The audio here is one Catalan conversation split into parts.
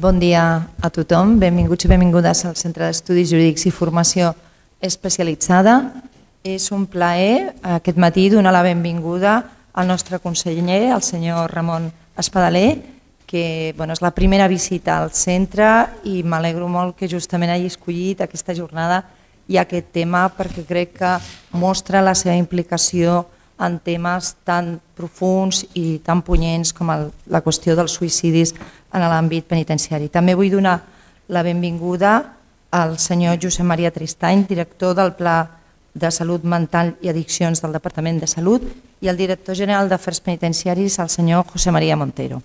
Bon dia a tothom, benvinguts i benvingudes al Centre d'Estudis Jurídics i Formació Especialitzada. És un plaer aquest matí donar la benvinguda al nostre conseller, el senyor Ramon Espadaler, que bueno, és la primera visita al centre i m'alegro molt que justament hagi escollit aquesta jornada i aquest tema perquè crec que mostra la seva implicació en temes tan profuns i tan punyents com el, la qüestió dels suïcidis en l'àmbit penitenciari. També vull donar la benvinguda al senyor Josep Maria Tristany, director del Pla de Salut Mental i Addiccions del Departament de Salut, i el director general d'Afers Penitenciaris, el senyor José María Montero.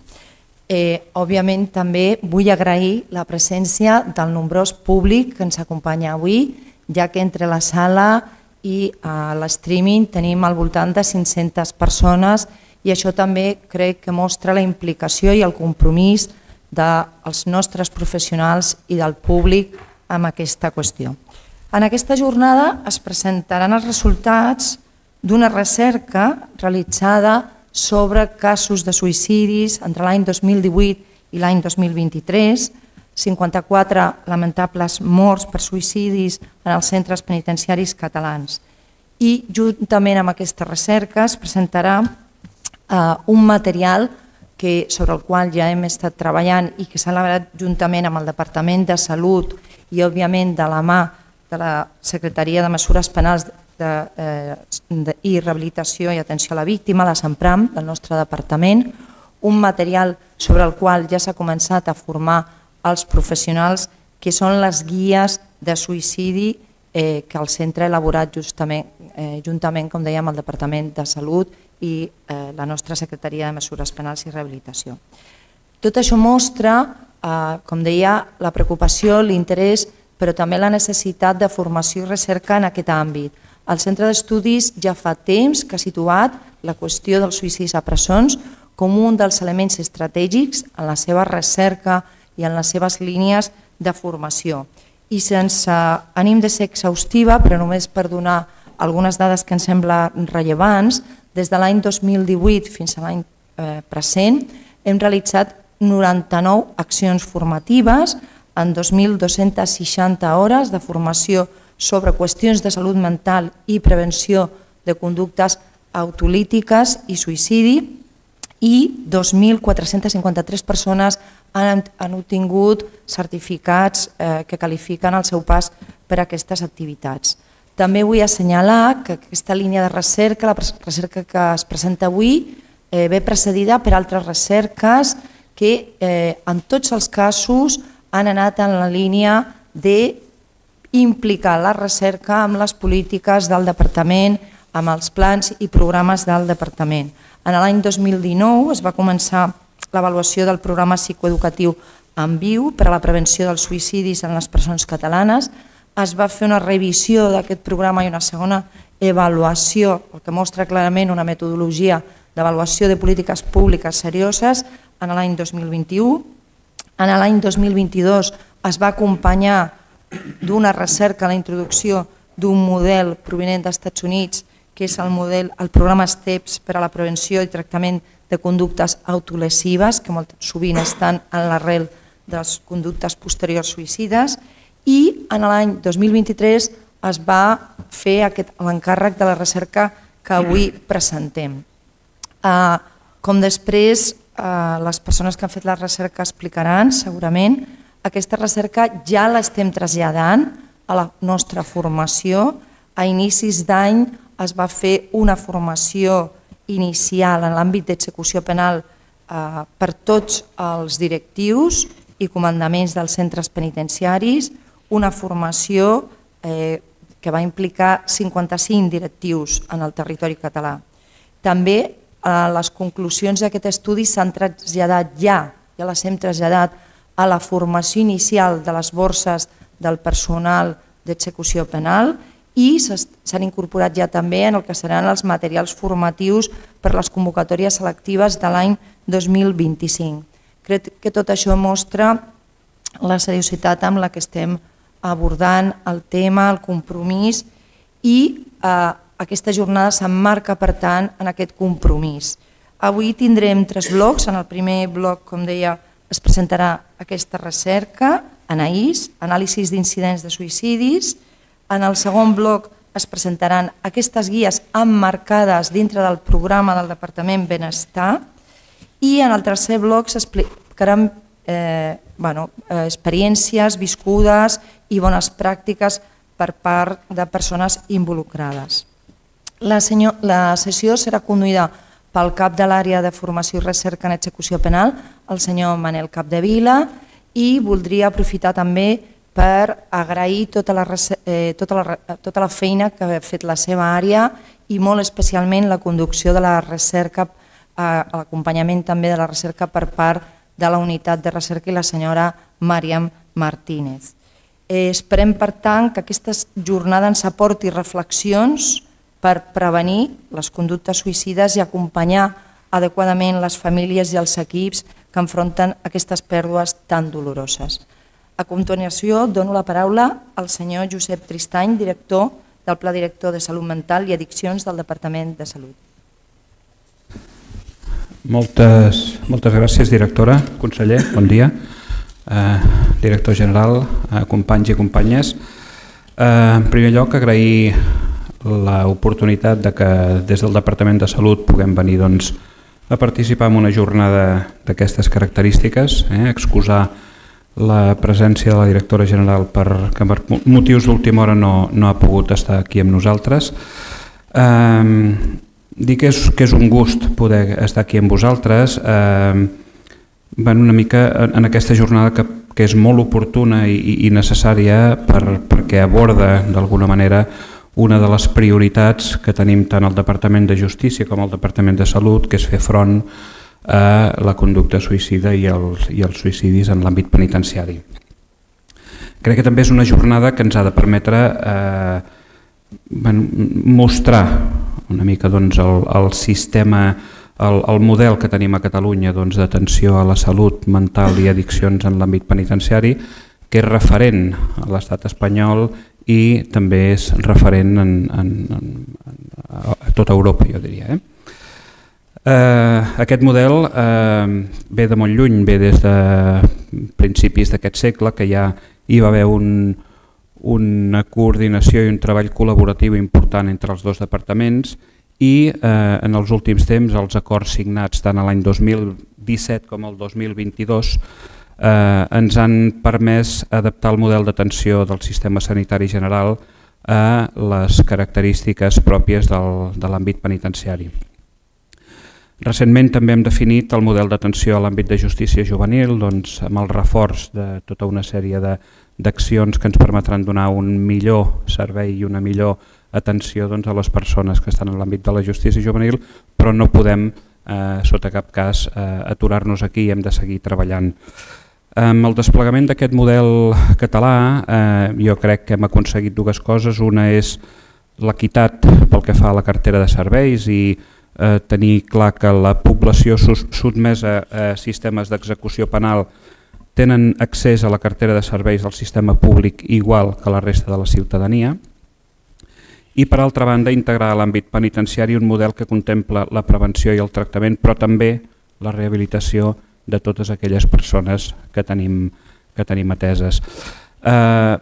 Eh, òbviament també vull agrair la presència del nombrós públic que ens acompanya avui, ja que entre la sala i a l'streaming tenim al voltant de 500 persones i això també crec que mostra la implicació i el compromís dels nostres professionals i del públic amb aquesta qüestió. En aquesta jornada es presentaran els resultats d'una recerca realitzada sobre casos de suïcidis entre l'any 2018 i l'any 2023, 54 lamentables morts per suïcidis en els centres penitenciaris catalans. I juntament amb aquesta recerca es presentarà eh, un material que, sobre el qual ja hem estat treballant i que s'ha elaborat juntament amb el Departament de Salut i òbviament de la mà de la Secretaria de Mesures Penals de, eh, de, i Rehabilitació i Atenció a la Víctima, la SEMPRAM, del nostre departament, un material sobre el qual ja s'ha començat a formar els professionals que són les guies de suïcidi eh, que el centre ha elaborat justament, eh, juntament, com dèiem, el Departament de Salut i eh, la nostra Secretaria de Mesures Penals i Rehabilitació. Tot això mostra, eh, com deia, la preocupació, l'interès, però també la necessitat de formació i recerca en aquest àmbit. El Centre d'Estudis ja fa temps que ha situat la qüestió dels suïcidis a presons com un dels elements estratègics en la seva recerca i en les seves línies de formació. I sense ànim de ser exhaustiva, però només per donar algunes dades que ens sembla rellevants, des de l'any 2018 fins a l'any eh, present hem realitzat 99 accions formatives en 2.260 hores de formació sobre qüestions de salut mental i prevenció de conductes autolítiques i suïcidi i 2.453 persones han, obtingut certificats eh, que qualifiquen el seu pas per a aquestes activitats. També vull assenyalar que aquesta línia de recerca, la recerca que es presenta avui, eh, ve precedida per altres recerques que eh, en tots els casos han anat en la línia de implicar la recerca amb les polítiques del departament, amb els plans i programes del departament. En l'any 2019 es va començar l'avaluació del programa psicoeducatiu en viu per a la prevenció dels suïcidis en les persones catalanes, es va fer una revisió d'aquest programa i una segona avaluació, el que mostra clarament una metodologia d'avaluació de polítiques públiques serioses en l'any 2021. En l'any 2022 es va acompanyar d'una recerca a la introducció d'un model provinent dels Estats Units, que és el model, el programa STEPS per a la prevenció i tractament de conductes autolesives, que molt sovint estan en l'arrel de les conductes posteriors suïcides, i en l'any 2023 es va fer l'encàrrec de la recerca que avui presentem. Uh, com després uh, les persones que han fet la recerca explicaran, segurament, aquesta recerca ja l'estem traslladant a la nostra formació. A inicis d'any es va fer una formació inicial en l'àmbit d'execució penal eh, per tots els directius i comandaments dels centres penitenciaris, una formació eh, que va implicar 55 directius en el territori català. També eh, les conclusions d'aquest estudi s'han traslladat ja, ja les hem traslladat a la formació inicial de les borses del personal d'execució penal i s'han incorporat ja també en el que seran els materials formatius per les convocatòries selectives de l'any 2025. Crec que tot això mostra la seriositat amb la que estem abordant el tema, el compromís i eh, aquesta jornada s'emmarca, per tant, en aquest compromís. Avui tindrem tres blocs. En el primer bloc, com deia, es presentarà aquesta recerca, ANAIS, anàlisis d'incidents de suïcidis. En el segon bloc es presentaran aquestes guies emmarcades dintre del programa del Departament Benestar i en el tercer bloc s'explicaran eh, bueno, eh, experiències viscudes i bones pràctiques per part de persones involucrades. La, senyor, la sessió serà conduïda pel cap de l'àrea de formació i recerca en execució penal, el senyor Manel Capdevila, i voldria aprofitar també per agrair tota la, eh, tota, la, tota la feina que ha fet la seva àrea i molt especialment la conducció de la recerca, eh, l'acompanyament també de la recerca per part de la unitat de recerca i la senyora Màriam Martínez. Eh, esperem, per tant, que aquesta jornada ens aporti reflexions per prevenir les conductes suïcides i acompanyar adequadament les famílies i els equips que enfronten aquestes pèrdues tan doloroses. A continuació, dono la paraula al senyor Josep Tristany, director del Pla Director de Salut Mental i Addiccions del Departament de Salut. Moltes, moltes gràcies, directora, conseller, bon dia, eh, director general, eh, companys i companyes. Eh, en primer lloc, agrair l'oportunitat de que des del Departament de Salut puguem venir doncs, a participar en una jornada d'aquestes característiques, eh? excusar la presència de la directora general per, que per motius d'última hora no, no ha pogut estar aquí amb nosaltres. Eh, dir que és, que és un gust poder estar aquí amb vosaltres, eh, van una mica en aquesta jornada que, que és molt oportuna i, i necessària per, perquè aborda d'alguna manera una de les prioritats que tenim tant al Departament de Justícia com al Departament de Salut, que és fer front a la conducta suïcida i els, i els suïcidis en l'àmbit penitenciari. Crec que també és una jornada que ens ha de permetre eh, mostrar una mica doncs, el, el sistema, el, el model que tenim a Catalunya doncs, d'atenció doncs, a la salut mental i addiccions en l'àmbit penitenciari, que és referent a l'estat espanyol i també és referent en, en, en, a tota Europa, jo diria. Eh? Eh, aquest model eh, ve de molt lluny, ve des de principis d'aquest segle, que ja hi va haver un, una coordinació i un treball col·laboratiu important entre els dos departaments i eh, en els últims temps els acords signats tant l'any 2017 com el 2022 eh, ens han permès adaptar el model d'atenció del sistema sanitari general a les característiques pròpies del, de l'àmbit penitenciari. Recentment també hem definit el model d'atenció a l'àmbit de justícia juvenil doncs, amb el reforç de tota una sèrie d'accions que ens permetran donar un millor servei i una millor atenció doncs, a les persones que estan en l'àmbit de la justícia juvenil, però no podem, eh, sota cap cas, eh, aturar-nos aquí i hem de seguir treballant. Amb el desplegament d'aquest model català eh, jo crec que hem aconseguit dues coses. Una és l'equitat pel que fa a la cartera de serveis i eh, tenir clar que la població sotmesa a sistemes d'execució penal tenen accés a la cartera de serveis del sistema públic igual que la resta de la ciutadania i per altra banda integrar a l'àmbit penitenciari un model que contempla la prevenció i el tractament però també la rehabilitació de totes aquelles persones que tenim, que tenim ateses. Eh,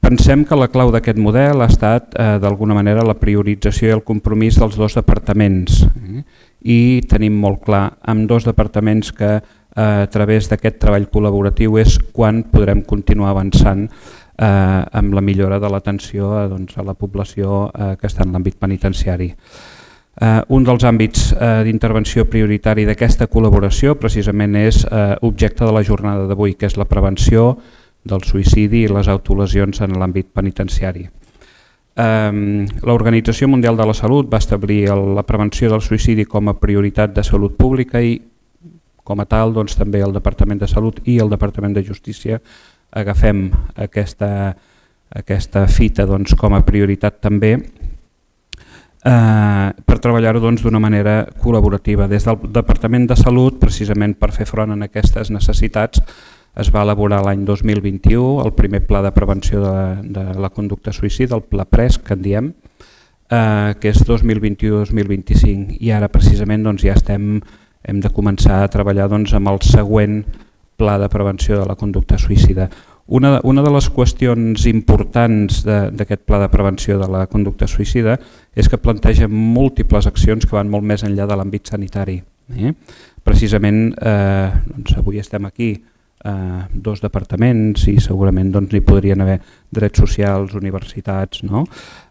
pensem que la clau d'aquest model ha estat eh, d'alguna manera la priorització i el compromís dels dos departaments eh? i tenim molt clar amb dos departaments que a través d'aquest treball col·laboratiu és quan podrem continuar avançant eh, amb la millora de l'atenció a, doncs, a la població eh, que està en l'àmbit penitenciari. Uh, un dels àmbits uh, d'intervenció prioritari d'aquesta col·laboració precisament és uh, objecte de la jornada d'avui, que és la prevenció del suïcidi i les autolesions en l'àmbit penitenciari. L'Organització Mundial de la Salut va establir la prevenció del suïcidi com a prioritat de salut pública i com a tal doncs, també el Departament de Salut i el Departament de Justícia agafem aquesta, aquesta fita doncs, com a prioritat també eh, per treballar-ho doncs, d'una doncs, manera col·laborativa. Des del Departament de Salut, precisament per fer front a aquestes necessitats, es va elaborar l'any 2021 el primer pla de prevenció de, de la conducta suïcida, el pla PRESC, que en diem, eh, que és 2021-2025 i ara precisament doncs, ja estem, hem de començar a treballar doncs, amb el següent pla de prevenció de la conducta suïcida. Una, una de les qüestions importants d'aquest pla de prevenció de la conducta suïcida és que planteja múltiples accions que van molt més enllà de l'àmbit sanitari. Eh? Precisament eh, doncs avui estem aquí eh, dos departaments i segurament doncs, hi podrien haver drets socials, universitats, no?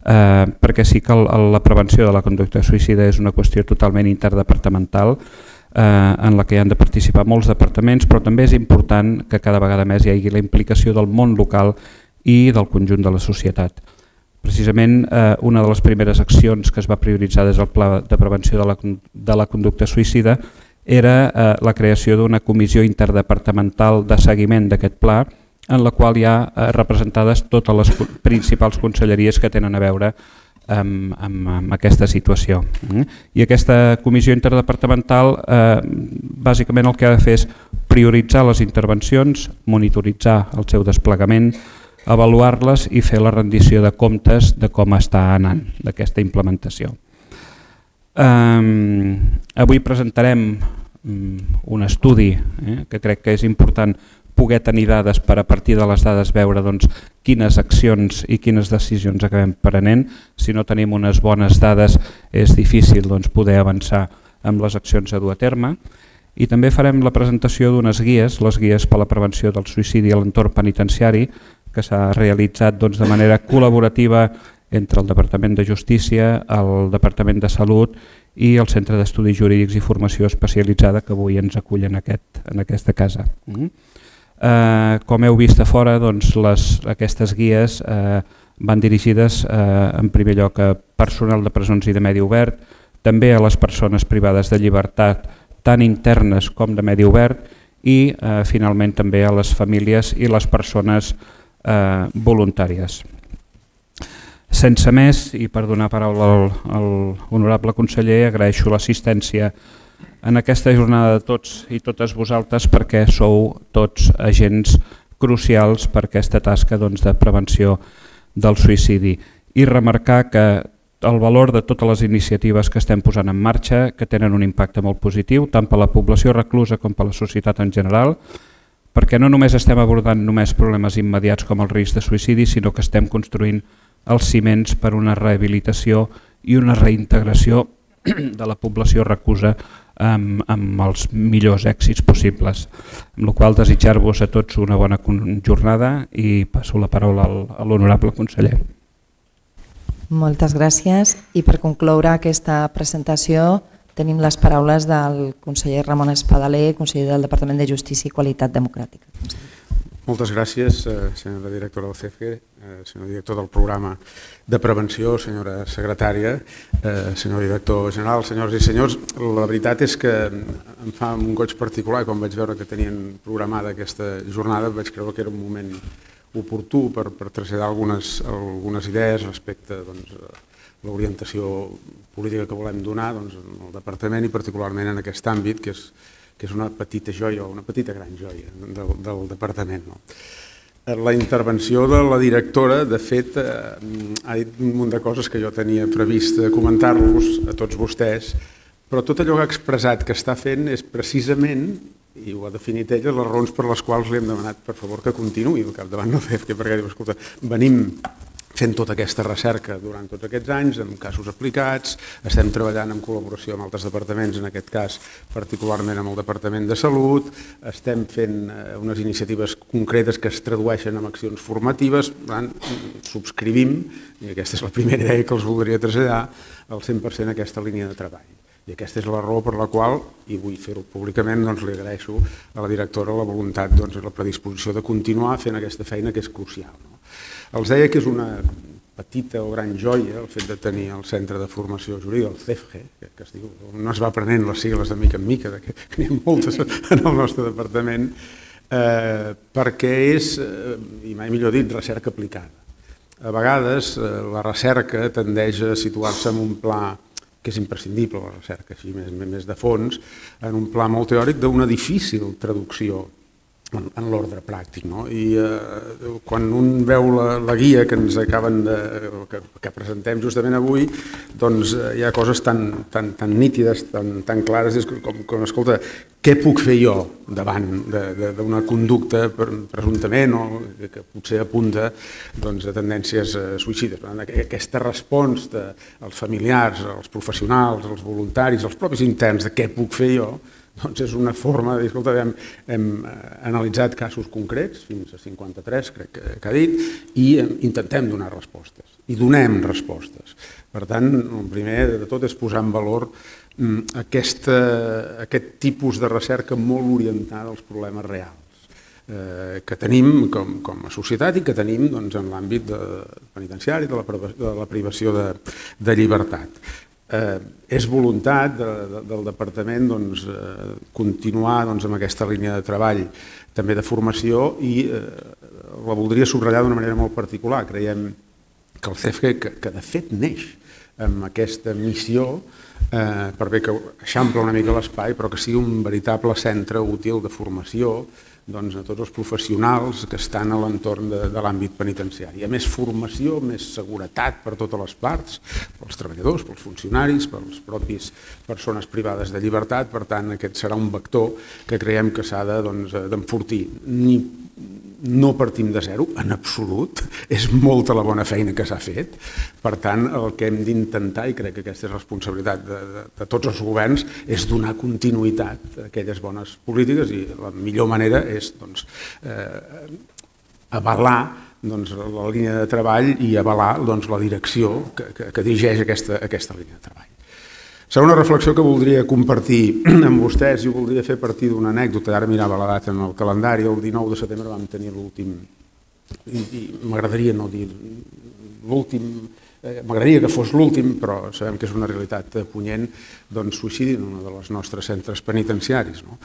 eh, perquè sí que el, la prevenció de la conducta suïcida és una qüestió totalment interdepartamental eh, en la que han de participar molts departaments, però també és important que cada vegada més hi hagi la implicació del món local i del conjunt de la societat. Precisament eh, una de les primeres accions que es va prioritzar des del Pla de Prevenció de la, de la Conducta Suïcida era eh, la creació d'una comissió interdepartamental de seguiment d'aquest pla en la qual hi ha eh, representades totes les principals conselleries que tenen a veure amb, amb, amb aquesta situació. Mm? I aquesta comissió interdepartamental eh, bàsicament el que ha de fer és prioritzar les intervencions, monitoritzar el seu desplegament, avaluar-les i fer la rendició de comptes de com està anant d'aquesta implementació. Um, avui presentarem um, un estudi eh, que crec que és important poder tenir dades per a partir de les dades veure doncs, quines accions i quines decisions acabem prenent. Si no tenim unes bones dades és difícil doncs, poder avançar amb les accions a dur a terme. I també farem la presentació d'unes guies, les guies per a la prevenció del suïcidi a l'entorn penitenciari, que s'ha realitzat doncs, de manera col·laborativa entre el Departament de Justícia, el Departament de Salut i el Centre d'Estudis Jurídics i Formació Especialitzada que avui ens acull en, aquest, en aquesta casa. Mm -hmm. Eh, com heu vist a fora, doncs, les, aquestes guies eh, van dirigides eh, en primer lloc a personal de presons i de medi obert, també a les persones privades de llibertat, tant internes com de medi obert, i eh, finalment també a les famílies i les persones eh, voluntàries. Sense més, i per donar paraula al, al honorable conseller, agraeixo l'assistència en aquesta jornada de tots i totes vosaltres perquè sou tots agents crucials per aquesta tasca doncs, de prevenció del suïcidi. I remarcar que el valor de totes les iniciatives que estem posant en marxa, que tenen un impacte molt positiu, tant per la població reclusa com per la societat en general, perquè no només estem abordant només problemes immediats com el risc de suïcidi, sinó que estem construint els ciments per una rehabilitació i una reintegració de la població recusa amb, amb els millors èxits possibles. Amb la qual desitjar-vos a tots una bona jornada i passo la paraula a l'honorable conseller. Moltes gràcies i per concloure aquesta presentació tenim les paraules del conseller Ramon Espadaler, conseller del Departament de Justícia i Qualitat Democràtica. Moltes gràcies, eh, senyora directora del CFE, eh, senyor director del programa de prevenció, senyora secretària, eh, senyor director general, senyors i senyors. La veritat és que em fa un goig particular, quan vaig veure que tenien programada aquesta jornada, vaig creure que era un moment oportú per, per traslladar algunes, algunes idees respecte doncs, a l'orientació política que volem donar doncs, al departament i particularment en aquest àmbit, que és que és una petita joia una petita gran joia del, del departament. No? Eh, la intervenció de la directora, de fet, eh, ha dit un munt de coses que jo tenia previst comentar-los a tots vostès, però tot allò que ha expressat que està fent és precisament, i ho ha definit ella, les raons per les quals li hem demanat per favor que continuï al capdavant del CFC, perquè diu, escolta, venim fent tota aquesta recerca durant tots aquests anys, amb casos aplicats, estem treballant en col·laboració amb altres departaments, en aquest cas particularment amb el Departament de Salut, estem fent eh, unes iniciatives concretes que es tradueixen en accions formatives, per tant, subscrivim, i aquesta és la primera idea que els voldria traslladar, al 100% aquesta línia de treball. I aquesta és la raó per la qual, i vull fer-ho públicament, doncs li agraeixo a la directora la voluntat doncs, i la predisposició de continuar fent aquesta feina que és crucial. No? Els deia que és una petita o gran joia el fet de tenir el centre de formació jurídica, el CEFGE, que, que es diu, no es va aprenent les sigles de mica en mica, que, que n'hi ha moltes en el nostre departament, eh, perquè és, eh, i mai millor dit, recerca aplicada. A vegades eh, la recerca tendeix a situar-se en un pla que és imprescindible la recerca, així més, més de fons, en un pla molt teòric d'una difícil traducció en, en l'ordre pràctic. No? I eh, quan un veu la, la guia que ens acaben de, que, que presentem justament avui, doncs eh, hi ha coses tan, tan, tan nítides, tan, tan clares, com, com, escolta, què puc fer jo davant d'una conducta presumptament o que potser apunta doncs, a tendències eh, suïcides. Aquesta resposta als familiars, als professionals, als voluntaris, als propis interns de què puc fer jo, doncs és una forma de dir, escolta, hem, hem eh, analitzat casos concrets, fins a 53 crec que, que ha dit, i intentem donar respostes, i donem respostes. Per tant, el primer de tot és posar en valor mm, aquesta, aquest tipus de recerca molt orientada als problemes reals eh, que tenim com, com a societat i que tenim doncs, en l'àmbit penitenciari, de la, de la privació de, de llibertat eh, és voluntat de, de, del departament doncs, eh, continuar doncs, amb aquesta línia de treball també de formació i eh, la voldria subratllar d'una manera molt particular. Creiem que el CEFG, que, que de fet neix amb aquesta missió, eh, per bé que eixampla una mica l'espai, però que sigui un veritable centre útil de formació doncs, a tots els professionals que estan a l'entorn de, de l'àmbit penitenciari. Hi ha més formació, més seguretat per totes les parts, pels treballadors, pels funcionaris, pels propis persones privades de llibertat, per tant aquest serà un vector que creiem que s'ha d'enfortir. De, doncs, Ni no partim de zero, en absolut, és molta la bona feina que s'ha fet, per tant el que hem d'intentar, i crec que aquesta és responsabilitat de, de, de tots els governs, és donar continuïtat a aquelles bones polítiques i la millor manera és doncs, eh, avalar doncs, la línia de treball i avalar doncs, la direcció que, que, que dirigeix aquesta, aquesta línia de treball. Serà una reflexió que voldria compartir amb vostès i ho voldria fer a partir d'una anècdota. Ara mirava la data en el calendari, el 19 de setembre vam tenir l'últim, i, i m'agradaria no dir l'últim, m'agradaria que fos l'últim, però sabem que és una realitat punyent, doncs suïcidi en un dels nostres centres penitenciaris. No?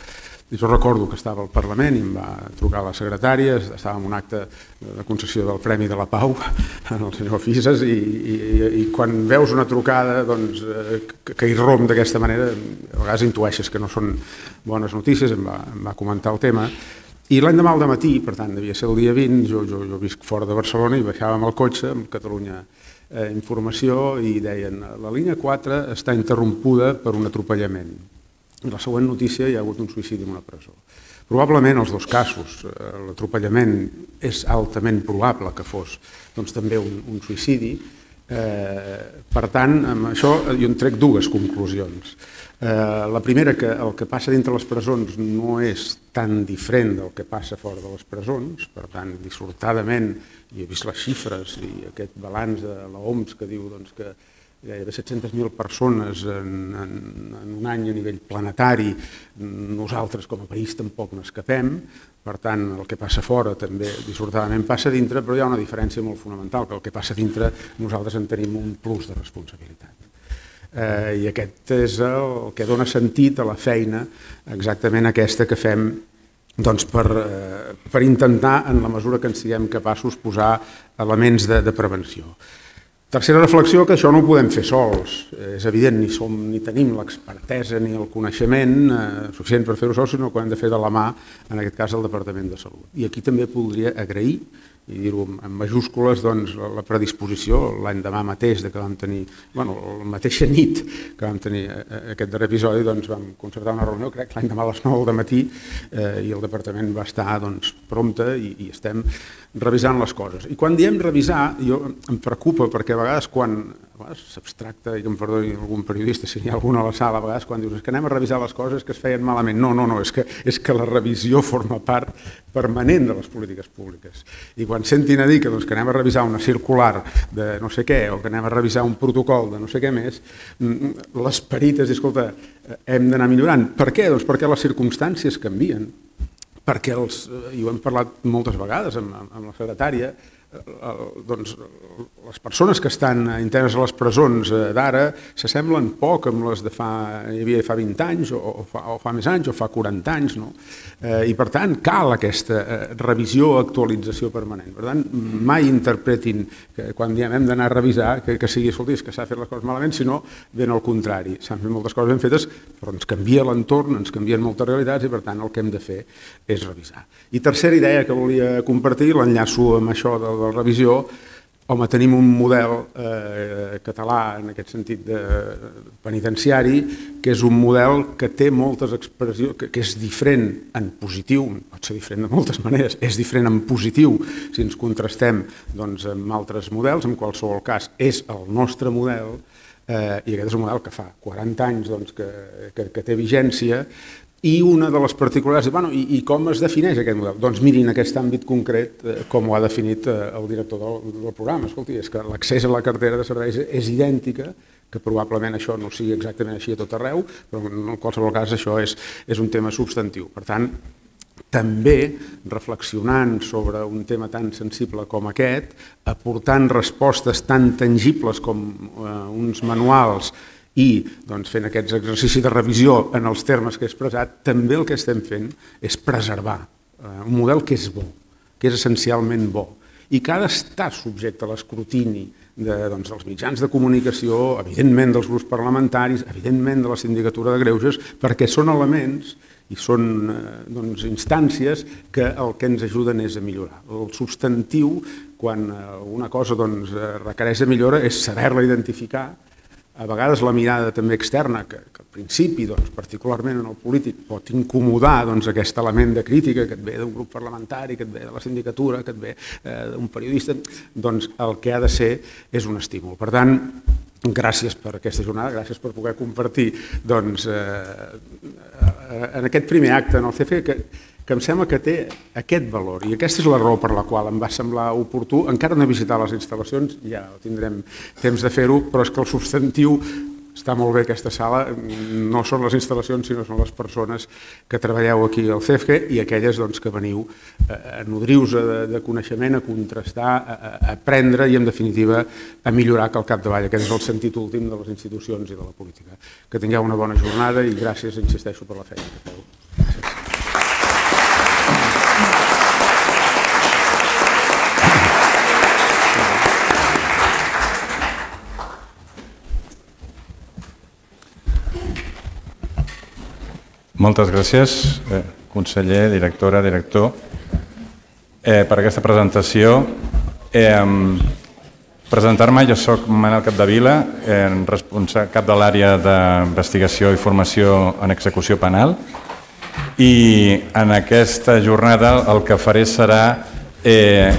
I jo recordo que estava al Parlament i em va trucar la secretària, estava en un acte de concessió del Premi de la Pau al senyor Fises i, i, i quan veus una trucada doncs, eh, que, que irromp d'aquesta manera, a vegades intueixes que no són bones notícies, em va, em va comentar el tema i l'endemà al matí, per tant, devia ser el dia 20, jo, jo, jo visc fora de Barcelona i baixàvem el cotxe amb Catalunya eh, Informació i deien la línia 4 està interrompuda per un atropellament i la següent notícia hi ha hagut un suïcidi en una presó. Probablement els dos casos, eh, l'atropellament és altament probable que fos doncs, també un, un suïcidi, eh, per tant, amb això jo en trec dues conclusions. Eh, la primera, que el que passa dintre les presons no és tan diferent del que passa fora de les presons, per tant, dissortadament, i he vist les xifres i aquest balanç de l'OMS que diu doncs, que gairebé 700.000 persones en, en, en un any a nivell planetari, nosaltres com a país tampoc n'escapem, per tant el que passa fora també dissortadament passa dintre, però hi ha una diferència molt fonamental, que el que passa dintre nosaltres en tenim un plus de responsabilitat. Eh, I aquest és el que dona sentit a la feina exactament aquesta que fem doncs per, eh, per intentar, en la mesura que en siguem capaços, posar elements de, de prevenció. Tercera reflexió, que això no ho podem fer sols. És evident, ni, som, ni tenim l'expertesa ni el coneixement eh, suficient per fer-ho sols, sinó que ho hem de fer de la mà, en aquest cas, el Departament de Salut. I aquí també voldria agrair i dir-ho en majúscules, doncs, la predisposició l'any demà mateix de que vam tenir, bueno, la mateixa nit que vam tenir eh, eh, aquest darrer episodi, doncs vam concertar una reunió, crec l'any demà a les 9 de matí, eh, i el departament va estar doncs, prompte i, i estem revisant les coses. I quan diem revisar, jo em preocupa perquè a vegades quan s'abstracta, i que em perdoni algun periodista si n'hi ha algun a la sala, a vegades quan dius que anem a revisar les coses que es feien malament. No, no, no, és que, és que la revisió forma part permanent de les polítiques públiques. I quan sentin a dir que, doncs, que anem a revisar una circular de no sé què o que anem a revisar un protocol de no sé què més, mm, l'esperit és escolta, hem d'anar millorant. Per què? Doncs perquè les circumstàncies canvien perquè els, i ho hem parlat moltes vegades amb, amb la secretària, doncs, les persones que estan internes a les presons eh, d'ara s'assemblen poc amb les de fa, hi havia fa 20 anys o, o, fa, o fa més anys o fa 40 anys. No? Eh, I per tant cal aquesta eh, revisió, actualització permanent. Per tant, mai interpretin que quan diem hem d'anar a revisar que, que sigui, escolti, que s'ha fet les coses malament, sinó ben al contrari. S'han fet moltes coses ben fetes, però ens canvia l'entorn, ens canvien moltes realitats i per tant el que hem de fer és revisar. I tercera idea que volia compartir, l'enllaço amb això de la revisió, home, tenim un model eh, català en aquest sentit de penitenciari que és un model que té moltes expressions, que, que és diferent en positiu, pot ser diferent de moltes maneres, és diferent en positiu si ens contrastem doncs, amb altres models, en qualsevol cas és el nostre model eh, i aquest és un model que fa 40 anys doncs, que, que, que té vigència, i una de les particulars, bueno, i, i com es defineix aquest model? Doncs mirin aquest àmbit concret eh, com ho ha definit eh, el director del, del programa. Escolti, és que l'accés a la cartera de serveis és idèntica, que probablement això no sigui exactament així a tot arreu, però en qualsevol cas això és, és un tema substantiu. Per tant, també reflexionant sobre un tema tan sensible com aquest, aportant respostes tan tangibles com eh, uns manuals i doncs, fent aquests exercicis de revisió en els termes que he expressat, també el que estem fent és preservar eh, un model que és bo, que és essencialment bo i que ha d'estar subjecte a l'escrutini de, doncs, dels mitjans de comunicació, evidentment dels grups parlamentaris, evidentment de la sindicatura de greuges, perquè són elements i són eh, doncs, instàncies que el que ens ajuden és a millorar. El substantiu, quan eh, una cosa doncs, requereix de millora, és saber-la identificar, a vegades la mirada també externa, que, que al principi, doncs, particularment en el polític, pot incomodar doncs, aquest element de crítica que et ve d'un grup parlamentari, que et ve de la sindicatura, que et ve eh, d'un periodista, doncs el que ha de ser és un estímul. Per tant, gràcies per aquesta jornada, gràcies per poder compartir doncs, eh, en aquest primer acte en el CFE, que, que em sembla que té aquest valor i aquesta és la raó per la qual em va semblar oportú, encara no he visitat les instal·lacions, ja tindrem temps de fer-ho, però és que el substantiu està molt bé aquesta sala, no són les instal·lacions sinó són les persones que treballeu aquí al CEFGE i aquelles doncs, que veniu a nodrius de, de coneixement, a contrastar, a, a aprendre i en definitiva a millorar que al capdavall aquest és el sentit últim de les institucions i de la política. Que tingueu una bona jornada i gràcies, insisteixo, per la feina que feu. Moltes gràcies, eh, conseller, directora, director, eh, per aquesta presentació. Eh, Presentar-me, jo sóc Manel Capdevila, eh, cap de l'àrea d'investigació i formació en execució penal i en aquesta jornada el que faré serà eh,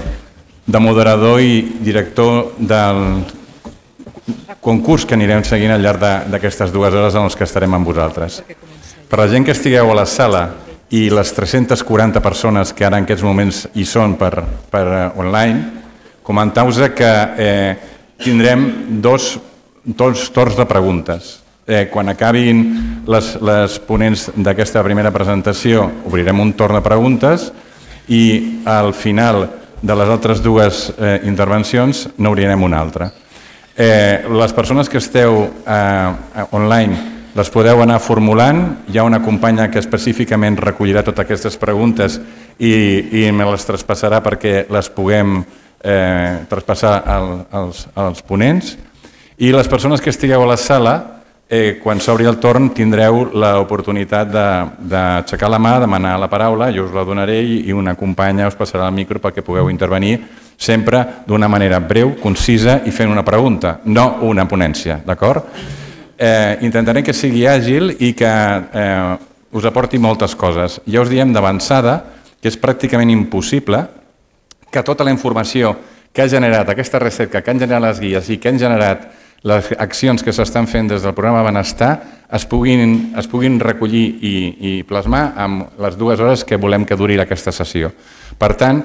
de moderador i director del concurs que anirem seguint al llarg d'aquestes dues hores en les que estarem amb vosaltres. Per la gent que estigueu a la sala i les 340 persones que ara en aquests moments hi són per, per uh, online, comentar-vos que eh, tindrem dos, dos torns de preguntes. Eh, quan acabin les, les ponents d'aquesta primera presentació obrirem un torn de preguntes i al final de les altres dues eh, intervencions n'obrirem una altra. Eh, les persones que esteu eh, online les podeu anar formulant, hi ha una companya que específicament recollirà totes aquestes preguntes i, i me les traspassarà perquè les puguem eh, traspassar al, als, als ponents. I les persones que estigueu a la sala, eh, quan s'obri el torn tindreu l'oportunitat d'aixecar la mà, demanar la paraula, jo us la donaré i, una companya us passarà el micro perquè pugueu intervenir sempre d'una manera breu, concisa i fent una pregunta, no una ponència, d'acord? Eh, intentarem que sigui àgil i que eh, us aporti moltes coses. Ja us diem d'avançada que és pràcticament impossible que tota la informació que ha generat aquesta recerca, que han generat les guies i que han generat les accions que s'estan fent des del programa Benestar es puguin, es puguin recollir i, i plasmar amb les dues hores que volem que duri aquesta sessió. Per tant,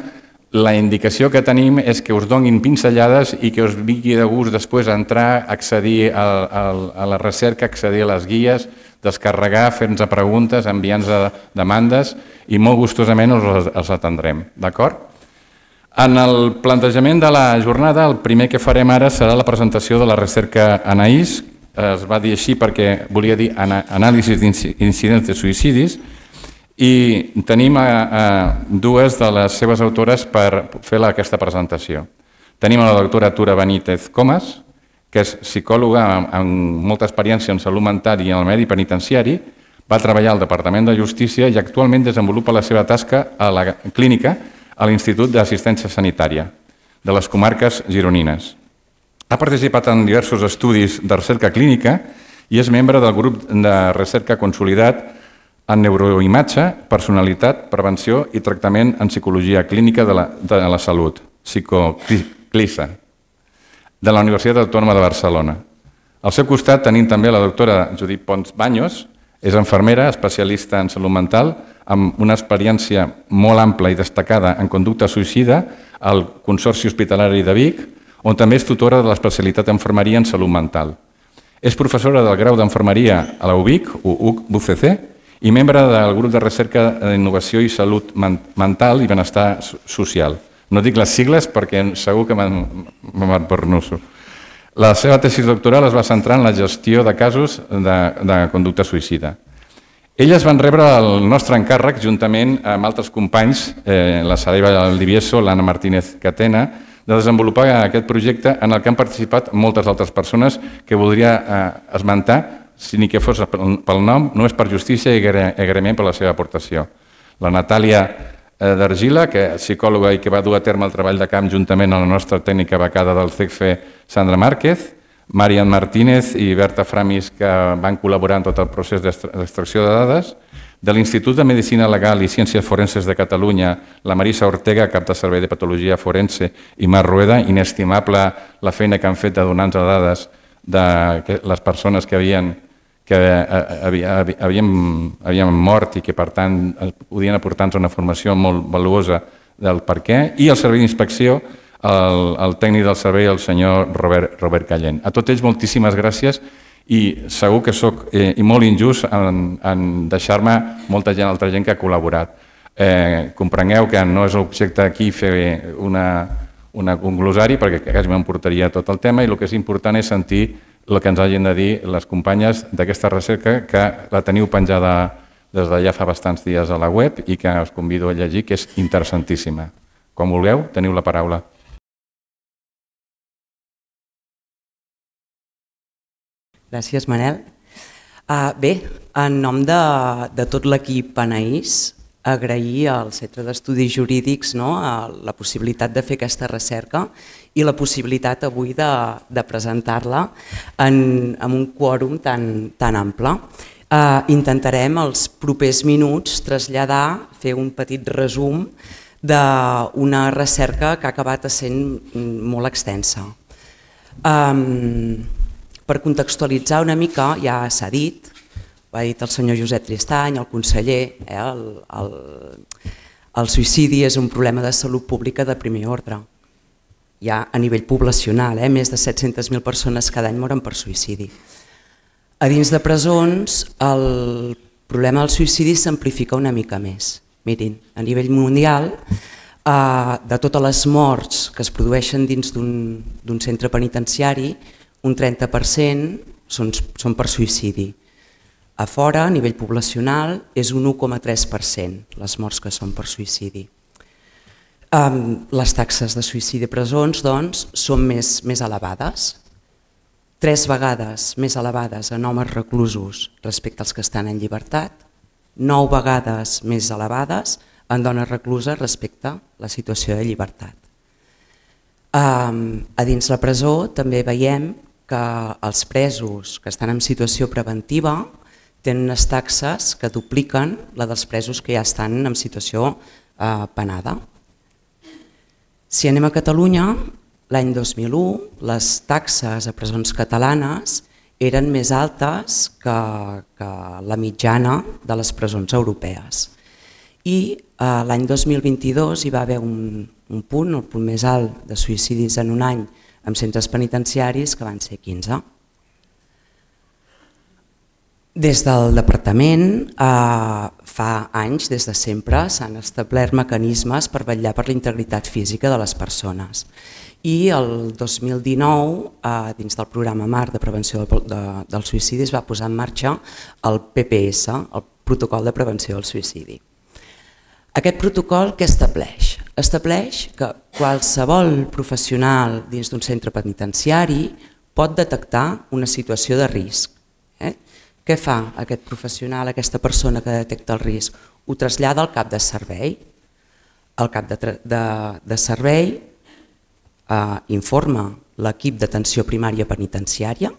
la indicació que tenim és que us donin pinzellades i que us vingui de gust després entrar, accedir a, a, a la recerca, accedir a les guies, descarregar, fer-nos preguntes, enviar-nos demandes i molt gustosament us els atendrem. D'acord? En el plantejament de la jornada, el primer que farem ara serà la presentació de la recerca Anaïs, es va dir així perquè volia dir anàlisis d'incidents de suïcidis, i tenim a, a dues de les seves autores per fer aquesta presentació. Tenim la doctora Tura Benítez Comas, que és psicòloga amb, amb molta experiència en salut mental i en el medi penitenciari, va treballar al Departament de Justícia i actualment desenvolupa la seva tasca a la clínica a l'Institut d'Assistència Sanitària de les comarques gironines. Ha participat en diversos estudis de recerca clínica i és membre del grup de recerca consolidat en neuroimatge, personalitat, prevenció i tractament en psicologia clínica de la, de la salut, psicoclisa, de la Universitat Autònoma de Barcelona. Al seu costat tenim també la doctora Judit Pons Banyos, és infermera, especialista en salut mental, amb una experiència molt ampla i destacada en conducta suïcida al Consorci Hospitalari de Vic, on també és tutora de l'especialitat d'enfermeria en salut mental. És professora del grau d'enfermeria a la UBIC, UCC, i membre del grup de recerca d'innovació i salut mental i benestar social. No dic les sigles perquè segur que m'empornoso. La seva tesi doctoral es va centrar en la gestió de casos de, de conducta suïcida. Elles van rebre el nostre encàrrec juntament amb altres companys, eh, la Saraiva Livieso, l'Anna Martínez Catena, de desenvolupar aquest projecte en el que han participat moltes altres persones que voldria eh, esmentar, si ni que fos pel nom, només per justícia i agraïment per la seva aportació. La Natàlia Eh, d'Argila, que és psicòloga i que va dur a terme el treball de camp juntament amb la nostra tècnica becada del CECFE Sandra Márquez, Marian Martínez i Berta Framis, que van col·laborar en tot el procés d'extracció de dades, de l'Institut de Medicina Legal i Ciències Forenses de Catalunya, la Marisa Ortega, cap de Servei de Patologia Forense, i Mar Rueda, inestimable la feina que han fet de donar-nos dades de les persones que havien que eh, havíem, havíem mort i que per tant podien aportar-nos una formació molt valuosa del per què, i el servei d'inspecció, el, el tècnic del servei, el senyor Robert, Robert Callent. A tots ells moltíssimes gràcies i segur que sóc eh, i molt injust en, en deixar-me molta gent, altra gent que ha col·laborat. Eh, comprengueu que no és l'objecte aquí fer una, una, un glosari perquè quasi m'emportaria tot el tema i el que és important és sentir el que ens hagin de dir les companyes d'aquesta recerca que la teniu penjada des de ja fa bastants dies a la web i que us convido a llegir, que és interessantíssima. Quan vulgueu, teniu la paraula. Gràcies, Manel. Uh, bé, en nom de, de tot l'equip Anaïs, agrair al Centre d'Estudis Jurídics no, la possibilitat de fer aquesta recerca i la possibilitat avui de, de presentar-la en, en un quòrum tan, tan ample. Eh, intentarem els propers minuts traslladar, fer un petit resum d'una recerca que ha acabat sent molt extensa. Um, per contextualitzar una mica, ja s'ha dit, ho ha dit el senyor Josep Tristany, el conseller, eh, el, el, el suïcidi és un problema de salut pública de primer ordre. Ja a nivell poblacional, eh, més de 700.000 persones cada any moren per suïcidi. A dins de presons el problema del suïcidi s'amplifica una mica més. Mirin, a nivell mundial, eh, de totes les morts que es produeixen dins d'un centre penitenciari, un 30% són, són per suïcidi a fora, a nivell poblacional, és un 1,3% les morts que són per suïcidi. Les taxes de suïcidi a presons doncs, són més, més elevades, tres vegades més elevades en homes reclusos respecte als que estan en llibertat, nou vegades més elevades en dones recluses respecte a la situació de llibertat. A dins la presó també veiem que els presos que estan en situació preventiva tenen unes taxes que dupliquen la dels presos que ja estan en situació eh, penada. Si anem a Catalunya, l'any 2001 les taxes a presons catalanes eren més altes que, que la mitjana de les presons europees. I eh, l'any 2022 hi va haver un, un punt, el punt més alt de suïcidis en un any amb centres penitenciaris que van ser 15. Des del departament, eh, fa anys, des de sempre, s'han establert mecanismes per vetllar per la integritat física de les persones. I el 2019, eh, dins del programa MAR de prevenció de, de, del suïcidi, es va posar en marxa el PPS, el Protocol de Prevenció del Suïcidi. Aquest protocol què estableix? Estableix que qualsevol professional dins d'un centre penitenciari pot detectar una situació de risc. Què fa aquest professional, aquesta persona que detecta el risc? Ho trasllada al cap de servei. El cap de, de, de servei eh, informa l'equip d'atenció primària penitenciària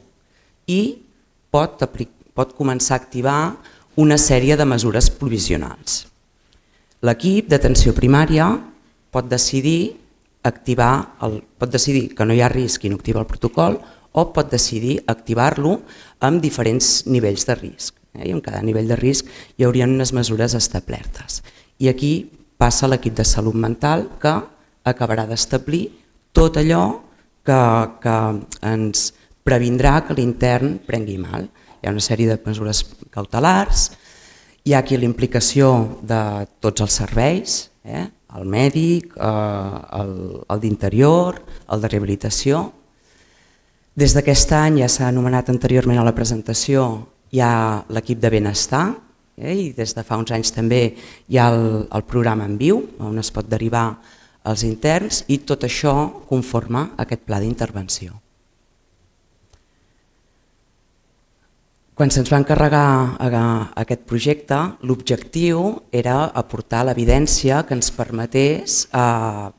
i pot, pot començar a activar una sèrie de mesures provisionals. L'equip d'atenció primària pot decidir activar el, pot decidir que no hi ha risc i no activa el protocol o pot decidir activar-lo amb diferents nivells de risc. Eh? I en cada nivell de risc hi haurien unes mesures establertes. I aquí passa l'equip de salut mental que acabarà d'establir tot allò que, que ens previndrà que l'intern prengui mal. Hi ha una sèrie de mesures cautelars, hi ha aquí l'implicació de tots els serveis, eh? el mèdic, eh, el, el d'interior, el de rehabilitació, des d'aquest any ja s'ha anomenat anteriorment a la presentació hi ha l'equip de benestar eh, i des de fa uns anys també hi ha el, el programa en viu on es pot derivar els interns i tot això conforma aquest pla d'intervenció. Quan se'ns va encarregar aquest projecte, l'objectiu era aportar l'evidència que ens permetés eh,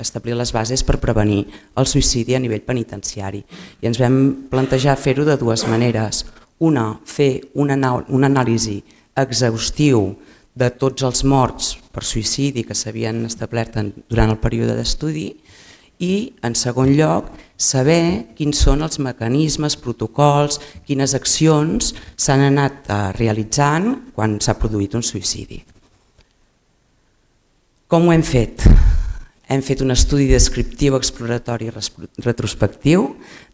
establir les bases per prevenir el suïcidi a nivell penitenciari. I ens vam plantejar fer-ho de dues maneres. Una, fer una, anàlisi exhaustiu de tots els morts per suïcidi que s'havien establert durant el període d'estudi i, en segon lloc, saber quins són els mecanismes, protocols, quines accions s'han anat eh, realitzant quan s'ha produït un suïcidi. Com ho hem fet? Hem fet un estudi descriptiu, exploratori i retrospectiu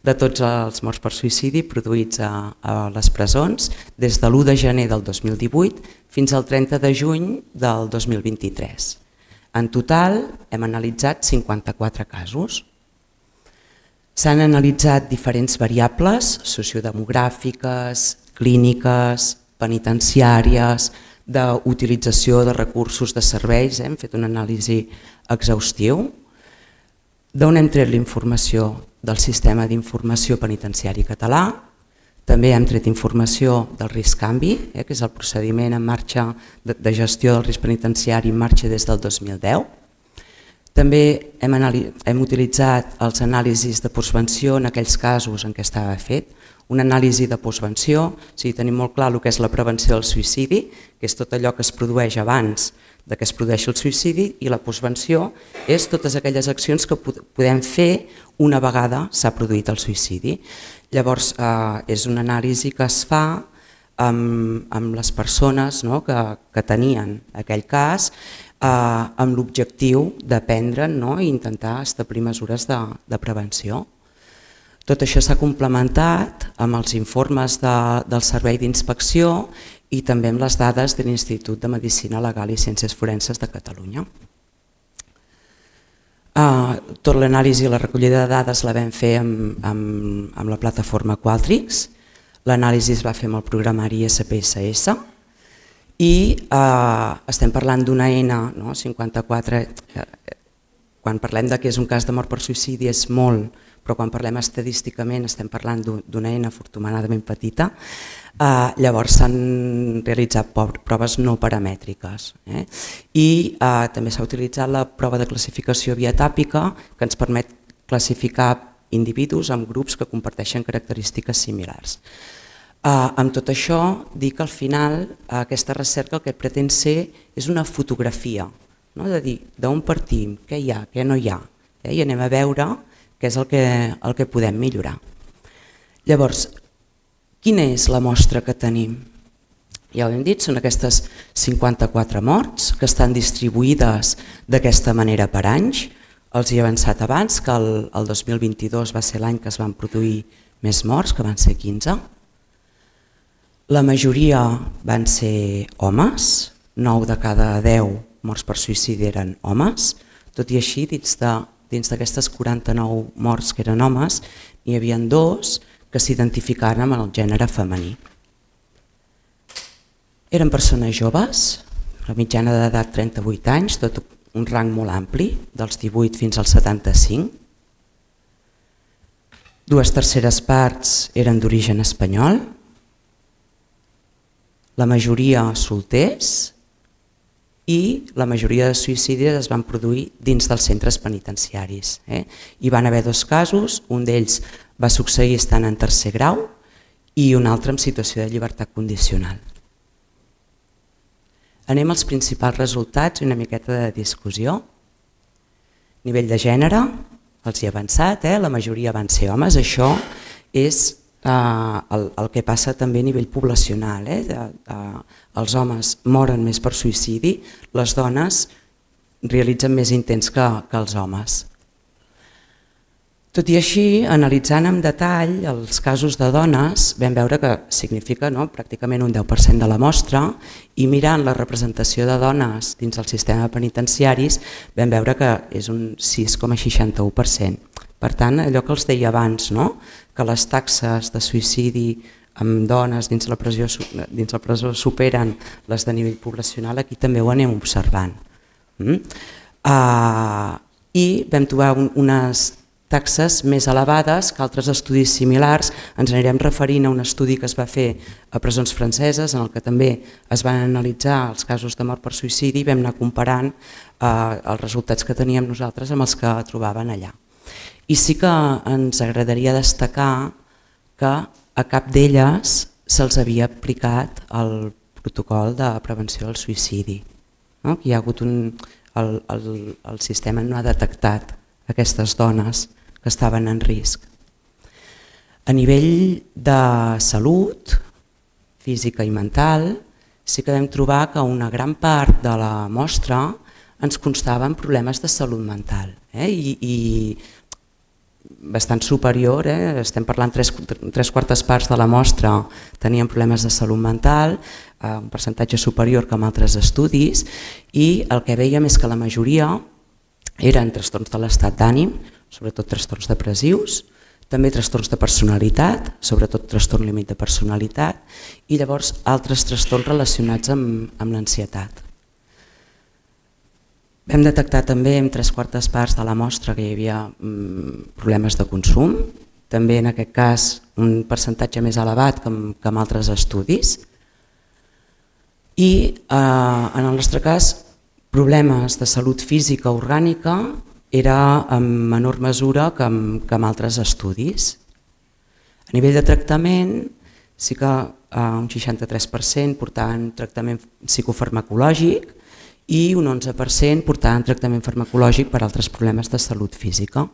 de tots els morts per suïcidi produïts a, a les presons des de l'1 de gener del 2018 fins al 30 de juny del 2023. En total hem analitzat 54 casos. S'han analitzat diferents variables sociodemogràfiques, clíniques, penitenciàries, d'utilització de recursos de serveis, hem fet una anàlisi exhaustiu d'on hem tret l'informació del sistema d'informació penitenciari català, també hem tret informació del risc canvi, eh, que és el procediment en marxa de, de gestió del risc penitenciari en marxa des del 2010. També hem, hem utilitzat els anàlisis de postvenció en aquells casos en què estava fet, una anàlisi de postvenció, o sigui, tenim molt clar el que és la prevenció del suïcidi, que és tot allò que es produeix abans de que es produeixi el suïcidi i la postvenció és totes aquelles accions que podem fer una vegada s'ha produït el suïcidi. Llavors eh, és una anàlisi que es fa amb, amb les persones no, que, que tenien aquell cas eh, amb l'objectiu d'aprendre no, i intentar establir mesures de, de prevenció. Tot això s'ha complementat amb els informes de, del Servei d'Inspecció i també amb les dades de l'Institut de Medicina Legal i Ciències Forenses de Catalunya. Uh, tot l'anàlisi i la recollida de dades la vam fer amb, amb, amb la plataforma Qualtrics, l'anàlisi es va fer amb el programari SPSS i uh, estem parlant d'una N, no? 54, uh, quan parlem de que és un cas de mort per suïcidi és molt, però quan parlem estadísticament estem parlant d'una eina afortunadament petita, eh, llavors s'han realitzat proves no paramètriques. Eh? I eh, també s'ha utilitzat la prova de classificació biotàpica que ens permet classificar individus en grups que comparteixen característiques similars. Eh, amb tot això, dir que al final eh, aquesta recerca el que pretén ser és una fotografia, no? de dir d'on partim, què hi ha, què no hi ha, eh? i anem a veure que és el que, el que podem millorar. Llavors, quina és la mostra que tenim? Ja ho hem dit, són aquestes 54 morts que estan distribuïdes d'aquesta manera per anys. Els he avançat abans que el, el 2022 va ser l'any que es van produir més morts, que van ser 15. La majoria van ser homes, 9 de cada 10 morts per suïcidi eren homes, tot i així dins de dins d'aquestes 49 morts que eren homes, n'hi havia dos que s'identificaren amb el gènere femení. Eren persones joves, la mitjana d'edat 38 anys, tot un rang molt ampli, dels 18 fins als 75. Dues terceres parts eren d'origen espanyol, la majoria solters i la majoria de suïcidis es van produir dins dels centres penitenciaris. Eh? Hi van haver dos casos, un d'ells va succeir estant en tercer grau i un altre en situació de llibertat condicional. Anem als principals resultats i una miqueta de discussió. Nivell de gènere, els hi he avançat, eh? la majoria van ser homes, això és el, el que passa també a nivell poblacional. Eh? De, de, els homes moren més per suïcidi, les dones realitzen més intents que, que els homes. Tot i així, analitzant en detall els casos de dones, vam veure que significa no, pràcticament un 10% de la mostra i mirant la representació de dones dins el sistema penitenciaris vam veure que és un 6,61%. Per tant, allò que els deia abans, no? Que les taxes de suïcidi amb dones dins la, presó, dins la presó superen les de nivell poblacional, aquí també ho anem observant. Mm? Uh, I vam trobar un, unes taxes més elevades que altres estudis similars. Ens anirem referint a un estudi que es va fer a presons franceses en el que també es van analitzar els casos de mort per suïcidi i vam anar comparant eh, els resultats que teníem nosaltres amb els que trobaven allà. I sí que ens agradaria destacar que a cap d'elles se'ls havia aplicat el protocol de prevenció del suïcidi. No? hi ha hagut un, el, el, el sistema no ha detectat aquestes dones que estaven en risc. A nivell de salut física i mental, sí que vam trobar que una gran part de la mostra ens constaven problemes de salut mental eh? I, i bastant superior, eh? estem parlant tres, tres quartes parts de la mostra tenien problemes de salut mental, eh, un percentatge superior que en altres estudis, i el que veiem és que la majoria eren trastorns de l'estat d'ànim, sobretot trastorns depressius, també trastorns de personalitat, sobretot trastorn límit de personalitat, i llavors altres trastorns relacionats amb, amb l'ansietat. Vam detectar també en tres quartes parts de la mostra que hi havia mm, problemes de consum, també en aquest cas un percentatge més elevat que, que en altres estudis, i eh, en el nostre cas problemes de salut física orgànica era en menor mesura que que en altres estudis. A nivell de tractament, sí que eh, un 63% portaven tractament psicofarmacològic, i un 11% portaven tractament farmacològic per altres problemes de salut física.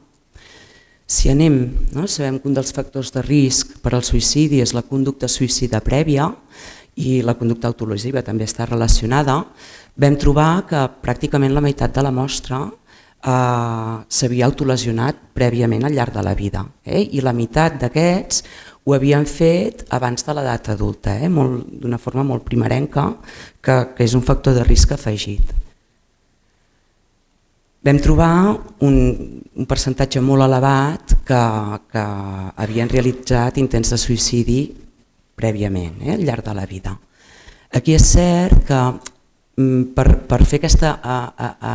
Si anem, no? sabem que un dels factors de risc per al suïcidi és la conducta suïcida prèvia i la conducta autolesiva també està relacionada, vam trobar que pràcticament la meitat de la mostra eh, s'havia autolesionat prèviament al llarg de la vida eh? i la meitat d'aquests ho havien fet abans de l'edat adulta, eh? d'una forma molt primerenca, que, que és un factor de risc afegit. Vam trobar un, un percentatge molt elevat que, que havien realitzat intents de suïcidi prèviament, eh? al llarg de la vida. Aquí és cert que mm, per, per fer aquesta, a, a, a,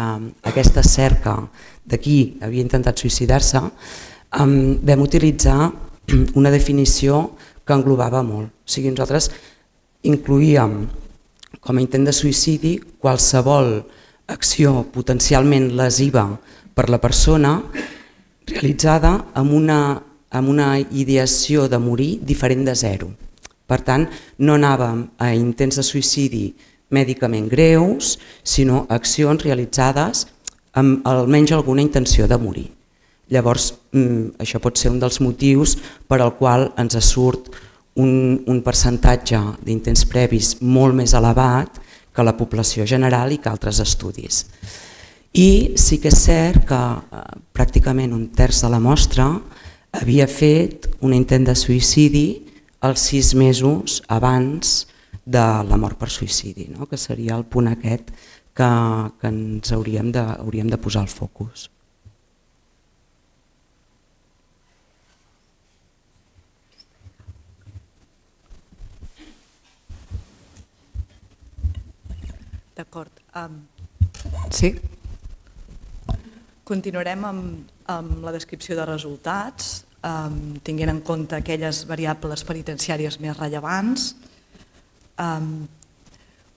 aquesta cerca de qui havia intentat suïcidar-se, um, vam utilitzar una definició que englobava molt. O sigui, nosaltres incluïem com a intent de suïcidi qualsevol acció potencialment lesiva per la persona realitzada amb una, amb una ideació de morir diferent de zero. Per tant, no anàvem a intents de suïcidi mèdicament greus, sinó accions realitzades amb almenys alguna intenció de morir. Llavors, mm, això pot ser un dels motius per al qual ens surt un, un percentatge d'intents previs molt més elevat que la població general i que altres estudis. I sí que és cert que eh, pràcticament un terç de la mostra havia fet un intent de suïcidi els sis mesos abans de la mort per suïcidi, no? que seria el punt aquest que, que ens hauríem de, hauríem de posar el focus. D'acord. Um, sí? Continuarem amb, amb la descripció de resultats, um, tinguent en compte aquelles variables penitenciàries més rellevants. Um,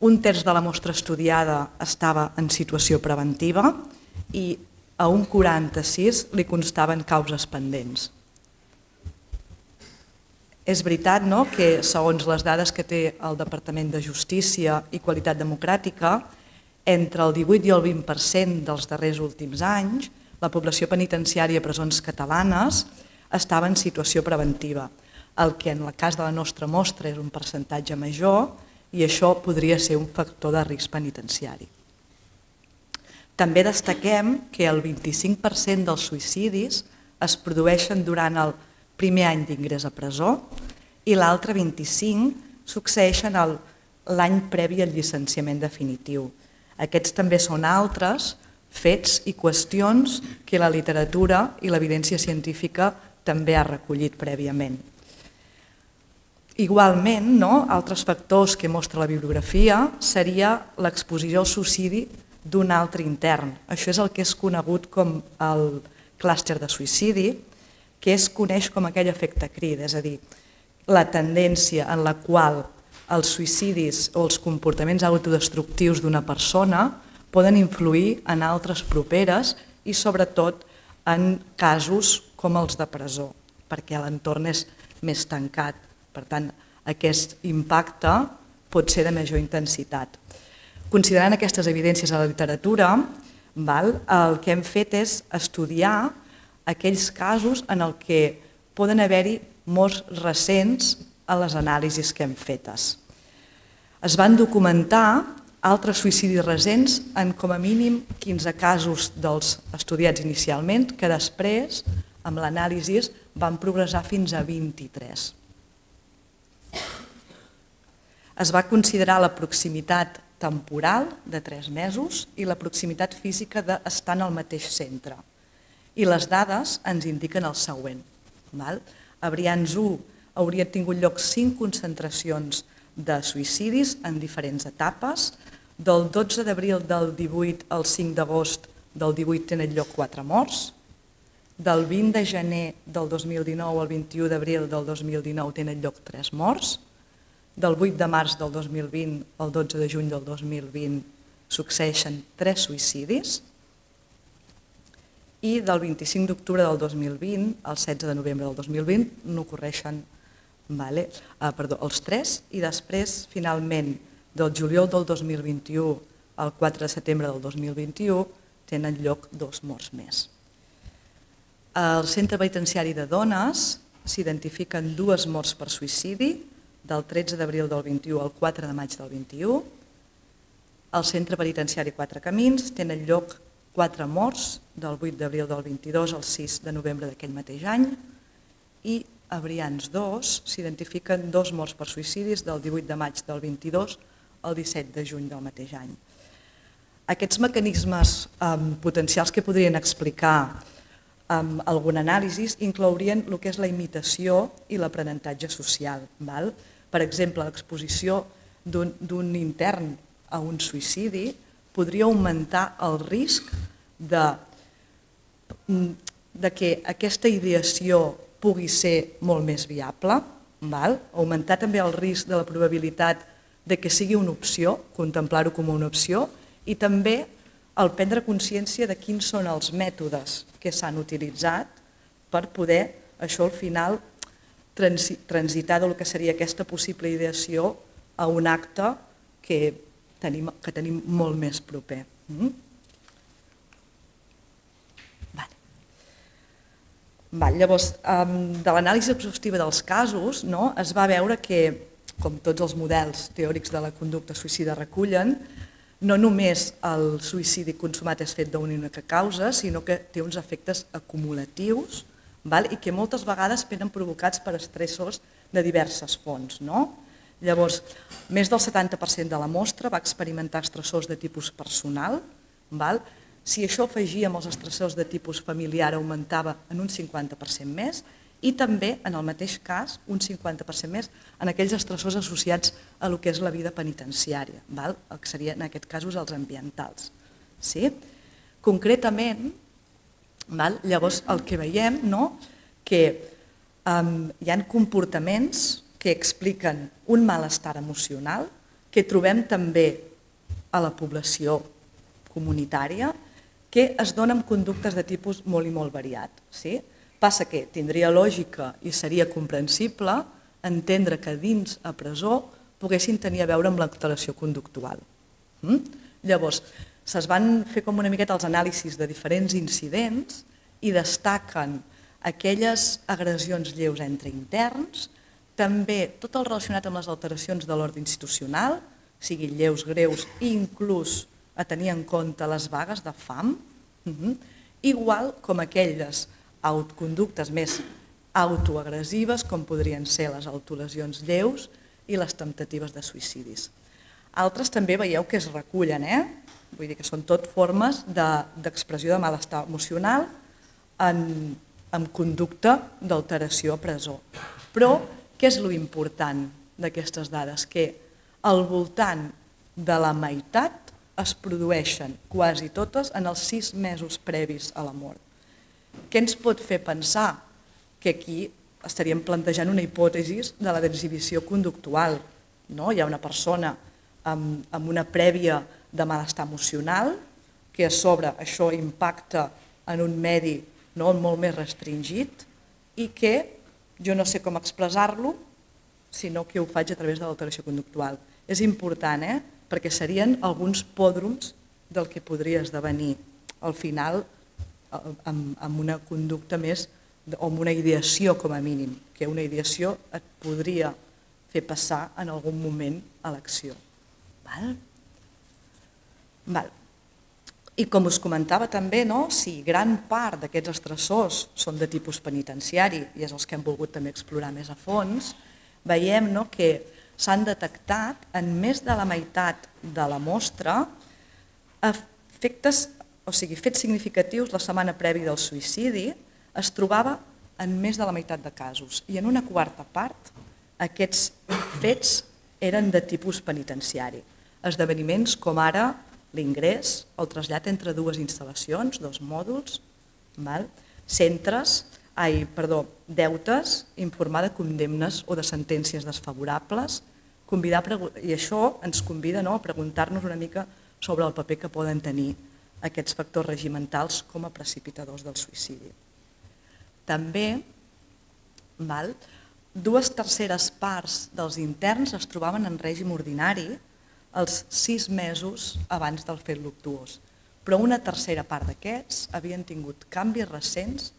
un terç de la mostra estudiada estava en situació preventiva i a un 46 li constaven causes pendents. És veritat no, que segons les dades que té el Departament de Justícia i Qualitat Democràtica, entre el 18 i el 20% dels darrers últims anys, la població penitenciària a presons catalanes estava en situació preventiva, el que en el cas de la nostra mostra és un percentatge major i això podria ser un factor de risc penitenciari. També destaquem que el 25% dels suïcidis es produeixen durant el primer any d'ingrés a presó i l'altre 25 succeeixen l'any previ al llicenciament definitiu. Aquests també són altres fets i qüestions que la literatura i l'evidència científica també ha recollit prèviament. Igualment, no, altres factors que mostra la bibliografia seria l'exposició al suïcidi d'un altre intern. Això és el que és conegut com el clúster de suïcidi, que es coneix com aquell efecte crid, és a dir, la tendència en la qual els suïcidis o els comportaments autodestructius d'una persona poden influir en altres properes i sobretot en casos com els de presó, perquè l'entorn és més tancat. Per tant, aquest impacte pot ser de major intensitat. Considerant aquestes evidències a la literatura, val, el que hem fet és estudiar aquells casos en el que poden haver-hi morts recents a les anàlisis que hem fetes. Es van documentar altres suïcidis recents en com a mínim 15 casos dels estudiats inicialment, que després, amb l'anàlisi, van progressar fins a 23. Es va considerar la proximitat temporal de 3 mesos i la proximitat física d'estar en el mateix centre i les dades ens indiquen el següent. Val? A Brians 1 hauria tingut lloc 5 concentracions de suïcidis en diferents etapes. Del 12 d'abril del 18 al 5 d'agost del 18 tenen lloc 4 morts. Del 20 de gener del 2019 al 21 d'abril del 2019 tenen lloc 3 morts. Del 8 de març del 2020 al 12 de juny del 2020 succeeixen 3 suïcidis i del 25 d'octubre del 2020 al 16 de novembre del 2020 n'ocorreixen vale, uh, perdó, els tres i després, finalment, del juliol del 2021 al 4 de setembre del 2021 tenen lloc dos morts més. Al centre penitenciari de dones s'identifiquen dues morts per suïcidi del 13 d'abril del 21 al 4 de maig del 21. Al centre penitenciari Quatre Camins tenen lloc quatre morts del 8 d'abril del 22 al 6 de novembre d'aquell mateix any i a Brians 2 s'identifiquen dos morts per suïcidis del 18 de maig del 22 al 17 de juny del mateix any. Aquests mecanismes um, potencials que podrien explicar amb alguna anàlisi inclourien el que és la imitació i l'aprenentatge social. Val? Per exemple, l'exposició d'un intern a un suïcidi podria augmentar el risc de, de que aquesta ideació pugui ser molt més viable, val? augmentar també el risc de la probabilitat de que sigui una opció, contemplar-ho com una opció, i també el prendre consciència de quins són els mètodes que s'han utilitzat per poder això al final transitar del que seria aquesta possible ideació a un acte que tenim, que tenim molt més proper. Mm? Vale. Vale, llavors, de l'anàlisi exhaustiva dels casos no, es va veure que, com tots els models teòrics de la conducta suïcida recullen, no només el suïcidi consumat és fet d'una única causa, sinó que té uns efectes acumulatius val? i que moltes vegades venen provocats per estressors de diverses fonts. No? Llavors, més del 70% de la mostra va experimentar estressors de tipus personal. Val? Si això afegíem els estressors de tipus familiar augmentava en un 50% més i també, en el mateix cas, un 50% més en aquells estressors associats a lo que és la vida penitenciària, val? que serien en aquest casos els ambientals. Sí? Concretament, val? llavors el que veiem no? que um, hi ha comportaments que expliquen un malestar emocional que trobem també a la població comunitària que es dona amb conductes de tipus molt i molt variat. Sí? Passa que tindria lògica i seria comprensible entendre que dins a presó poguessin tenir a veure amb l'alteració conductual. Mm? Llavors, se's van fer com una miqueta els anàlisis de diferents incidents i destaquen aquelles agressions lleus entre interns també tot el relacionat amb les alteracions de l'ordre institucional, siguin lleus, greus, i inclús a tenir en compte les vagues de fam, uh -huh. igual com aquelles conductes més autoagressives, com podrien ser les autolesions lleus i les temptatives de suïcidis. Altres també veieu que es recullen, eh? vull dir que són tot formes d'expressió de, de malestar emocional en, en conducta d'alteració a presó. Però què és lo important d'aquestes dades? Que al voltant de la meitat es produeixen quasi totes en els sis mesos previs a la mort. Què ens pot fer pensar que aquí estaríem plantejant una hipòtesi de la desinhibició conductual? No? Hi ha una persona amb, amb una prèvia de malestar emocional que a sobre això impacta en un medi no, molt més restringit i que jo no sé com expressar-lo, sinó que ho faig a través de l'alteració conductual. És important, eh? perquè serien alguns pòdroms del que podria esdevenir al final amb, amb una conducta més o amb una ideació com a mínim, que una ideació et podria fer passar en algun moment a l'acció. Val? Val. I com us comentava també, no, si gran part d'aquests estressors són de tipus penitenciari, i és els que hem volgut també explorar més a fons, veiem no, que s'han detectat en més de la meitat de la mostra efectes, o sigui, fets significatius la setmana prèvia del suïcidi es trobava en més de la meitat de casos i en una quarta part aquests fets eren de tipus penitenciari. Esdeveniments com ara l'ingrés, el trasllat entre dues instal·lacions, dos mòduls, val? centres, ai, perdó, deutes, informar de condemnes o de sentències desfavorables, convidar i això ens convida no, a preguntar-nos una mica sobre el paper que poden tenir aquests factors regimentals com a precipitadors del suïcidi. També, val, dues terceres parts dels interns es trobaven en règim ordinari els sis mesos abans del fet luctuós, però una tercera part d'aquests havien tingut canvis recents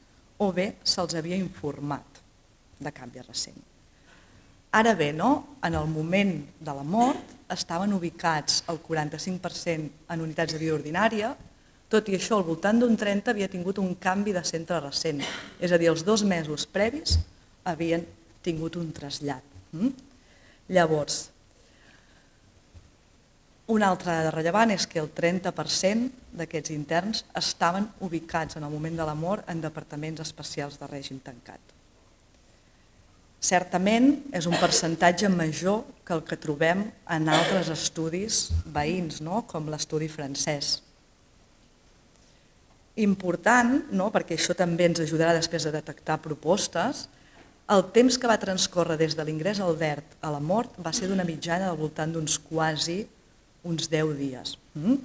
o bé se'ls havia informat de canvi recent. Ara bé, no? en el moment de la mort estaven ubicats el 45% en unitats de vida ordinària, tot i això al voltant d'un 30 havia tingut un canvi de centre recent, és a dir, els dos mesos previs havien tingut un trasllat. Mm? Llavors, una altra dada rellevant és que el 30% d'aquests interns estaven ubicats en el moment de la mort en departaments especials de règim tancat. Certament és un percentatge major que el que trobem en altres estudis veïns, no? com l'estudi francès. Important, no? perquè això també ens ajudarà després a detectar propostes, el temps que va transcorrer des de l'ingrés al DERT a la mort va ser d'una mitjana al voltant d'uns quasi uns 10 dies. Mm?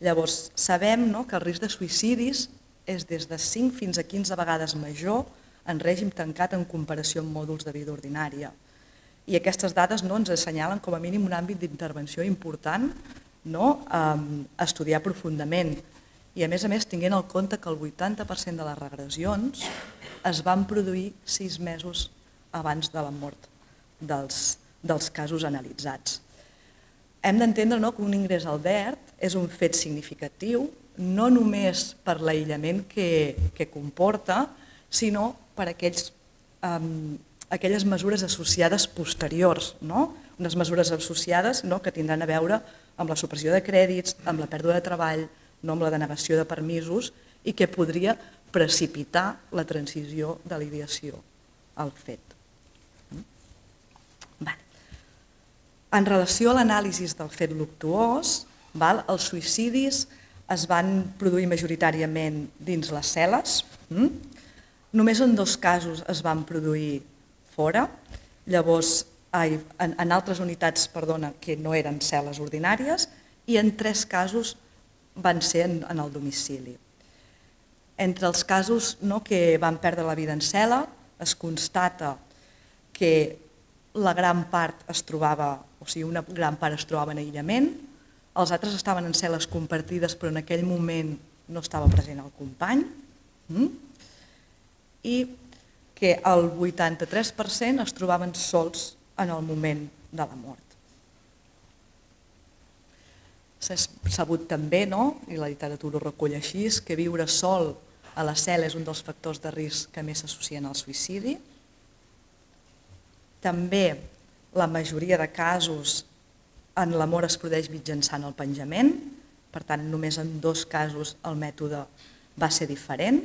Llavors, sabem no, que el risc de suïcidis és des de 5 fins a 15 vegades major en règim tancat en comparació amb mòduls de vida ordinària. I aquestes dades no, ens assenyalen com a mínim un àmbit d'intervenció important no, a estudiar profundament. I a més a més tinguent en compte que el 80% de les regressions es van produir 6 mesos abans de la mort dels, dels casos analitzats. Hem d'entendre no, que un ingrés al DERT és un fet significatiu, no només per l'aïllament que, que comporta, sinó per aquells um, aquelles mesures associades posteriors, no? unes mesures associades no? que tindran a veure amb la supressió de crèdits, amb la pèrdua de treball, no amb la denegació de permisos i que podria precipitar la transició de l'ideació al fet. En relació a l'anàlisi del fet luctuós, val, els suïcidis es van produir majoritàriament dins les cel·les. Hm? Només en dos casos es van produir fora, llavors ai, en, en altres unitats perdona, que no eren cel·les ordinàries i en tres casos van ser en, en el domicili. Entre els casos no, que van perdre la vida en cel·la es constata que la gran part es trobava o sigui, una gran part es trobava en aïllament, els altres estaven en cel·les compartides però en aquell moment no estava present el company, mm? i que el 83% es trobaven sols en el moment de la mort. S'ha sabut també, no? i la literatura ho recull així, que viure sol a la cel·la és un dels factors de risc que més s'associen al suïcidi. També la majoria de casos en l'amor es produeix mitjançant el penjament, per tant només en dos casos el mètode va ser diferent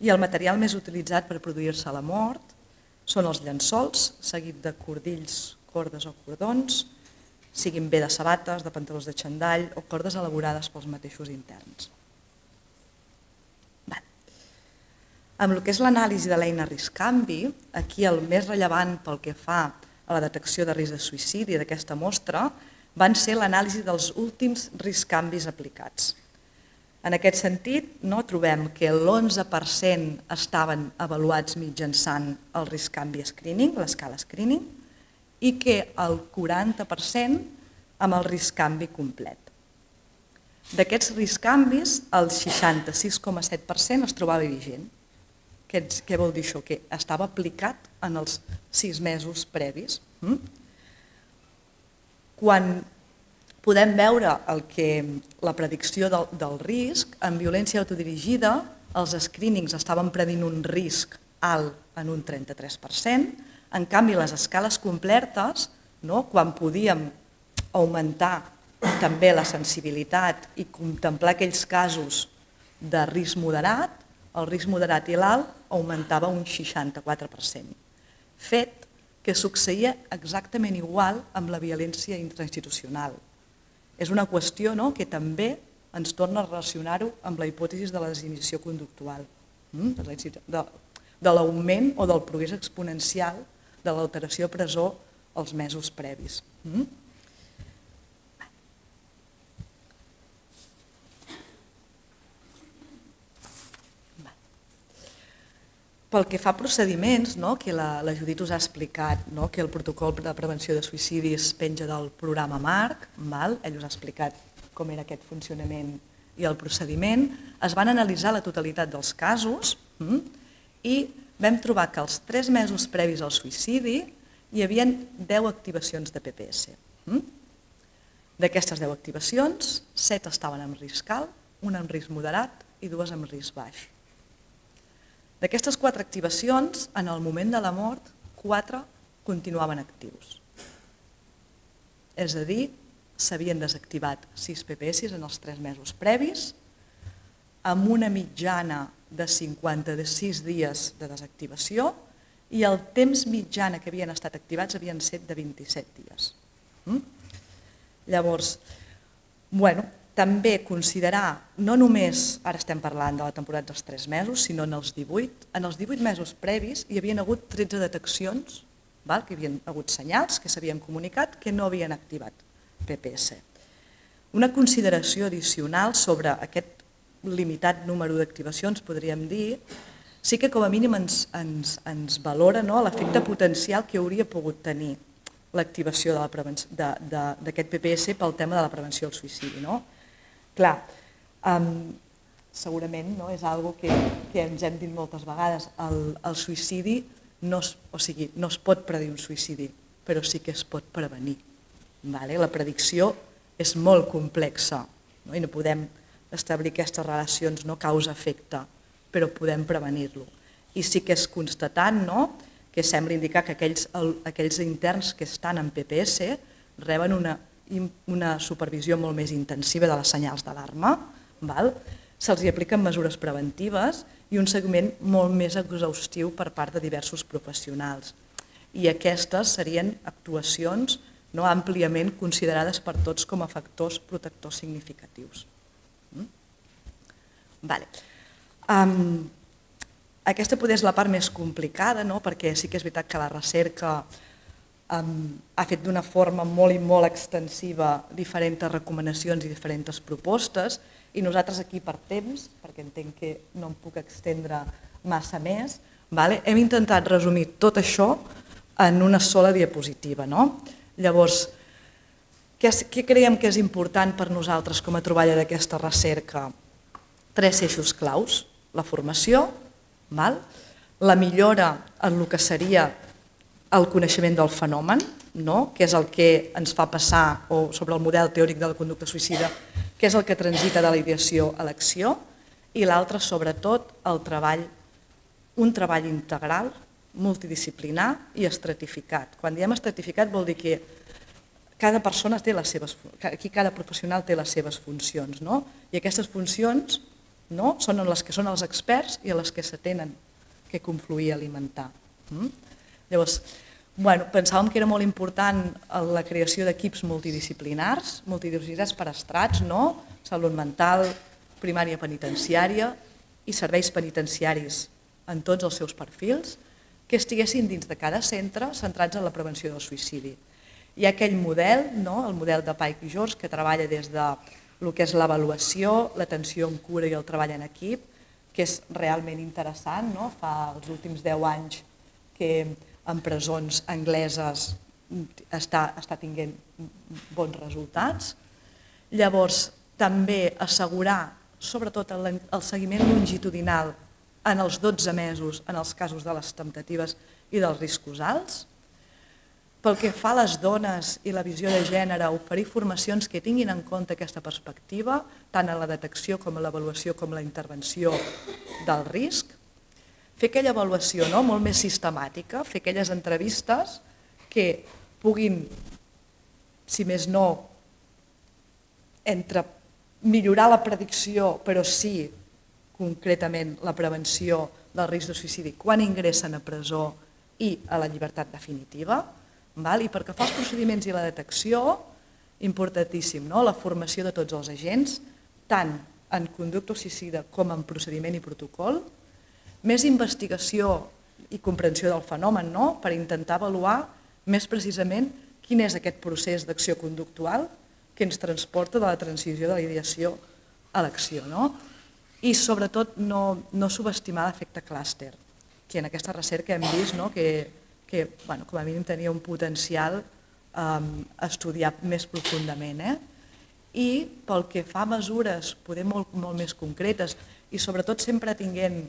i el material més utilitzat per produir-se la mort són els llençols, seguit de cordills, cordes o cordons, siguin bé de sabates, de pantalons de xandall o cordes elaborades pels mateixos interns. Va. Amb el que és l'anàlisi de l'eina risc-canvi, aquí el més rellevant pel que fa a la detecció de risc de suïcidi d'aquesta mostra van ser l'anàlisi dels últims risc-canvis aplicats. En aquest sentit, no trobem que l'11% estaven avaluats mitjançant el risc-canvi screening, l'escala screening, i que el 40% amb el risc-canvi complet. D'aquests risc-canvis, el 66,7% es trobava vigent. Què, vol dir això? Que estava aplicat en els sis mesos previs. Mm? Quan podem veure el que la predicció del, risc, en violència autodirigida els screenings estaven predint un risc alt en un 33%, en canvi les escales completes, no, quan podíem augmentar també la sensibilitat i contemplar aquells casos de risc moderat, el risc moderat i l'alt augmentava un 64%, fet que succeïa exactament igual amb la violència intrainstitucional. És una qüestió no, que també ens torna a relacionar-ho amb la hipòtesi de la desinhibició conductual, mm? de, l'augment o del progrés exponencial de l'alteració presó els mesos previs. Pel que fa a procediments, no, que la, la Judit us ha explicat no, que el protocol de prevenció de suïcidis penja del programa MARC, val? ell us ha explicat com era aquest funcionament i el procediment, es van analitzar la totalitat dels casos hm, i vam trobar que els tres mesos previs al suïcidi hi havia 10 activacions de PPS. Hm? D'aquestes 10 activacions, 7 estaven en risc alt, una en risc moderat i dues en risc baix. D'aquestes quatre activacions, en el moment de la mort, quatre continuaven actius. És a dir, s'havien desactivat 6 PPS en els 3 mesos previs, amb una mitjana de 56 dies de desactivació i el temps mitjana que havien estat activats havien set de 27 dies. Mm? Llavors, bueno, també considerar, no només, ara estem parlant de la temporada dels 3 mesos, sinó en els 18, en els 18 mesos previs hi havien hagut 13 deteccions, val? que hi havien hagut senyals que s'havien comunicat que no havien activat PPS. Una consideració addicional sobre aquest limitat número d'activacions, podríem dir, sí que com a mínim ens, ens, ens valora no, l'efecte potencial que hauria pogut tenir l'activació d'aquest PPS pel tema de la prevenció del suïcidi. No? Clar, um, segurament no, és algo que, que ens hem dit moltes vegades, el, el suïcidi no es, o sigui, no es pot predir un suïcidi, però sí que es pot prevenir. Vale? La predicció és molt complexa no? i no podem establir aquestes relacions no causa-efecte, però podem prevenir-lo. I sí que és constatant no, que sembla indicar que aquells, el, aquells interns que estan en PPS reben una, una supervisió molt més intensiva de les senyals d'alarma, se'ls apliquen mesures preventives i un segment molt més exhaustiu per part de diversos professionals. I aquestes serien actuacions no àmpliament considerades per tots com a factors protectors significatius. Mm? Vale. Aquesta poder és la part més complicada, no? perquè sí que és veritat que la recerca ha fet d'una forma molt i molt extensiva diferents recomanacions i diferents propostes i nosaltres aquí per temps, perquè entenc que no em puc extendre massa més, vale? hem intentat resumir tot això en una sola diapositiva. No? Llavors, què, què creiem que és important per nosaltres com a troballa d'aquesta recerca? Tres eixos claus, la formació? La millora en el que seria el coneixement del fenomen, no? que és el que ens fa passar o sobre el model teòric de la conducta suïcida, que és el que transita de la ideació a l'acció, i l'altre, sobretot, el treball, un treball integral, multidisciplinar i estratificat. Quan diem estratificat vol dir que cada persona té les seves, aquí cada professional té les seves funcions, no? i aquestes funcions no? són les que són els experts i les que s'atenen que confluir a alimentar. Mm? Llavors, bueno, pensàvem que era molt important la creació d'equips multidisciplinars, multidisciplinars per estrats, no? salut mental, primària penitenciària i serveis penitenciaris en tots els seus perfils, que estiguessin dins de cada centre centrats en la prevenció del suïcidi. Hi ha aquell model, no? el model de Pike i George, que treballa des de el que és l'avaluació, l'atenció en cura i el treball en equip, que és realment interessant. No? Fa els últims 10 anys que en presons angleses està, està tinguent bons resultats. Llavors, també assegurar, sobretot el, el seguiment longitudinal en els 12 mesos en els casos de les temptatives i dels riscos alts, pel que fa a les dones i la visió de gènere, oferir formacions que tinguin en compte aquesta perspectiva, tant en la detecció com en l'avaluació com la intervenció del risc, fer aquella avaluació no? molt més sistemàtica, fer aquelles entrevistes que puguin, si més no, entre millorar la predicció, però sí concretament la prevenció del risc de suïcidi quan ingressen a presó i a la llibertat definitiva, Val? I perquè fa els procediments i la detecció, importantíssim, no? la formació de tots els agents, tant en conducta suïcida com en procediment i protocol, més investigació i comprensió del fenomen no? per intentar avaluar més precisament quin és aquest procés d'acció conductual que ens transporta de la transició de la ideació a l'acció. No? I sobretot no, no subestimar l'efecte clúster, que en aquesta recerca hem vist no? que que bueno, com a mínim tenia un potencial um, a estudiar més profundament. Eh? I pel que fa a mesures poder molt, molt més concretes i sobretot sempre tinguent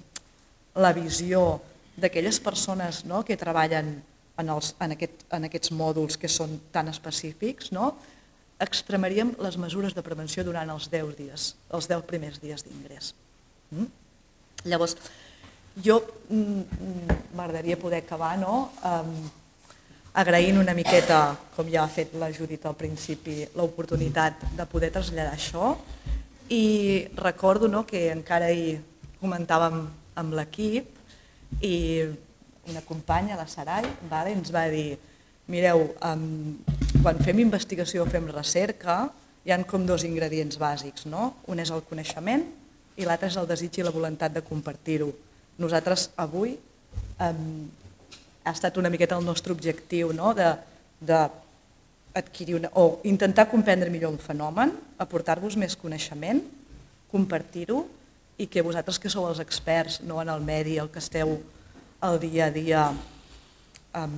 la visió d'aquelles persones no, que treballen en, els, en, aquest, en aquests mòduls que són tan específics, no, extremaríem les mesures de prevenció durant els 10 dies, els 10 primers dies d'ingrés. Mm? Llavors, jo mm, m'agradaria poder acabar no? um, agraint una miqueta, com ja ha fet la Judit al principi, l'oportunitat de poder traslladar això i recordo no, que encara hi comentàvem amb l'equip i una companya, la Sarai, vale, ens va dir mireu, um, quan fem investigació o fem recerca hi han com dos ingredients bàsics, no? un és el coneixement i l'altre és el desig i la voluntat de compartir-ho nosaltres avui eh, ha estat una miqueta el nostre objectiu no? de, de adquirir una, o intentar comprendre millor un fenomen, aportar-vos més coneixement, compartir-ho i que vosaltres que sou els experts no en el medi, el que esteu el dia a dia um,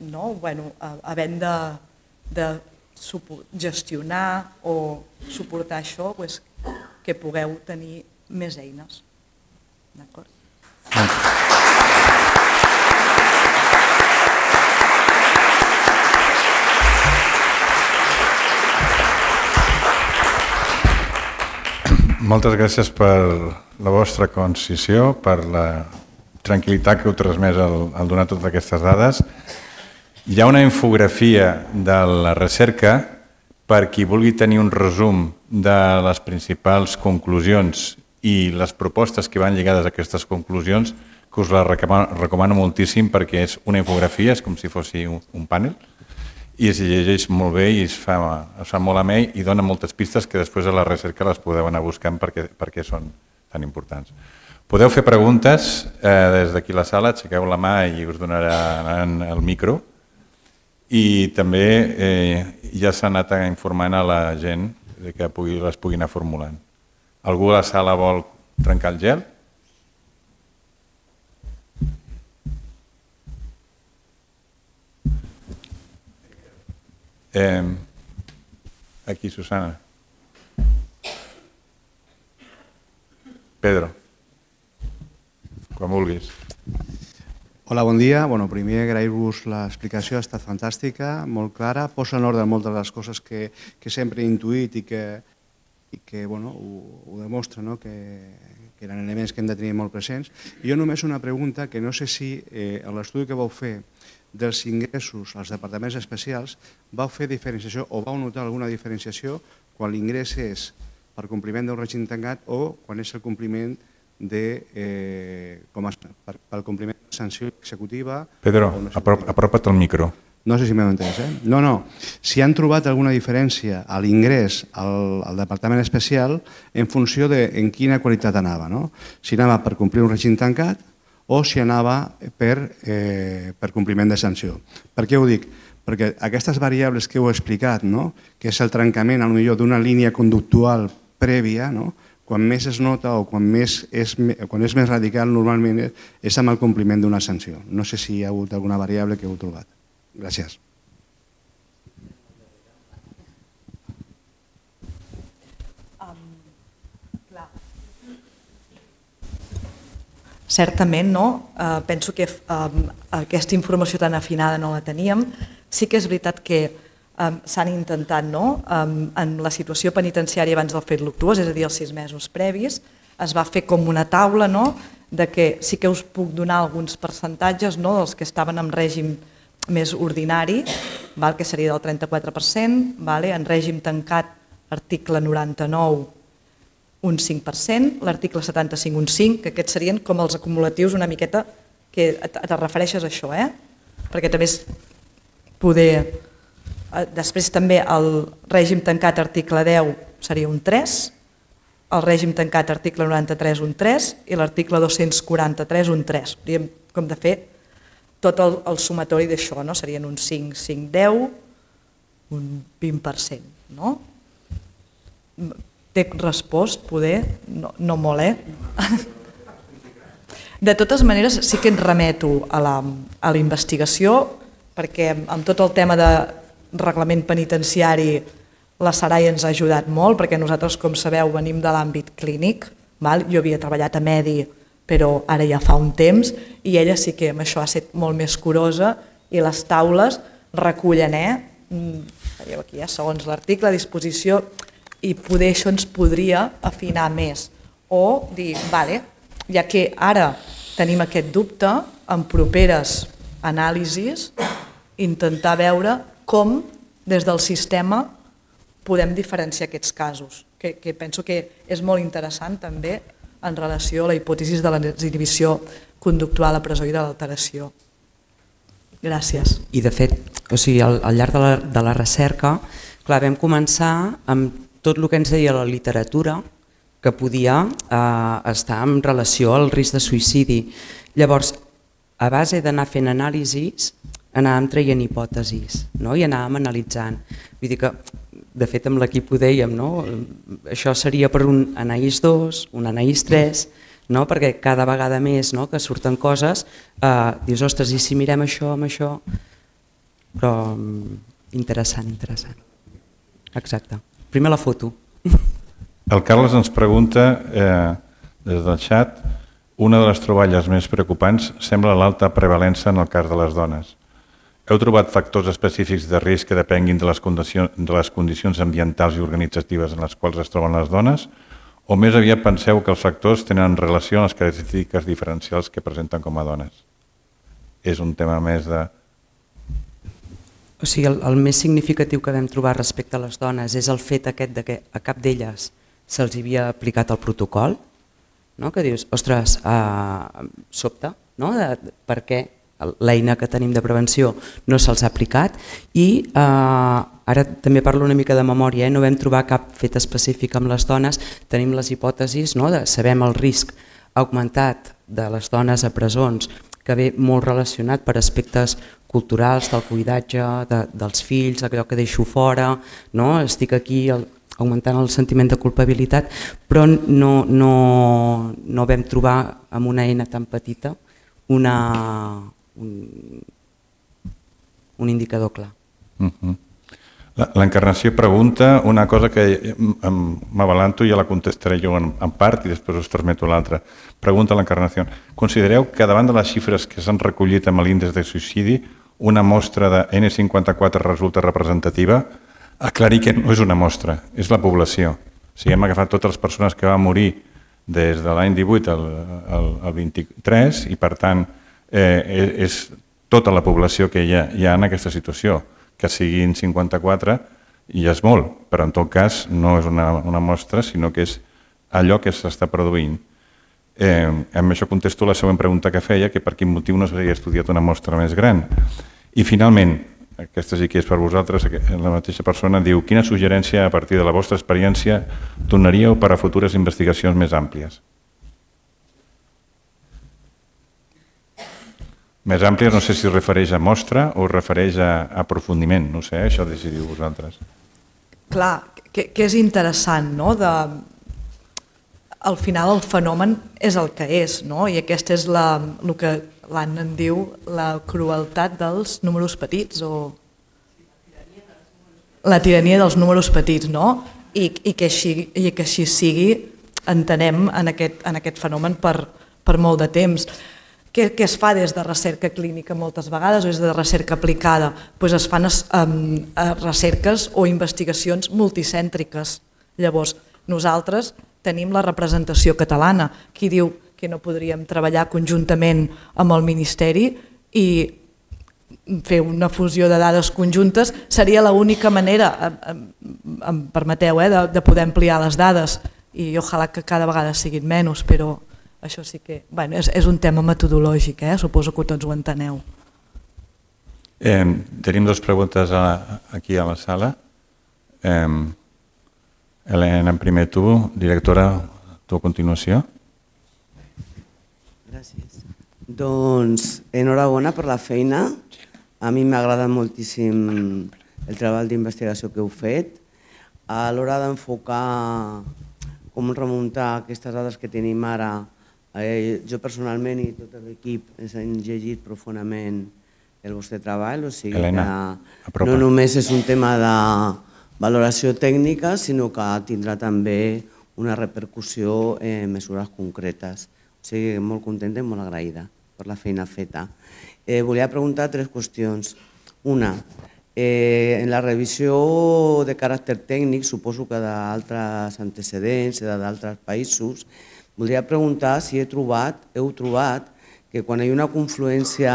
no? bueno, havent de, de gestionar o suportar això, pues, que pugueu tenir més eines. D'acord? Moltes gràcies per la vostra concisió, per la tranquil·litat que heu transmès al, al donar totes aquestes dades. Hi ha una infografia de la recerca per qui vulgui tenir un resum de les principals conclusions i les propostes que van lligades a aquestes conclusions, que us la recomano, moltíssim perquè és una infografia, és com si fos un, panel, i es llegeix molt bé i es fa, es fa molt amè i dona moltes pistes que després a la recerca les podeu anar buscant perquè, perquè són tan importants. Podeu fer preguntes eh, des d'aquí la sala, aixequeu la mà i us donaran el micro. I també eh, ja s'ha anat informant a la gent que pugui, les pugui anar formulant. Algú a la sala vol trencar el gel? Eh, aquí, Susana. Pedro, quan vulguis. Hola, bon dia. Bueno, primer agrair-vos l'explicació, ha estat fantàstica, molt clara, posa en ordre moltes de les coses que, que sempre he intuït i que, i que bueno, ho, ho demostra, no? que, que eren elements que hem de tenir molt presents. I jo només una pregunta que no sé si eh, l'estudi que vau fer dels ingressos als departaments especials, vau fer diferenciació o vau notar alguna diferenciació quan l'ingrés és per compliment d'un règim tancat o quan és el compliment de, eh, com a, per, pel compliment de sanció executiva... Pedro, no aprop, apropa't al micro. No sé si m'heu entès, eh? No, no. Si han trobat alguna diferència a l'ingrés al, al Departament Especial en funció de en quina qualitat anava, no? Si anava per complir un règim tancat o si anava per, eh, per compliment de sanció. Per què ho dic? Perquè aquestes variables que heu explicat, no? que és el trencament millor d'una línia conductual prèvia, no? quan més es nota o quan, més és, quan és més radical normalment és amb el compliment d'una sanció. No sé si hi ha hagut alguna variable que heu trobat. Gràcies. Certament no, eh, penso que eh, aquesta informació tan afinada no la teníem. Sí que és veritat que eh, s'han intentat no, eh, en la situació penitenciària abans del fet luctuós, és a dir, els sis mesos previs, es va fer com una taula no, de que sí que us puc donar alguns percentatges no, dels que estaven en règim més ordinari, val, que seria del 34%, vale, en règim tancat, article 99, un 5%, l'article 75 un 5%, que aquests serien com els acumulatius una miqueta que et, refereixes a això, eh? perquè també és poder... Eh, després també el règim tancat article 10 seria un 3, el règim tancat article 93 un 3 i l'article 243 un 3. Hauríem com de fer tot el, el sumatori d'això, no? serien un 5, 5, 10, un 20%. No? Té respost, poder? No, no molt, eh? De totes maneres, sí que ens remeto a la, a la investigació, perquè amb tot el tema de reglament penitenciari la Sarai ens ha ajudat molt, perquè nosaltres, com sabeu, venim de l'àmbit clínic, val? jo havia treballat a Medi, però ara ja fa un temps, i ella sí que amb això ha estat molt més curosa, i les taules recullen, eh? Mm, aquí, ja, segons l'article, disposició i poder això ens podria afinar més o dir, vale, ja que ara tenim aquest dubte, en properes anàlisis intentar veure com des del sistema podem diferenciar aquests casos, que, que penso que és molt interessant també en relació a la hipòtesi de la desinhibició conductual a presó i de l'alteració. Gràcies. I de fet, o sigui, al, al llarg de la, de la recerca, clar, vam començar amb tot el que ens deia la literatura que podia eh, estar en relació al risc de suïcidi. Llavors, a base d'anar fent anàlisis, anàvem traient hipòtesis no? i anàvem analitzant. Vull dir que, de fet, amb l'equip ho dèiem, no? això seria per un Anaïs 2, un Anaïs 3, no? perquè cada vegada més no? que surten coses, eh, dius, ostres, i si mirem això amb això? Però mm, interessant, interessant. Exacte. Primer la foto. El Carles ens pregunta, eh, des del xat, una de les troballes més preocupants sembla l'alta prevalença en el cas de les dones. Heu trobat factors específics de risc que depenguin de les, de les condicions ambientals i organitzatives en les quals es troben les dones o més aviat penseu que els factors tenen relació amb les característiques diferencials que presenten com a dones? És un tema més de... O sigui, el, el més significatiu que vam trobar respecte a les dones és el fet aquest de que a cap d'elles se'ls havia aplicat el protocol, no? que dius, ostres, eh, sobte, no? de, per què l'eina que tenim de prevenció no se'ls ha aplicat i eh, ara també parlo una mica de memòria, eh? no vam trobar cap fet específic amb les dones, tenim les hipòtesis, no? de, sabem el risc augmentat de les dones a presons que ve molt relacionat per aspectes culturals, del cuidatge, de, dels fills, allò que deixo fora, no? estic aquí el, augmentant el sentiment de culpabilitat, però no, no, no vam trobar amb una eina tan petita una, un, un indicador clar. Uh -huh. L'Encarnació pregunta una cosa que m'avalanto i ja la contestaré jo en, en part i després us transmeto l'altra. Pregunta l'Encarnació. Considereu que davant de les xifres que s'han recollit amb l'índex de suïcidi, una mostra de N54 resulta representativa? Aclarir que no és una mostra, és la població. O sigui, hem agafat totes les persones que van morir des de l'any 18 al, al, al 23 i per tant eh, és tota la població que hi ha, hi ha en aquesta situació. Que siguin 54 ja és molt, però en tot cas no és una, una mostra, sinó que és allò que s'està produint. Eh, amb això contesto la següent pregunta que feia, que per quin motiu no s'havia estudiat una mostra més gran. I finalment, aquesta sí que és per vosaltres, la mateixa persona diu quina suggerència a partir de la vostra experiència donaríeu per a futures investigacions més àmplies? Més àmplia, no sé si es refereix a mostra o es refereix a aprofundiment, no sé, això decidiu vosaltres. Clar, que, que és interessant, no? De, al final el fenomen és el que és, no? i aquesta és la, el que l'Anna en diu la crueltat dels números petits o la tirania dels números petits, no? I, i, que, així, i que així sigui entenem en aquest, en aquest fenomen per, per molt de temps. Què, què es fa des de recerca clínica moltes vegades o des de recerca aplicada? Pues es fan es, um, recerques o investigacions multicèntriques. Llavors, nosaltres tenim la representació catalana. Qui diu que no podríem treballar conjuntament amb el Ministeri i fer una fusió de dades conjuntes seria l'única manera, em, permeteu, eh, de, de poder ampliar les dades i ojalà que cada vegada siguin menys, però això sí que... Bueno, és, és un tema metodològic, eh? suposo que tots ho enteneu. Eh, tenim dues preguntes a, aquí a la sala. Eh, Helena, primer tu, directora, tu a continuació. Gràcies. Doncs enhorabona per la feina. A mi m'ha agradat moltíssim el treball d'investigació que heu fet. A l'hora d'enfocar com remuntar aquestes dades que tenim ara Eh, jo personalment i tot l'equip ens hem llegit profundament el vostre treball, o sigui Helena, que no només és un tema de valoració tècnica, sinó que tindrà també una repercussió en mesures concretes. O sigui, molt contenta i molt agraïda per la feina feta. Eh, volia preguntar tres qüestions. Una, eh, en la revisió de caràcter tècnic, suposo que d'altres antecedents, d'altres països, Voldria preguntar si he trobat, heu trobat que quan hi ha una confluència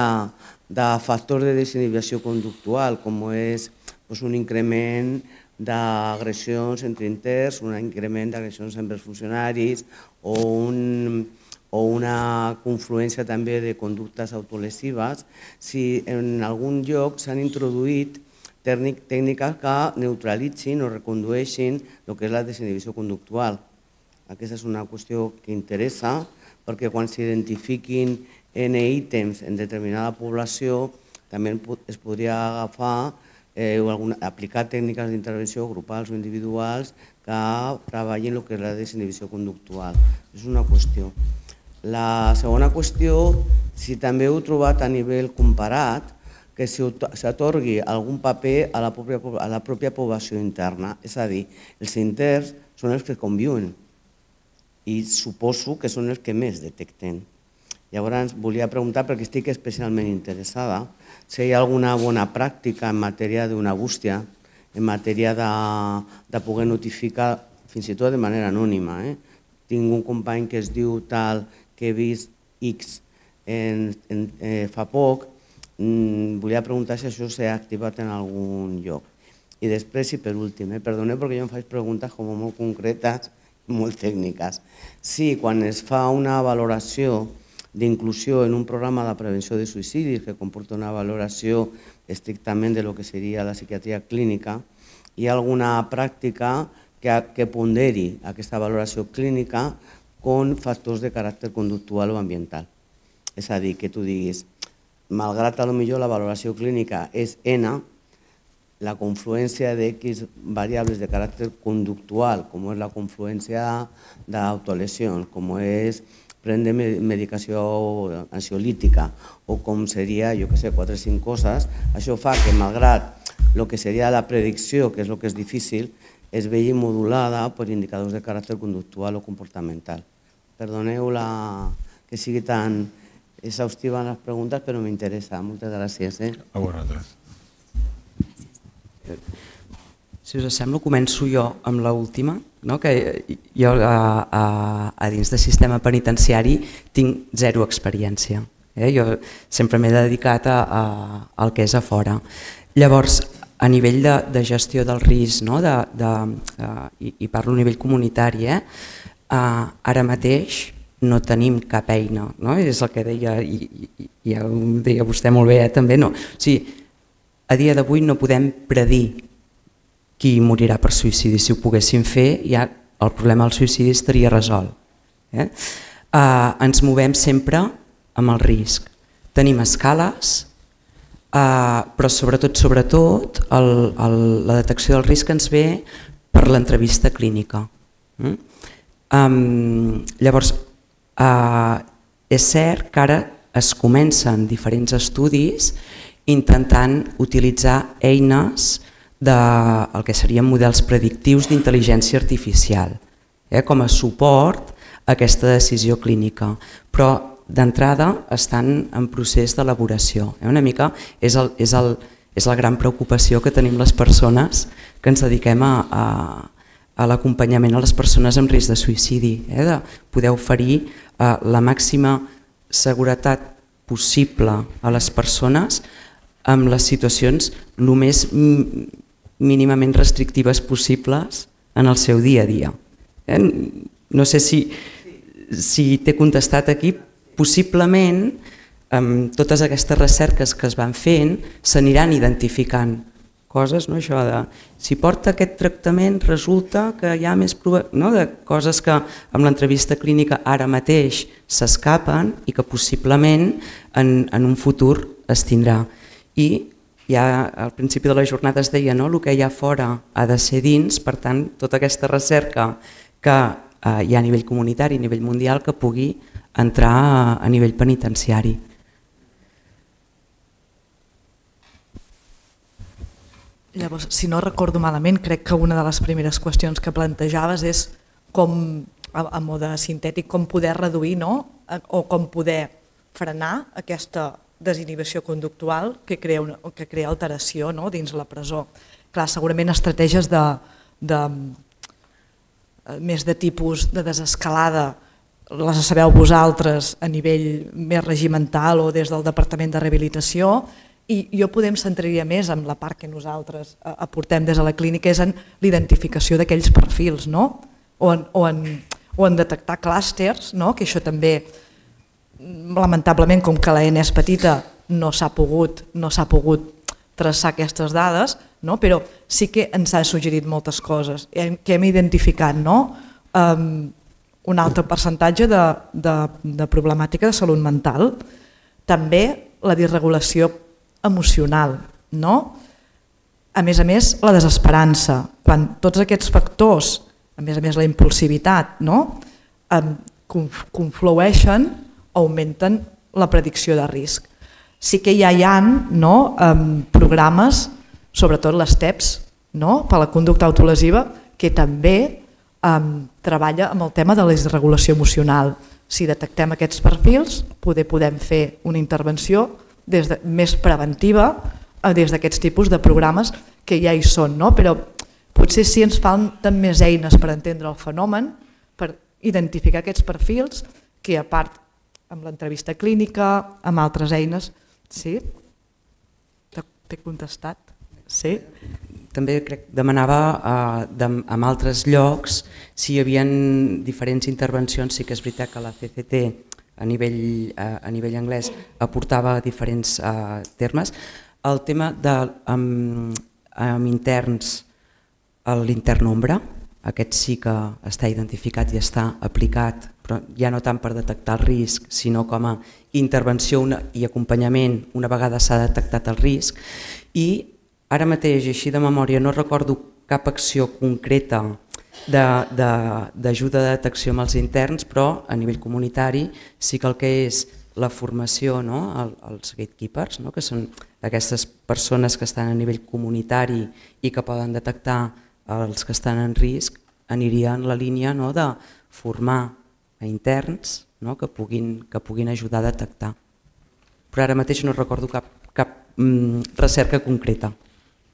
de factors de desinhibició conductual, com és doncs, un increment d'agressions entre interns, un increment d'agressions entre els funcionaris o, un, o una confluència també de conductes autolesives, si en algun lloc s'han introduït tècniques que neutralitzin o recondueixin el que és la desinhibició conductual. Aquesta és una qüestió que interessa perquè quan s'identifiquin N ítems en determinada població també es podria agafar eh, alguna, aplicar tècniques d'intervenció grupals o individuals que treballin el que és la desinhibició conductual. És una qüestió. La segona qüestió, si també heu trobat a nivell comparat, que s'atorgui algun paper a la, pròpia, a la pròpia població interna, és a dir, els interns són els que conviuen, i suposo que són els que més detecten. Llavors, volia preguntar, perquè estic especialment interessada, si hi ha alguna bona pràctica en matèria d'una bústia, en matèria de, de poder notificar, fins i tot de manera anònima, eh? tinc un company que es diu tal, que he vist X en, en, eh, fa poc, mm, volia preguntar si això s'ha activat en algun lloc. I després, i per últim, eh, perdoneu perquè jo em faig preguntes com molt concretes, molt tècniques. Sí, quan es fa una valoració d'inclusió en un programa de prevenció de suïcidis que comporta una valoració estrictament de lo que seria la psiquiatria clínica, hi ha alguna pràctica que, que ponderi aquesta valoració clínica con factors de caràcter conductual o ambiental. És a dir, que tu diguis, malgrat a lo millor la valoració clínica és N, la confluència de X variables de caràcter conductual, com és la confluència d'autolesions, com és prendre medicació ansiolítica o com seria, jo que sé, quatre o cinc coses, això fa que malgrat el que seria la predicció, que és el que és difícil, es vegi modulada per indicadors de caràcter conductual o comportamental. Perdoneu la... que sigui tan exhaustiva en les preguntes, però m'interessa. Moltes gràcies. Eh? A vosaltres. Si us sembla, començo jo amb l'última, no? que jo a, a, a dins del sistema penitenciari tinc zero experiència. Eh? Jo sempre m'he dedicat a, a, al que és a fora. Llavors, a nivell de, de gestió del risc, no? de, de, de, i, i parlo a nivell comunitari, eh? Uh, ara mateix no tenim cap eina, no? és el que deia, i, i, i ho deia vostè molt bé eh, també, no? o sigui, a dia d'avui no podem predir qui morirà per suïcidi, si ho poguéssim fer ja el problema del suïcidi estaria resolt. Eh? Uh, ens movem sempre amb el risc. Tenim escales, uh, però sobretot, sobretot el, el, la detecció del risc ens ve per l'entrevista clínica. Mm? Um, llavors, Uh, és cert que ara es comencen diferents estudis intentant utilitzar eines del de, que serien models predictius d'intel·ligència artificial eh, com a suport a aquesta decisió clínica. Però d'entrada estan en procés d'elaboració. Eh? Una mica és, el, és, el, és la gran preocupació que tenim les persones que ens dediquem a, a, a l'acompanyament a les persones amb risc de suïcidi, eh? de poder oferir eh, la màxima seguretat possible a les persones amb les situacions el més mínimament restrictives possibles en el seu dia a dia. Eh? No sé si, si t'he contestat aquí, possiblement amb totes aquestes recerques que es van fent s'aniran identificant coses, no? això de si porta aquest tractament resulta que hi ha més prova, no? de coses que amb l'entrevista clínica ara mateix s'escapen i que possiblement en, en un futur es tindrà. I ja al principi de la jornada es deia no? el que hi ha fora ha de ser dins, per tant tota aquesta recerca que eh, hi ha a nivell comunitari, a nivell mundial, que pugui entrar a, a nivell penitenciari. Llavors, si no recordo malament, crec que una de les primeres qüestions que plantejaves és com, a, a mode sintètic, com poder reduir no? o com poder frenar aquesta desinhibició conductual que crea, una, que crea alteració no? dins la presó. Clar, segurament estratègies de, de, eh, més de tipus de desescalada les sabeu vosaltres a nivell més regimental o des del Departament de Rehabilitació i jo podem centraria més en la part que nosaltres eh, aportem des de la clínica és en l'identificació d'aquells perfils no? o, en, o, en, o en detectar clústers, no? que això també lamentablement com que la N és petita no s'ha pogut, no s'ha pogut traçar aquestes dades, no? però sí que ens ha suggerit moltes coses que hem identificat no? um, un altre percentatge de, de, de problemàtica de salut mental, també la disregulació emocional. No? A més a més, la desesperança, quan tots aquests factors, a més a més la impulsivitat, no? conflueixen, augmenten la predicció de risc. Sí que ja hi ha no, programes, sobretot les TEPS, no? per la conducta autolesiva, que també um, treballa amb el tema de la desregulació emocional. Si detectem aquests perfils, poder podem fer una intervenció des de, més preventiva eh, des d'aquests tipus de programes que ja hi són, no? però potser sí ens falten més eines per entendre el fenomen, per identificar aquests perfils que a part amb l'entrevista clínica, amb altres eines, sí? T'he contestat? Sí? També crec demanava eh, de, amb altres llocs si hi havia diferents intervencions, sí que és veritat que la CCT a nivell, eh, a nivell anglès aportava diferents eh, termes. El tema de, amb, amb interns, l'intern ombra, aquest sí que està identificat i està aplicat, però ja no tant per detectar el risc, sinó com a intervenció i acompanyament una vegada s'ha detectat el risc. I ara mateix, així de memòria, no recordo cap acció concreta d'ajuda de, de, de detecció amb els interns, però a nivell comunitari sí que el que és la formació no? als gatekeepers, no? que són aquestes persones que estan a nivell comunitari i que poden detectar els que estan en risc, aniria en la línia no? de formar a interns no? que, puguin, que puguin ajudar a detectar. Però ara mateix no recordo cap, cap mm, recerca concreta.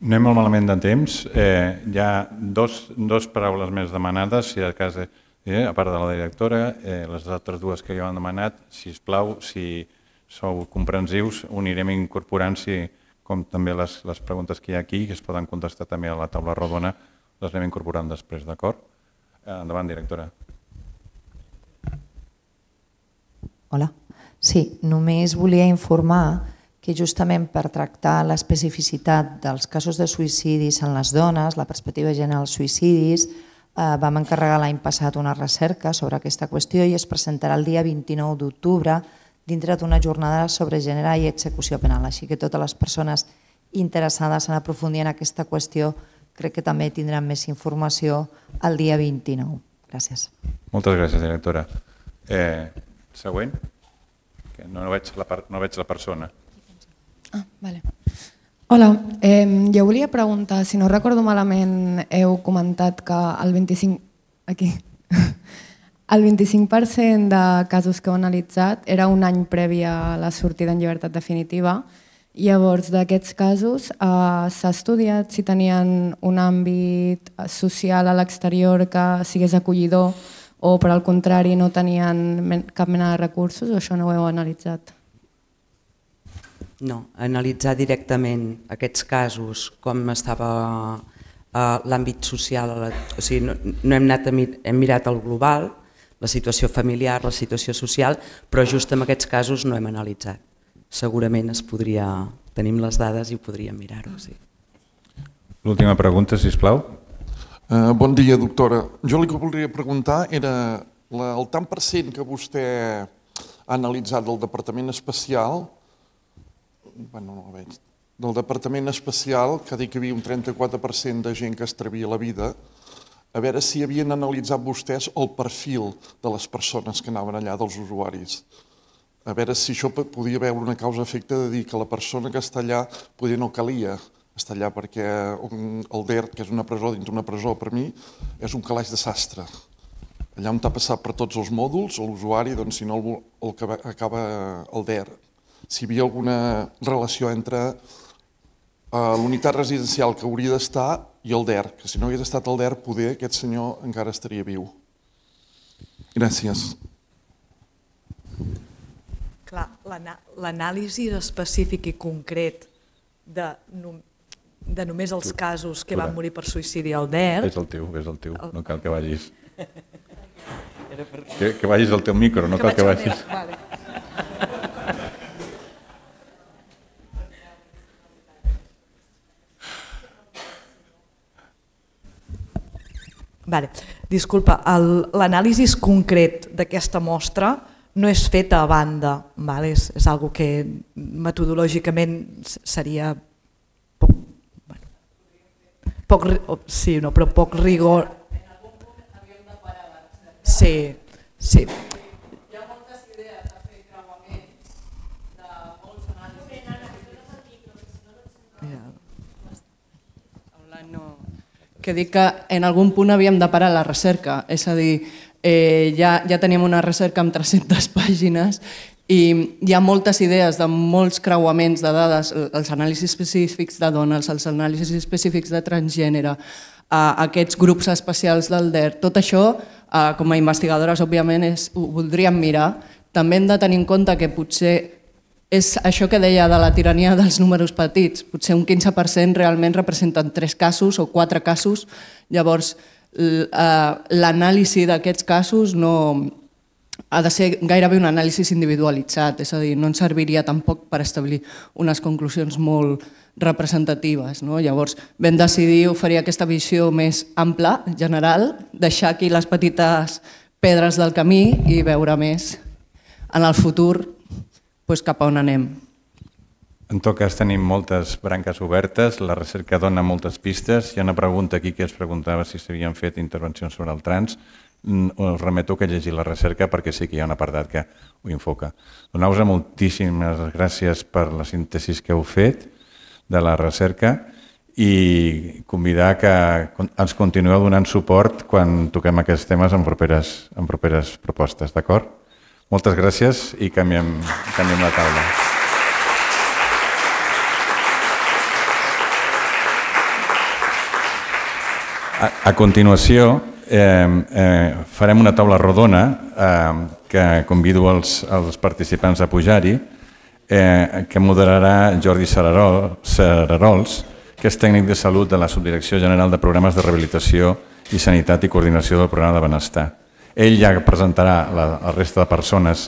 Anem molt malament de temps. Eh, hi ha dos, dos paraules més demanades, si a casa, eh, a part de la directora, eh, les altres dues que jo han demanat, si us plau, si sou comprensius, ho anirem incorporant, si, com també les, les preguntes que hi ha aquí, que es poden contestar també a la taula rodona, les anem incorporant després, d'acord? Eh, endavant, directora. Hola. Sí, només volia informar que justament per tractar l'especificitat dels casos de suïcidis en les dones, la perspectiva de gènere als suïcidis, eh, vam encarregar l'any passat una recerca sobre aquesta qüestió i es presentarà el dia 29 d'octubre dintre d'una jornada sobre gènere i execució penal. Així que totes les persones interessades en aprofundir en aquesta qüestió crec que també tindran més informació el dia 29. Gràcies. Moltes gràcies, directora. Eh, següent. Que no, veig la, no veig la persona. Ah, vale. Hola, eh, jo volia preguntar, si no recordo malament, heu comentat que el 25... Aquí. El 25% de casos que heu analitzat era un any previ a la sortida en llibertat definitiva. Llavors, d'aquests casos, eh, s'ha estudiat si tenien un àmbit social a l'exterior que sigués acollidor o, per al contrari, no tenien cap mena de recursos o això no ho heu analitzat? No, analitzar directament aquests casos, com estava eh, l'àmbit social, o sigui, no, no hem, anat a mir, hem mirat el global, la situació familiar, la situació social, però just en aquests casos no hem analitzat. Segurament es podria, tenim les dades i ho podríem mirar-ho. Sí. L'última pregunta, si us plau. Uh, bon dia, doctora. Jo el que voldria preguntar era la, el tant per cent que vostè ha analitzat del Departament Especial bueno, no veig, del Departament Especial, que ha dit que hi havia un 34% de gent que es trevia la vida, a veure si havien analitzat vostès el perfil de les persones que anaven allà, dels usuaris. A veure si això podia haver una causa-efecte de dir que la persona que està allà podia no calia estar allà perquè el DERT, que és una presó dintre una presó per mi, és un calaix de sastre. Allà on t'ha passat per tots els mòduls, l'usuari, doncs, si no el, el que acaba el DERT si hi havia alguna relació entre uh, l'unitat residencial que hauria d'estar i el DER, que si no hagués estat el DER, poder aquest senyor encara estaria viu. Gràcies. L'anàlisi específic i concret de, de només els casos que van morir per suïcidi al DER... És el teu, és el teu, no cal que vagis. Que, que vagis al teu micro, no que cal que vagis. Vale. Vale. Disculpa, l'anàlisi concret d'aquesta mostra no és feta a banda, vale? és, és algo que metodològicament seria poc, bueno, poc, sí, no, però poc rigor. Sí, sí. que dic que en algun punt havíem de parar la recerca, és a dir, eh, ja, ja teníem una recerca amb 300 pàgines i hi ha moltes idees de molts creuaments de dades, els anàlisis específics de dones, els anàlisis específics de transgènere, a aquests grups especials del DER. Tot això, com a investigadores, òbviament, és, ho voldríem mirar. També hem de tenir en compte que potser és això que deia de la tirania dels números petits. Potser un 15% realment representen tres casos o quatre casos. Llavors, l'anàlisi d'aquests casos no, ha de ser gairebé un anàlisi individualitzat, és a dir, no ens serviria tampoc per establir unes conclusions molt representatives. No? Llavors vam decidir oferir aquesta visió més ampla, general, deixar aquí les petites pedres del camí i veure més en el futur doncs, cap a on anem. En tot cas tenim moltes branques obertes, la recerca dona moltes pistes. Hi ha una pregunta aquí que es preguntava si s'havien fet intervencions sobre el trans. Mm, us remeto que llegir la recerca perquè sí que hi ha un apartat que ho infoca. Donar-vos moltíssimes gràcies per la síntesi que heu fet de la recerca i convidar que ens continueu donant suport quan toquem aquests temes en properes, en properes propostes, d'acord? Moltes gràcies i canviem, canviem la taula. A, continuació, eh, eh, farem una taula rodona eh, que convido els, els participants a pujar-hi, eh, que moderarà Jordi Serarol, Serarols, que és tècnic de salut de la Subdirecció General de Programes de Rehabilitació i Sanitat i Coordinació del Programa de Benestar. Ell ja presentarà la, la resta de persones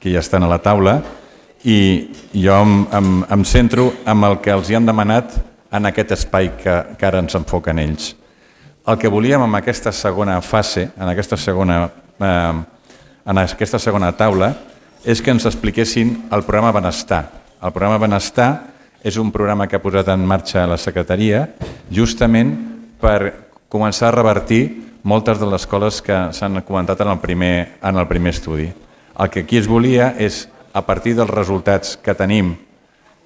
que ja estan a la taula i jo em, em, em centro en el que els hi han demanat en aquest espai que, que ara ens enfoquen ells. El que volíem en aquesta segona fase, en aquesta segona, eh, en aquesta segona taula, és que ens expliquessin el programa Benestar. El programa Benestar és un programa que ha posat en marxa la secretaria justament per començar a revertir moltes de les coses que s'han comentat en el, primer, en el primer estudi. El que aquí es volia és, a partir dels resultats que tenim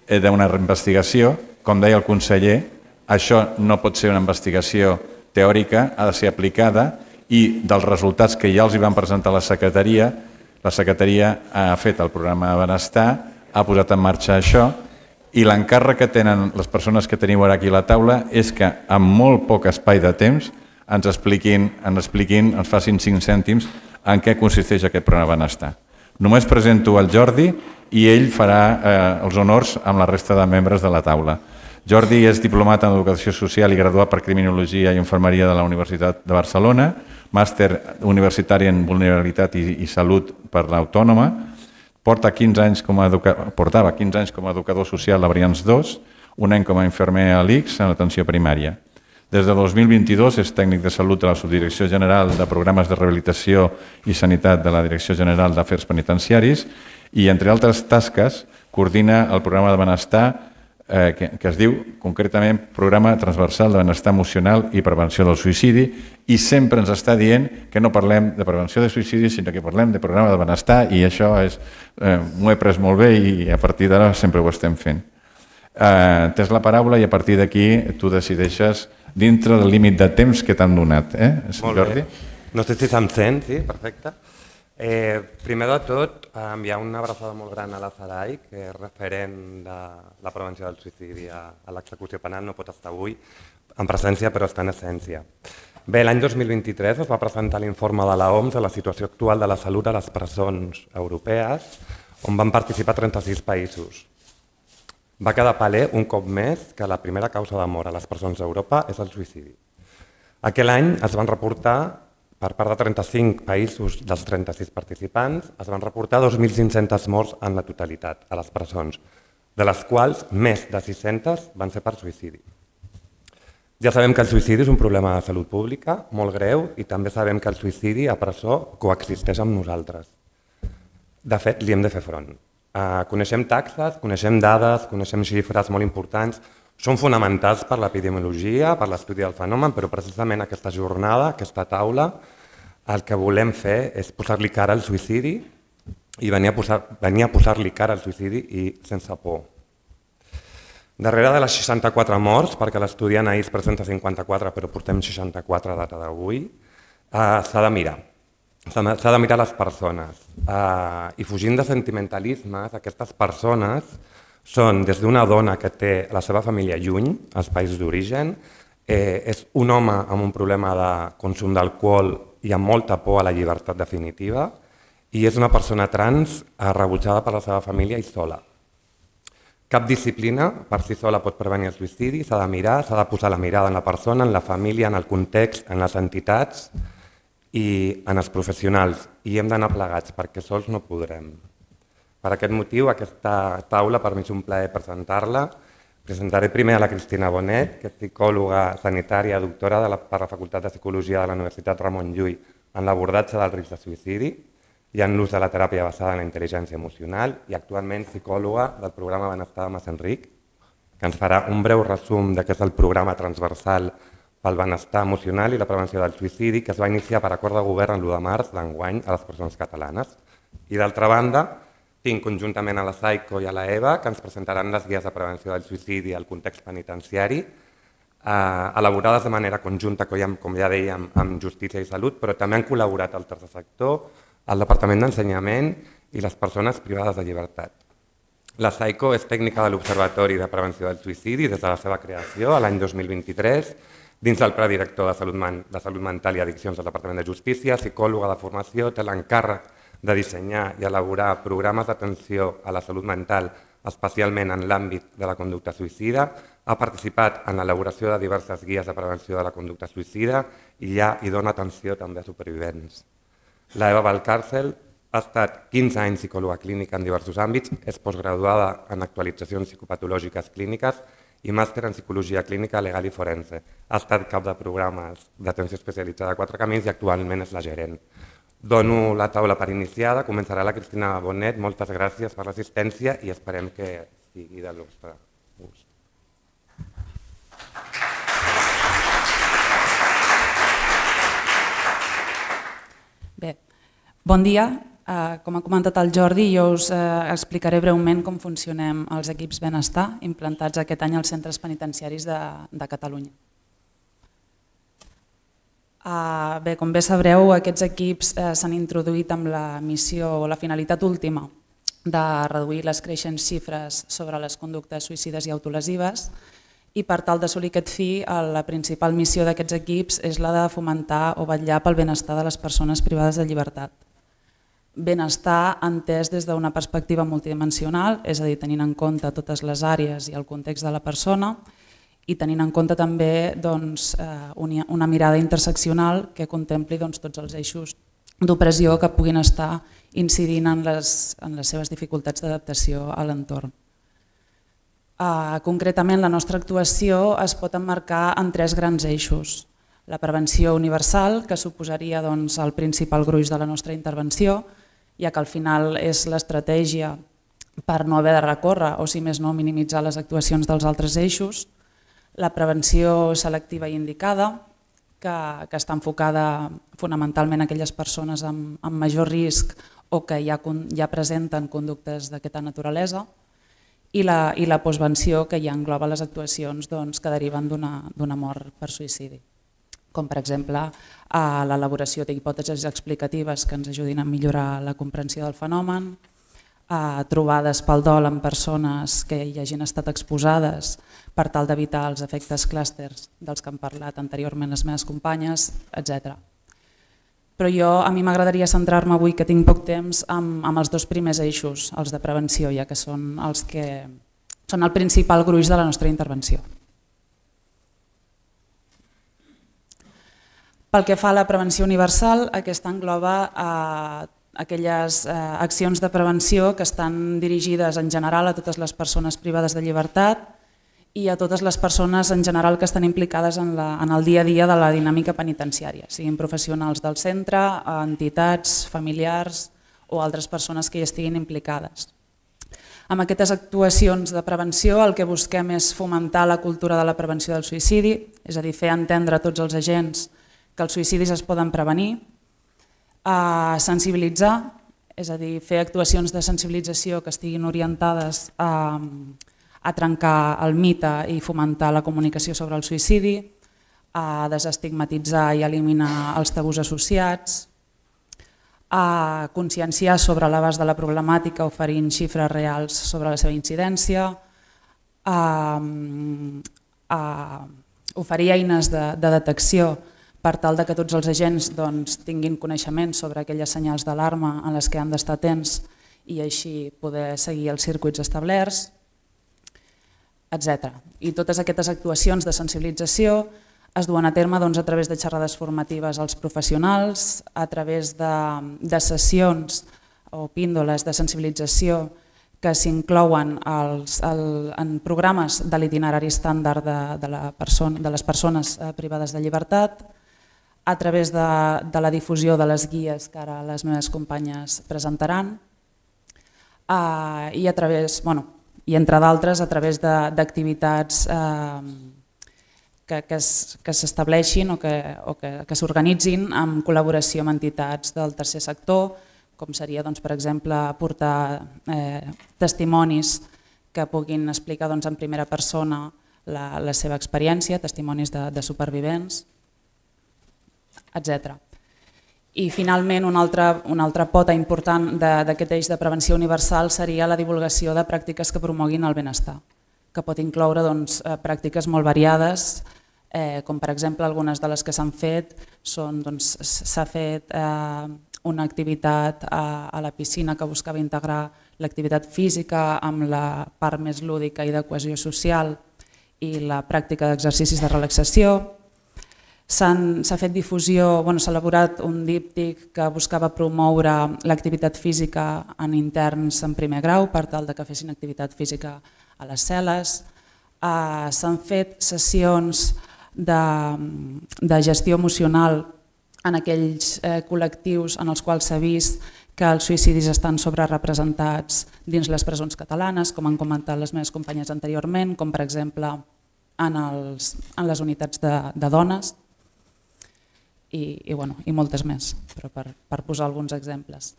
eh, d'una investigació, com deia el conseller, això no pot ser una investigació teòrica, ha de ser aplicada i dels resultats que ja els hi van presentar la secretaria la secretaria ha fet el programa de benestar, ha posat en marxa això i l'encàrrec que tenen les persones que teniu ara aquí a la taula és que en molt poc espai de temps ens expliquin, ens, expliquin, ens facin cinc cèntims en què consisteix aquest programa de benestar. Només presento el Jordi i ell farà eh, els honors amb la resta de membres de la taula. Jordi és diplomat en Educació Social i graduat per Criminologia i Infermeria de la Universitat de Barcelona, màster universitari en Vulnerabilitat i, i Salut per l'Autònoma, porta 15 anys com a educa... portava 15 anys com a educador social a Brians 2, un any com a infermer a l'ICS en atenció primària. Des de 2022 és tècnic de salut de la Subdirecció General de Programes de Rehabilitació i Sanitat de la Direcció General d'Afers Penitenciaris i, entre altres tasques, coordina el programa de benestar eh, que, que es diu concretament Programa Transversal de Benestar Emocional i Prevenció del Suïcidi i sempre ens està dient que no parlem de prevenció de suïcidi sinó que parlem de programa de benestar i això és eh, m'ho he pres molt bé i a partir d'ara sempre ho estem fent. Eh, tens la paraula i a partir d'aquí tu decideixes dintre del límit de temps que t'han donat. Eh, Molt Jordi? Bé. No sé si se'm sent, sí, perfecte. Eh, primer de tot, enviar una abraçada molt gran a la Sarai, que és referent de la prevenció del suïcidi a, a l'execució penal, no pot estar avui en presència, però està en essència. Bé, l'any 2023 es va presentar l'informe de la OMS de la situació actual de la salut a les presons europees, on van participar 36 països. Va quedar palè un cop més que la primera causa de mort a les presons d'Europa és el suïcidi. Aquell any es van reportar per part de 35 països dels 36 participants, es van reportar 2.500 morts en la totalitat a les presons, de les quals més de 600 van ser per suïcidi. Ja sabem que el suïcidi és un problema de salut pública molt greu i també sabem que el suïcidi a presó coexisteix amb nosaltres. De fet, li hem de fer front. Uh, coneixem taxes, coneixem dades, coneixem xifres molt importants, són fonamentals per l'epidemiologia, per l'estudi del fenomen, però precisament aquesta jornada, aquesta taula, el que volem fer és posar-li cara al suïcidi i venir a posar-li posar cara al suïcidi i sense por. Darrere de les 64 morts, perquè l'estudi en ahir es presenta 54, però portem 64 a data d'avui, eh, s'ha de mirar. S'ha de mirar les persones. Eh, I fugint de sentimentalismes, aquestes persones són des d'una dona que té la seva família lluny, als països d'origen, Eh, és un home amb un problema de consum d'alcohol i amb molta por a la llibertat definitiva i és una persona trans rebutjada per la seva família i sola. Cap disciplina per si sola pot prevenir el suïcidi, s'ha de mirar, s'ha de posar la mirada en la persona, en la família, en el context, en les entitats i en els professionals. I hem d'anar plegats perquè sols no podrem. Per aquest motiu, aquesta taula, per mi és un plaer presentar-la. Presentaré primer a la Cristina Bonet, que és psicòloga sanitària, doctora de la, per la Facultat de Psicologia de la Universitat Ramon Llull en l'abordatge del risc de suïcidi i en l'ús de la teràpia basada en la intel·ligència emocional i actualment psicòloga del programa Benestar de Mas Enric, que ens farà un breu resum de què és el programa transversal pel benestar emocional i la prevenció del suïcidi que es va iniciar per acord de govern l'1 de març d'enguany a les persones catalanes. I d'altra banda, tinc conjuntament a la SAICO i a la EVA que ens presentaran les guies de prevenció del suïcidi al context penitenciari, eh, elaborades de manera conjunta, com ja dèiem, amb Justícia i Salut, però també han col·laborat el tercer sector, el Departament d'Ensenyament i les persones privades de llibertat. La SAICO és tècnica de l'Observatori de Prevenció del Suïcidi des de la seva creació a l'any 2023, dins del Pla Director de Salut, de Salut Mental i Addiccions del Departament de Justícia, psicòloga de formació, té l'encàrrec de dissenyar i elaborar programes d'atenció a la salut mental, especialment en l'àmbit de la conducta suïcida, ha participat en l'elaboració de diverses guies de prevenció de la conducta suïcida i ja hi dona atenció també a supervivents. La Eva Valcàrcel ha estat 15 anys psicòloga clínica en diversos àmbits, és postgraduada en actualitzacions psicopatològiques clíniques i màster en psicologia clínica legal i forense. Ha estat cap de programes d'atenció especialitzada a Quatre Camins i actualment és la gerent. Dono la taula per iniciada, començarà la Cristina Bonet, moltes gràcies per l'assistència i esperem que sigui del vostre gust. Bon dia. Uh, com ha comentat el Jordi, jo us uh, explicaré breument com funcionem els equips Benestar implantats aquest any als centres penitenciaris de, de Catalunya. Uh, bé, com bé sabreu, aquests equips uh, s'han introduït amb la missió o la finalitat última de reduir les creixents xifres sobre les conductes suïcides i autolesives i per tal d'assolir aquest fi, la principal missió d'aquests equips és la de fomentar o vetllar pel benestar de les persones privades de llibertat. Benestar entès des d'una perspectiva multidimensional, és a dir, tenint en compte totes les àrees i el context de la persona i tenint en compte també doncs, eh, una mirada interseccional que contempli doncs, tots els eixos d'opressió que puguin estar incidint en les, en les seves dificultats d'adaptació a l'entorn. Uh, concretament, la nostra actuació es pot emmarcar en tres grans eixos. La prevenció universal, que suposaria doncs, el principal gruix de la nostra intervenció, ja que al final és l'estratègia per no haver de recórrer o si més no minimitzar les actuacions dels altres eixos, la prevenció selectiva i indicada, que, que està enfocada fonamentalment a aquelles persones amb, amb major risc o que ja, ja presenten conductes d'aquesta naturalesa, i la, i la postvenció que ja engloba les actuacions doncs, que deriven d'una mort per suïcidi. Com per exemple a l'elaboració d'hipòtesis explicatives que ens ajudin a millorar la comprensió del fenomen, a trobades pel dol en persones que hi hagin estat exposades per tal d'evitar els efectes clústers dels que han parlat anteriorment les meves companyes, etc. Però jo a mi m'agradaria centrar-me avui, que tinc poc temps, amb, amb els dos primers eixos, els de prevenció, ja que són els que són el principal gruix de la nostra intervenció. Pel que fa a la prevenció universal, aquesta engloba eh, aquelles eh, accions de prevenció que estan dirigides en general a totes les persones privades de llibertat i a totes les persones en general que estan implicades en, la, en el dia a dia de la dinàmica penitenciària, siguin professionals del centre, entitats, familiars o altres persones que hi estiguin implicades. Amb aquestes actuacions de prevenció el que busquem és fomentar la cultura de la prevenció del suïcidi, és a dir, fer entendre a tots els agents que els suïcidis es poden prevenir, a sensibilitzar, és a dir, fer actuacions de sensibilització que estiguin orientades a, a trencar el mite i fomentar la comunicació sobre el suïcidi, a desestigmatitzar i eliminar els tabús associats, a conscienciar sobre l'abast de la problemàtica oferint xifres reals sobre la seva incidència, a, a oferir eines de, de detecció per tal de que tots els agents doncs, tinguin coneixement sobre aquelles senyals d'alarma en les que han d'estar atents i així poder seguir els circuits establerts, etc. I totes aquestes actuacions de sensibilització es duen a terme doncs, a través de xerrades formatives als professionals, a través de, de sessions o píndoles de sensibilització que s'inclouen en programes de l'itinerari estàndard de, de, la persona, de les persones eh, privades de llibertat, a través de, de la difusió de les guies que ara les meves companyes presentaran eh, i a través, bueno, i entre d'altres a través d'activitats eh, que, que s'estableixin o que, o que, que s'organitzin en col·laboració amb entitats del tercer sector, com seria, doncs, per exemple, portar eh, testimonis que puguin explicar doncs, en primera persona la, la seva experiència, testimonis de, de supervivents, etc. I finalment una altra, una altra pota important d'aquest eix de prevenció universal seria la divulgació de pràctiques que promoguin el benestar, que pot incloure doncs, eh, pràctiques molt variades, eh, com per exemple algunes de les que s'han fet doncs, s'ha fet eh, una activitat a, a la piscina que buscava integrar l'activitat física amb la part més lúdica i de cohesió social i la pràctica d'exercicis de relaxació. S'ha fet difusió, bueno, s'ha elaborat un díptic que buscava promoure l'activitat física en interns en primer grau per tal de que fessin activitat física a les cel·les. Uh, S'han fet sessions de, de gestió emocional en aquells eh, col·lectius en els quals s'ha vist que els suïcidis estan sobre representats dins les presons catalanes, com han comentat les meves companyes anteriorment, com per exemple en, els, en les unitats de, de dones i, i, bueno, i moltes més, però per, per posar alguns exemples.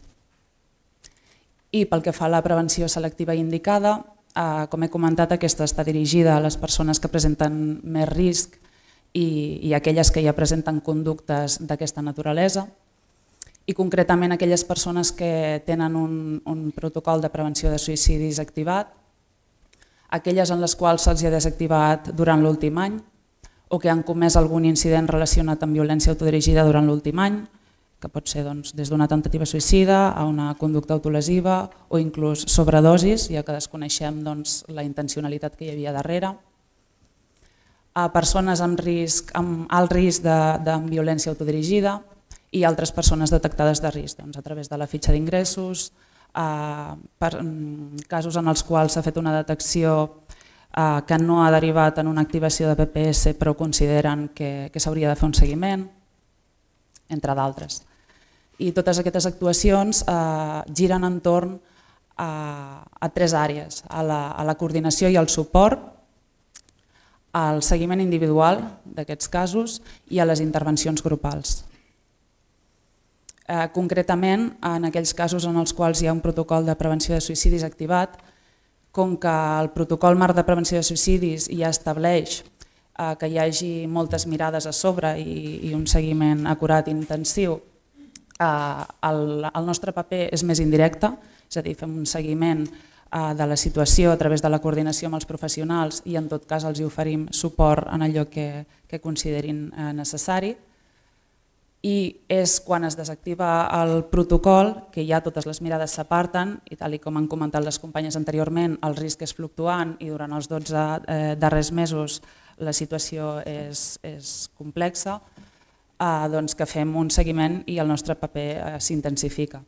I pel que fa a la prevenció selectiva indicada, eh, com he comentat, aquesta està dirigida a les persones que presenten més risc i, i aquelles que ja presenten conductes d'aquesta naturalesa i concretament aquelles persones que tenen un, un protocol de prevenció de suïcidis activat, aquelles en les quals se'ls ha desactivat durant l'últim any o que han comès algun incident relacionat amb violència autodirigida durant l'últim any, que pot ser doncs, des d'una tentativa suïcida a una conducta autolesiva o inclús sobredosis, ja que desconeixem doncs, la intencionalitat que hi havia darrere. A persones amb, risc, amb alt risc de, de violència autodirigida i altres persones detectades de risc doncs, a través de la fitxa d'ingressos, eh, per mm, casos en els quals s'ha fet una detecció eh, que no ha derivat en una activació de PPS però consideren que, que s'hauria de fer un seguiment, entre d'altres. I totes aquestes actuacions eh, giren entorn a, a tres àrees, a la, a la coordinació i al suport al seguiment individual d'aquests casos i a les intervencions grupals. Eh, concretament, en aquells casos en els quals hi ha un protocol de prevenció de suïcidis activat, com que el protocol marc de prevenció de suïcidis ja estableix eh, que hi hagi moltes mirades a sobre i, i un seguiment acurat i intensiu, eh, el, el nostre paper és més indirecte, és a dir, fem un seguiment Eh, de la situació a través de la coordinació amb els professionals i en tot cas els hi oferim suport en allò que, que considerin eh, necessari. I és quan es desactiva el protocol que ja totes les mirades s'aparten i tal com han comentat les companyes anteriorment, el risc és fluctuant i durant els 12 eh, darrers mesos la situació és, és complexa, eh, doncs que fem un seguiment i el nostre paper eh, s'intensifica.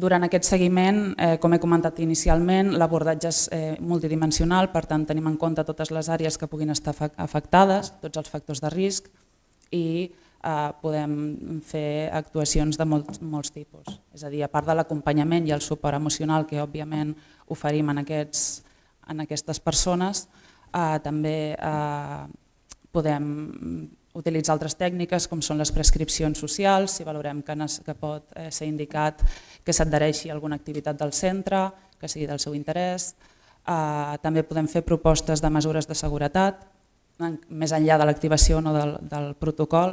Durant aquest seguiment, eh, com he comentat inicialment, l'abordatge és eh, multidimensional, per tant tenim en compte totes les àrees que puguin estar afectades, tots els factors de risc i eh, podem fer actuacions de molts, molts tipus. És a dir, a part de l'acompanyament i el suport emocional que òbviament oferim en, aquests, en aquestes persones, eh, també eh, podem utilitzar altres tècniques com són les prescripcions socials, si valorem que, que pot eh, ser indicat que s'adhereixi a alguna activitat del centre, que sigui del seu interès. També podem fer propostes de mesures de seguretat, més enllà de l'activació no, del, del protocol,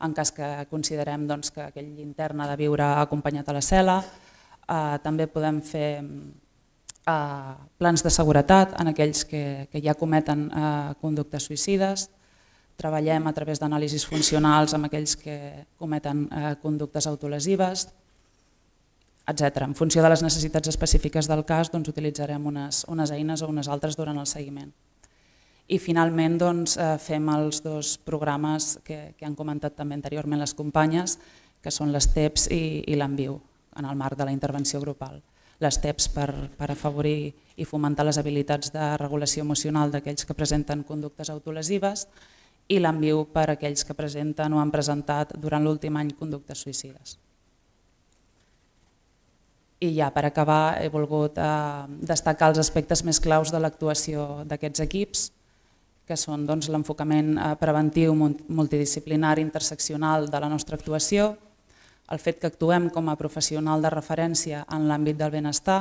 en cas que considerem doncs, que aquell intern ha de viure acompanyat a la cel·la. Eh, també podem fer eh, plans de seguretat en aquells que, que ja cometen eh, conductes suïcides, treballem a través d'anàlisis funcionals amb aquells que cometen eh, conductes autolesives, etc. En funció de les necessitats específiques del cas doncs, utilitzarem unes, unes eines o unes altres durant el seguiment. I finalment doncs, eh, fem els dos programes que, que han comentat també anteriorment les companyes, que són les TEPS i, l'enviu, en el marc de la intervenció grupal. Les TEPS per, per afavorir i fomentar les habilitats de regulació emocional d'aquells que presenten conductes autolesives i l'enviu per aquells que presenten o han presentat durant l'últim any conductes suïcides. I ja per acabar he volgut eh, destacar els aspectes més claus de l'actuació d'aquests equips, que són doncs, l'enfocament eh, preventiu multidisciplinari interseccional de la nostra actuació, el fet que actuem com a professional de referència en l'àmbit del benestar,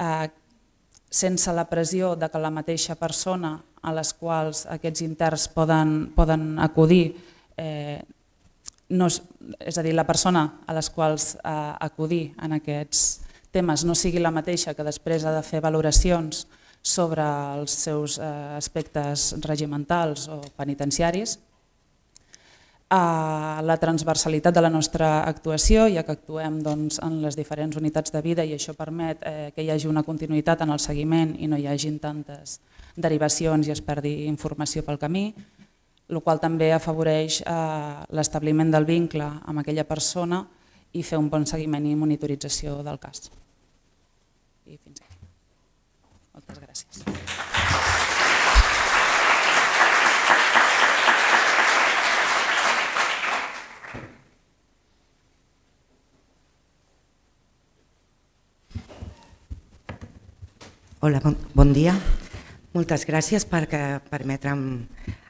eh, sense la pressió de que la mateixa persona a les quals aquests interns poden, poden acudir eh, no, és a dir, la persona a les quals eh, acudir en aquests temes no sigui la mateixa que després ha de fer valoracions sobre els seus eh, aspectes regimentals o penitenciaris, a la transversalitat de la nostra actuació, ja que actuem doncs, en les diferents unitats de vida i això permet eh, que hi hagi una continuïtat en el seguiment i no hi hagin tantes derivacions i es perdi informació pel camí, el qual també afavoreix eh, l'establiment del vincle amb aquella persona i fer un bon seguiment i monitorització del cas. I fins aquí. Moltes gràcies. Hola, bon, bon dia. Moltes gràcies per permetre'm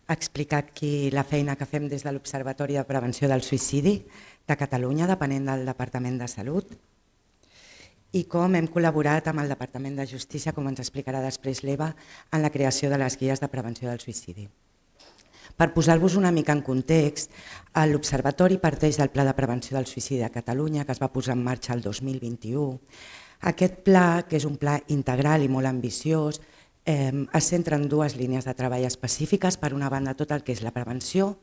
explicar aquí la feina que fem des de l'Observatori de Prevenció del Suïcidi de Catalunya, depenent del Departament de Salut, i com hem col·laborat amb el Departament de Justícia, com ens explicarà després l'EVA, en la creació de les guies de prevenció del suïcidi. Per posar-vos una mica en context, l'Observatori parteix del Pla de Prevenció del Suïcidi de Catalunya, que es va posar en marxa el 2021. Aquest pla, que és un pla integral i molt ambiciós, es centra en dues línies de treball específiques, per una banda tot el que és la prevenció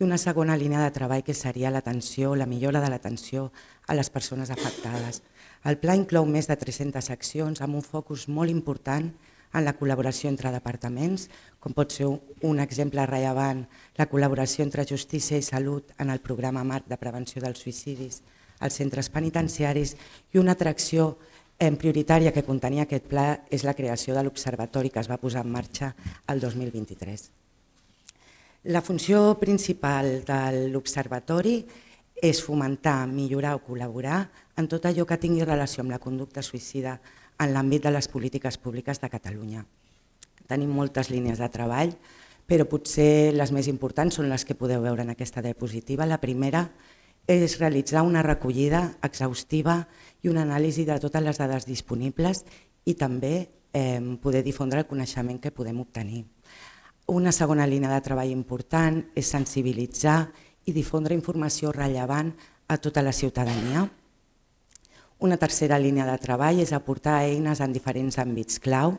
i una segona línia de treball que seria l'atenció, la millora de l'atenció a les persones afectades. El pla inclou més de 300 accions amb un focus molt important en la col·laboració entre departaments, com pot ser un exemple rellevant la col·laboració entre Justícia i Salut en el programa MARC de prevenció dels suïcidis als centres penitenciaris i una atracció en prioritària que contenia aquest pla és la creació de l'Observatori que es va posar en marxa el 2023. La funció principal de l'Observatori és fomentar, millorar o col·laborar en tot allò que tingui relació amb la conducta suïcida en l'àmbit de les polítiques públiques de Catalunya. Tenim moltes línies de treball, però potser les més importants són les que podeu veure en aquesta diapositiva. La primera és realitzar una recollida exhaustiva i una anàlisi de totes les dades disponibles i també eh, poder difondre el coneixement que podem obtenir. Una segona línia de treball important és sensibilitzar i difondre informació rellevant a tota la ciutadania. Una tercera línia de treball és aportar eines en diferents àmbits clau.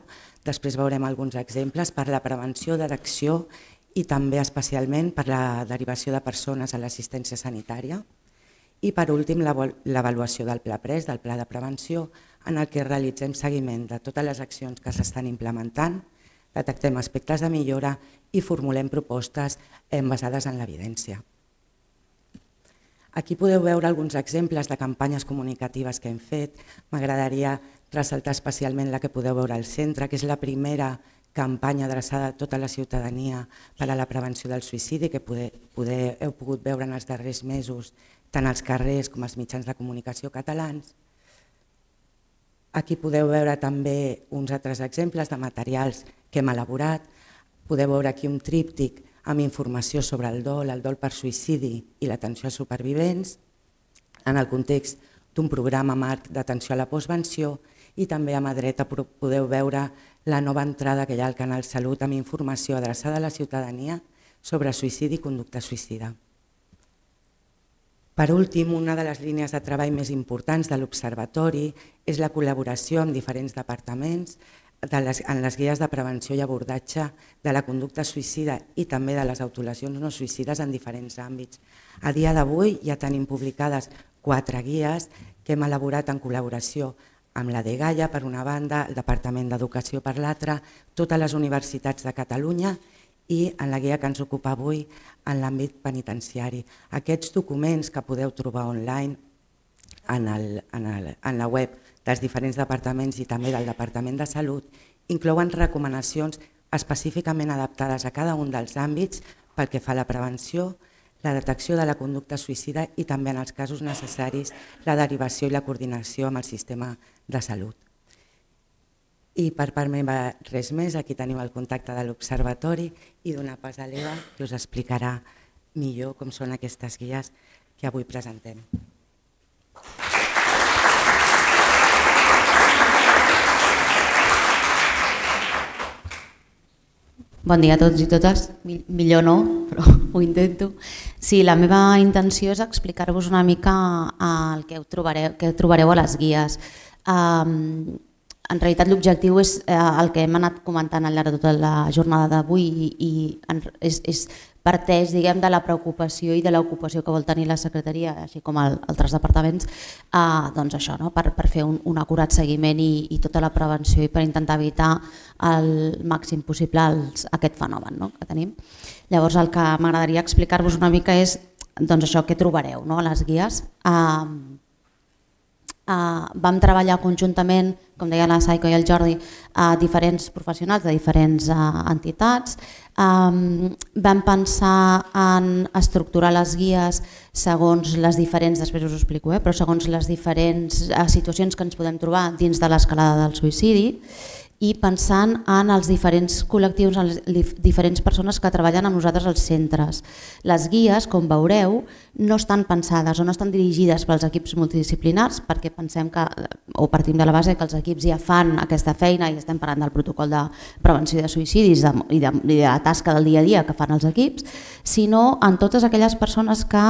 Després veurem alguns exemples per la prevenció, detecció i també especialment per la derivació de persones a l'assistència sanitària. I per últim, l'avaluació del pla pres, del pla de prevenció, en el que realitzem seguiment de totes les accions que s'estan implementant, detectem aspectes de millora i formulem propostes basades en l'evidència. Aquí podeu veure alguns exemples de campanyes comunicatives que hem fet. M'agradaria ressaltar especialment la que podeu veure al centre, que és la primera campanya adreçada a tota la ciutadania per a la prevenció del suïcidi que poder, poder, heu pogut veure en els darrers mesos tant als carrers com als mitjans de comunicació catalans. Aquí podeu veure també uns altres exemples de materials que hem elaborat. Podeu veure aquí un tríptic amb informació sobre el dol, el dol per suïcidi i l'atenció als supervivents, en el context d'un programa marc d'atenció a la postvenció i també a mà dreta podeu veure la nova entrada que hi ha al Canal Salut amb informació adreçada a la ciutadania sobre suïcidi i conducta suïcida. Per últim, una de les línies de treball més importants de l'Observatori és la col·laboració amb diferents departaments de les, en les guies de prevenció i abordatge de la conducta suïcida i també de les autolesions no suïcides en diferents àmbits. A dia d'avui ja tenim publicades quatre guies que hem elaborat en col·laboració amb la de Gaia per una banda, el Departament d'Educació per l'altra, totes les universitats de Catalunya i en la guia que ens ocupa avui en l'àmbit penitenciari. Aquests documents que podeu trobar online en, el, en, el, en la web dels diferents departaments i també del Departament de Salut inclouen recomanacions específicament adaptades a cada un dels àmbits pel que fa a la prevenció, la detecció de la conducta suïcida i també en els casos necessaris la derivació i la coordinació amb el sistema de salut. I per part meva res més, aquí tenim el contacte de l'Observatori i donar pas a l'Eva que us explicarà millor com són aquestes guies que avui presentem. Bon dia a tots i totes. Millor no, però ho intento. Sí, la meva intenció és explicar-vos una mica el que trobareu, que trobareu a les guies. Um, en realitat l'objectiu és eh, el que hem anat comentant al llarg de tota la jornada d'avui i, i en, és, és parteix diguem, de la preocupació i de l'ocupació que vol tenir la secretaria, així com el, altres departaments, eh, doncs això, no? per, per fer un, un acurat seguiment i, i tota la prevenció i per intentar evitar el màxim possible els, aquest fenomen no? que tenim. Llavors el que m'agradaria explicar-vos una mica és doncs això que trobareu no? a les guies. Eh, Uh, vam treballar conjuntament, com deia la Saico i el Jordi, a diferents professionals de diferents uh, entitats. Vam pensar en estructurar les guies segons les diferents, després us ho explico, eh, però segons les diferents uh, situacions que ens podem trobar dins de l'escalada del suïcidi i pensant en els diferents col·lectius, en les diferents persones que treballen amb nosaltres als centres. Les guies, com veureu, no estan pensades o no estan dirigides pels equips multidisciplinars perquè pensem que, o partim de la base que els equips ja fan aquesta feina i estem parlant del protocol de prevenció de suïcidis i, de, i de la tasca del dia a dia que fan els equips, sinó en totes aquelles persones que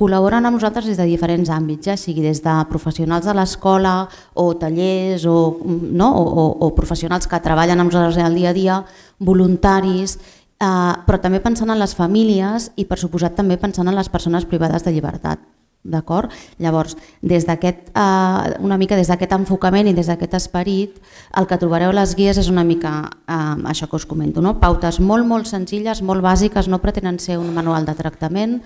col·laboren amb nosaltres des de diferents àmbits, ja sigui des de professionals de l'escola o tallers o, no, o, o, o professionals professionals que treballen amb nosaltres el dia a dia, voluntaris, eh, però també pensant en les famílies i per suposat també pensant en les persones privades de llibertat. D'acord? Llavors, des d'aquest eh, una mica des d'aquest enfocament i des d'aquest esperit, el que trobareu a les guies és una mica eh, això que us comento, no? pautes molt, molt senzilles, molt bàsiques, no pretenen ser un manual de tractament,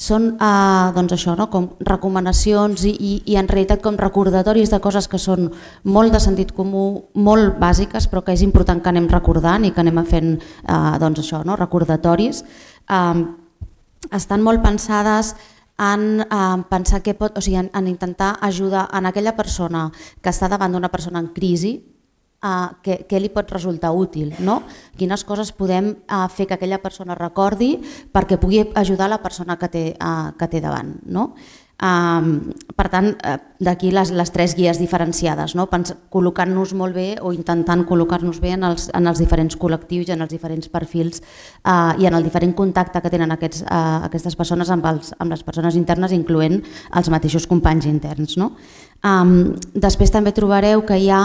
són eh, doncs això, no? com recomanacions i, i, i en realitat com recordatoris de coses que són molt de sentit comú, molt bàsiques, però que és important que anem recordant i que anem fent eh, doncs això, no? recordatoris. Eh, estan molt pensades en eh, pensar que pot, o sigui, en, en intentar ajudar en aquella persona que està davant d'una persona en crisi, què, què li pot resultar útil, no? quines coses podem uh, fer que aquella persona recordi perquè pugui ajudar la persona que té, uh, que té davant. No? Per tant, uh, d'aquí les, les tres guies diferenciades, no? col·locant-nos molt bé o intentant col·locar-nos bé en els, en els diferents col·lectius i en els diferents perfils uh, i en el diferent contacte que tenen aquests, uh, aquestes persones amb, els, amb les persones internes, incloent els mateixos companys interns. No? Um, després també trobareu que hi ha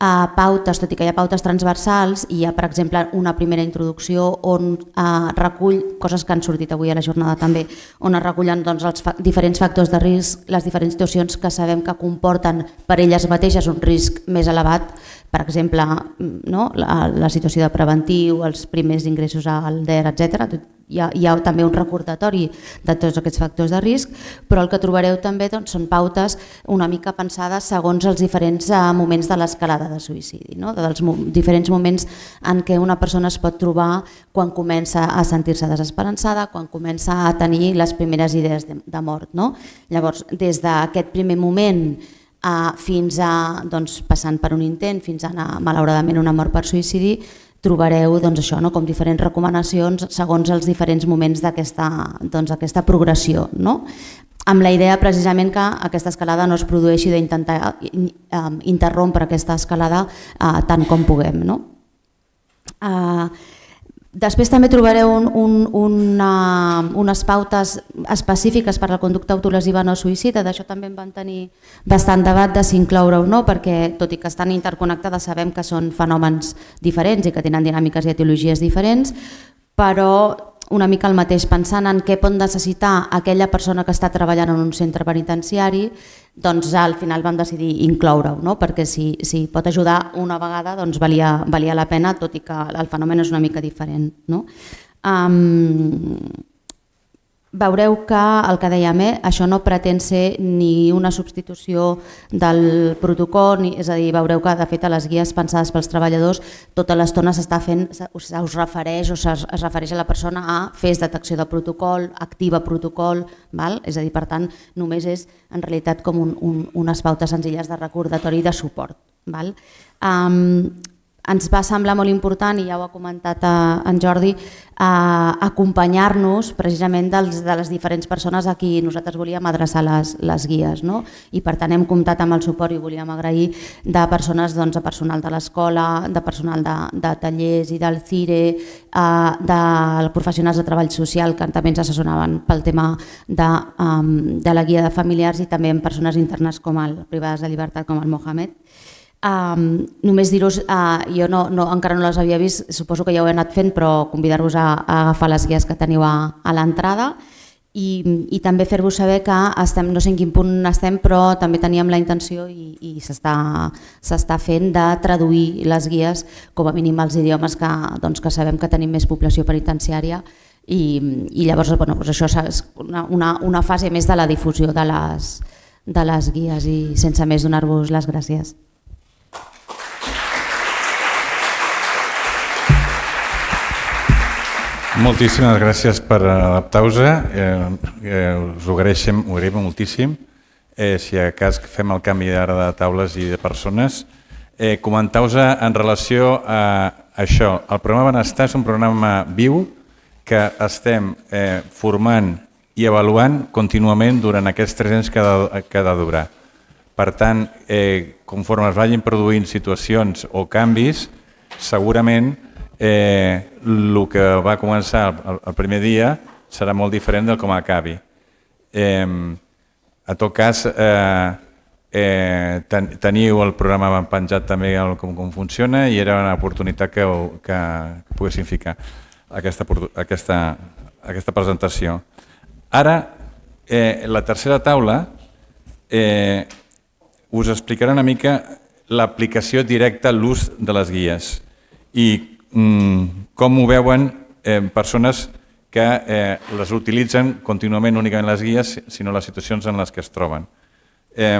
uh, pautes, tot i que hi ha pautes transversals, hi ha, per exemple, una primera introducció on uh, recull coses que han sortit avui a la jornada també, on es recullen doncs, els fa diferents factors de risc, les diferents situacions que sabem que comporten per elles mateixes un risc més elevat, per exemple, no? la, la situació de preventiu, els primers ingressos al DER, etc hi ha, hi ha també un recordatori de tots aquests factors de risc, però el que trobareu també doncs, són pautes una mica pensades segons els diferents eh, moments de l'escalada de suïcidi, no? dels mo diferents moments en què una persona es pot trobar quan comença a sentir-se desesperançada, quan comença a tenir les primeres idees de, de mort. No? Llavors, des d'aquest primer moment eh, fins a, doncs, passant per un intent, fins a anar, malauradament, una mort per suïcidi, trobareu doncs, això, no? com diferents recomanacions segons els diferents moments d'aquesta doncs, aquesta progressió. No? amb la idea precisament que aquesta escalada no es produeixi d'intentar eh, interrompre aquesta escalada eh, tant com puguem. No? Eh, Després també trobareu un, un, una, unes pautes específiques per la conducta autolesiva no suïcida, d'això també en van tenir bastant debat de si o no, perquè tot i que estan interconnectades sabem que són fenòmens diferents i que tenen dinàmiques i etiologies diferents, però una mica el mateix, pensant en què pot necessitar aquella persona que està treballant en un centre penitenciari, doncs al final vam decidir incloure-ho, no? perquè si, si pot ajudar una vegada doncs valia, valia la pena, tot i que el fenomen és una mica diferent. No? Um, veureu que el que dèiem, eh, això no pretén ser ni una substitució del protocol, ni, és a dir, veureu que de fet a les guies pensades pels treballadors tota l'estona s'està fent, us, us refereix o es, es refereix a la persona a fes detecció de protocol, activa protocol, val? és a dir, per tant, només és en realitat com un, un, unes pautes senzilles de recordatori i de suport. Val? Um, ens va semblar molt important, i ja ho ha comentat a, eh, en Jordi, a acompanyar-nos precisament dels, de les diferents persones a qui nosaltres volíem adreçar les, les guies. No? I per tant hem comptat amb el suport i volíem agrair de persones, doncs, de personal de l'escola, de personal de, de tallers i del CIRE, eh, de professionals de treball social que també ens assessoraven pel tema de, um, de la guia de familiars i també amb persones internes com el Privades de Llibertat com el Mohamed. Um, només dir-vos, uh, jo no, no, encara no les havia vist, suposo que ja ho he anat fent, però convidar-vos a, a agafar les guies que teniu a, a l'entrada i, i també fer-vos saber que estem, no sé en quin punt estem, però també teníem la intenció i, i s'està fent de traduir les guies com a mínim als idiomes que, doncs, que sabem que tenim més població penitenciària i, i llavors bueno, doncs això és una, una, una fase més de la difusió de les, de les guies i sense més donar-vos les gràcies. Moltíssimes gràcies per adaptar-vos. Eh, eh, us ho agraeixem, ho agraïm moltíssim. Eh, si a cas fem el canvi ara de taules i de persones, eh, comentar-vos en relació a això. El programa Benestar és un programa viu que estem eh, formant i avaluant contínuament durant aquests tres anys que ha de, que ha de durar. Per tant, eh, conforme es vagin produint situacions o canvis, segurament eh, el que va començar el, el primer dia serà molt diferent del com acabi. Eh, a tot cas, eh, eh, ten, teniu el programa penjat també el, com, com funciona i era una oportunitat que, que, que poguessin ficar aquesta, aquesta, aquesta presentació. Ara, eh, la tercera taula eh, us explicarà una mica l'aplicació directa l'ús de les guies i Mm, com ho veuen eh, persones que eh, les utilitzen contínuament únicament les guies, sinó les situacions en les que es troben. Eh,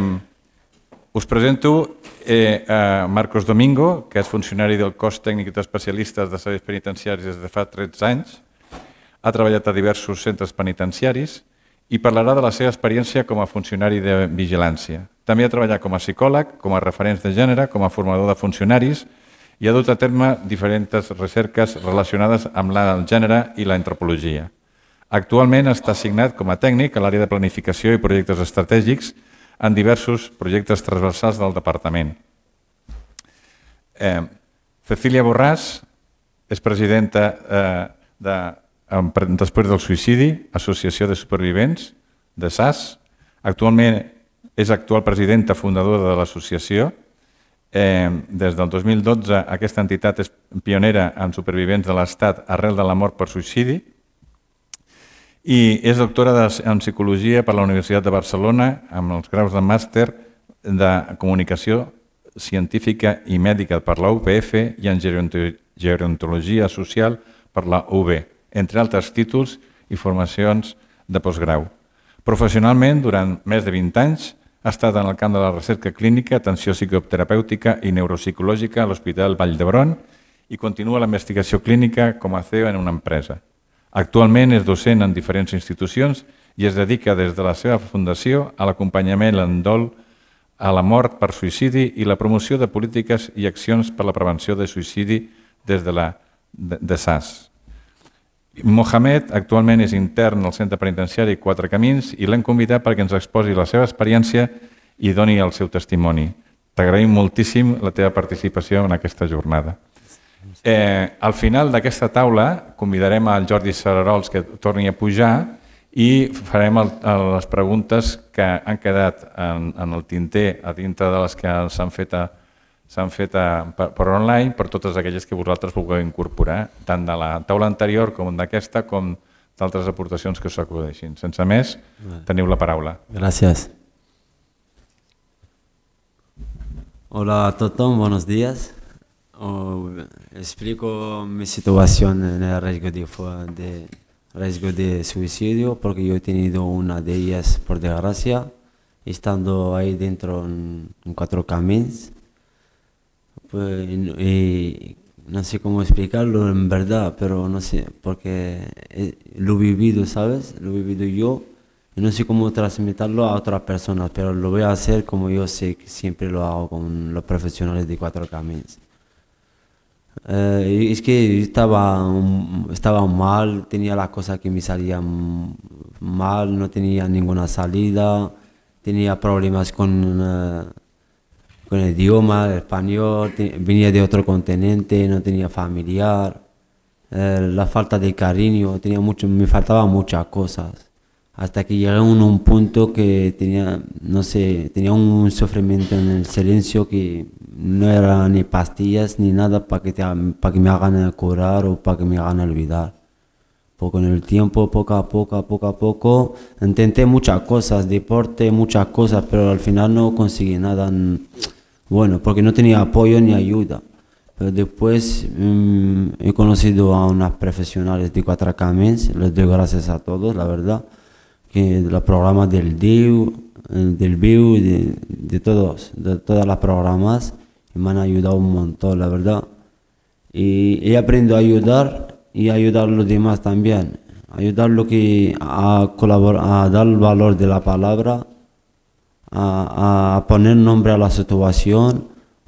us presento eh, a Marcos Domingo, que és funcionari del cos tècnic d'especialistes de serveis penitenciaris des de fa 13 anys, ha treballat a diversos centres penitenciaris i parlarà de la seva experiència com a funcionari de vigilància. També ha treballat com a psicòleg, com a referents de gènere, com a formador de funcionaris i ha dut a terme diferents recerques relacionades amb el gènere i la antropologia. Actualment està assignat com a tècnic a l'àrea de planificació i projectes estratègics en diversos projectes transversals del departament. Eh, Cecília Borràs és presidenta eh, de, després del suïcidi, Associació de Supervivents, de SAS. Actualment és actual presidenta fundadora de l'associació Eh, des del 2012 aquesta entitat és pionera en supervivents de l'Estat arrel de la mort per suïcidi i és doctora de, en Psicologia per la Universitat de Barcelona amb els graus de màster de Comunicació Científica i Mèdica per la UPF i en Gerontologia Social per la UB, entre altres títols i formacions de postgrau. Professionalment, durant més de 20 anys, ha estat en el camp de la recerca clínica, atenció psicoterapèutica i neuropsicològica a l'Hospital Vall d'Hebron i continua la investigació clínica com a CEO en una empresa. Actualment és docent en diferents institucions i es dedica des de la seva fundació a l'acompanyament l'endol a la mort per suïcidi i la promoció de polítiques i accions per la prevenció de suïcidi des de la de, de SAS. Mohamed actualment és intern al centre penitenciari Quatre Camins i l'hem convidat perquè ens exposi la seva experiència i doni el seu testimoni. T'agraïm moltíssim la teva participació en aquesta jornada. Eh, al final d'aquesta taula convidarem al Jordi Sararols que torni a pujar i farem el, les preguntes que han quedat en, en el tinter a dintre de les que s'han fet, a, fet a, per, per online per totes aquelles que vosaltres vulgueu incorporar, tant de la taula anterior com d'aquesta com d'altres aportacions que us acudeixin. Sense més, teniu la paraula. Gràcies. Hola a todos, buenos días. Oh, explico mi situación en el riesgo de, de, riesgo de suicidio porque yo he tenido una de ellas por desgracia, estando ahí dentro en, cuatro caminos. Y, no sé cómo explicarlo en verdad, pero no sé, porque lo he vivido, ¿sabes? Lo he vivido yo y no sé cómo transmitirlo a otras personas, pero lo voy a hacer como yo sé que siempre lo hago con los profesionales de Cuatro Caminos. Eh, es que estaba, estaba mal, tenía las cosas que me salían mal, no tenía ninguna salida, tenía problemas con, eh, con el idioma, el español, venía de otro continente, no tenía familiar, eh, la falta de cariño, tenía mucho, me faltaban muchas cosas. Hasta que llegué a un, punto que tenía, no sé, tenía un sufrimiento en el silencio que no era ni pastillas ni nada para que, para que me hagan curar o para que me hagan olvidar. Porque en el tiempo, poco a poco, poco a poco, intenté muchas cosas, deporte, muchas cosas, pero al final no conseguí nada bueno, porque no tenía apoyo ni ayuda. Pero después mm, he conocido a unas profesionales de cuatro caminos, les doy gracias a todos, la verdad que los programas del DIU, del BIU, de, todos, de todas las programas, me han ayudado un montón, la verdad. Y he aprendido a ayudar y ayudar a los demás también. Ayudar a, colaborar, a dar el valor de la palabra, a, a poner nombre a la situación,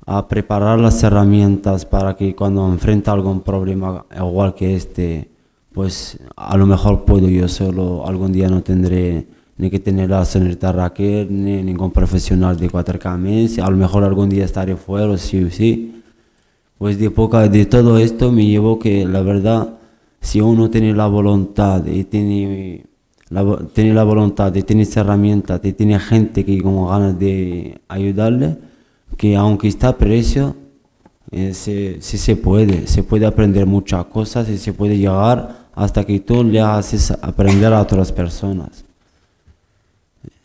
a preparar las herramientas para que cuando enfrenta algún problema igual que este, pues a lo mejor puedo yo solo, algún día no tendré ni que tener la señorita Raquel, ni ningún profesional de cuatro cames, a lo mejor algún día estaré fuera, sí o sí. Pues de poca, de todo esto me llevo que la verdad, si uno tiene la voluntad y tiene la, tiene la voluntad tiene herramientas y tiene gente que con ganas de ayudarle, que aunque está precio, eh, sí se puede, se puede aprender muchas cosas y se puede llegar hasta que tú le haces aprender a otras personas.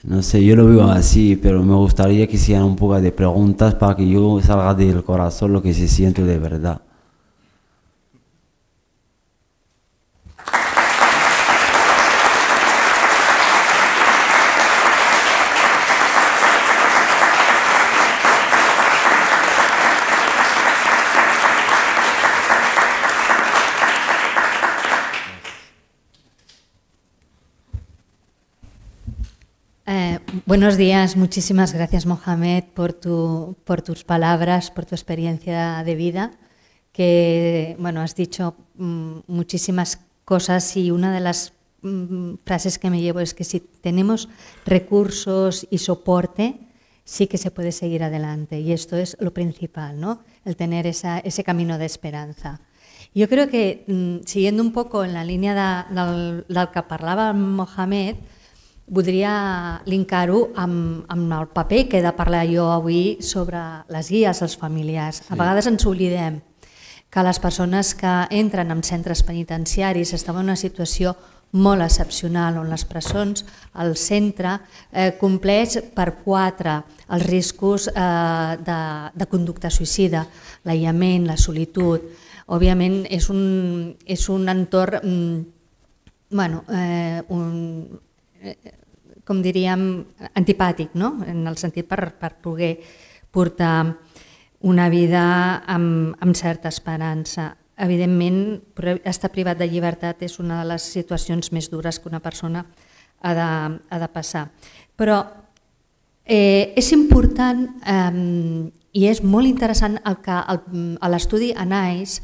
No sé, yo lo veo así, pero me gustaría que hicieran un poco de preguntas para que yo salga del corazón lo que se siente de verdad. Buenos días, muchísimas gracias Mohamed por, tu, tus palabras, por tu experiencia de vida, que bueno, has dicho mm, muchísimas cosas y una de las mm, frases que me llevo es que si tenemos recursos y soporte, sí que se puede seguir adelante y esto es lo principal, ¿no? el tener esa, ese camino de esperanza. Yo creo que, mm, siguiendo un poco en la línea de, del que parlava Mohamed, voldria linkar-ho amb, amb el paper que he de parlar jo avui sobre les guies als familiars. Sí. A vegades ens oblidem que les persones que entren en centres penitenciaris estaven en una situació molt excepcional, on les presons, el centre, eh, compleix per quatre els riscos eh, de, de conducta suïcida, l'aïllament, la solitud. Òbviament és un, és un entorn mm, bueno, eh, un, com diríem, antipàtic, no? en el sentit per, per poder portar una vida amb, amb certa esperança. Evidentment, estar privat de llibertat és una de les situacions més dures que una persona ha de, ha de passar. Però eh, és important eh, i és molt interessant el que el, l'estudi ANAIS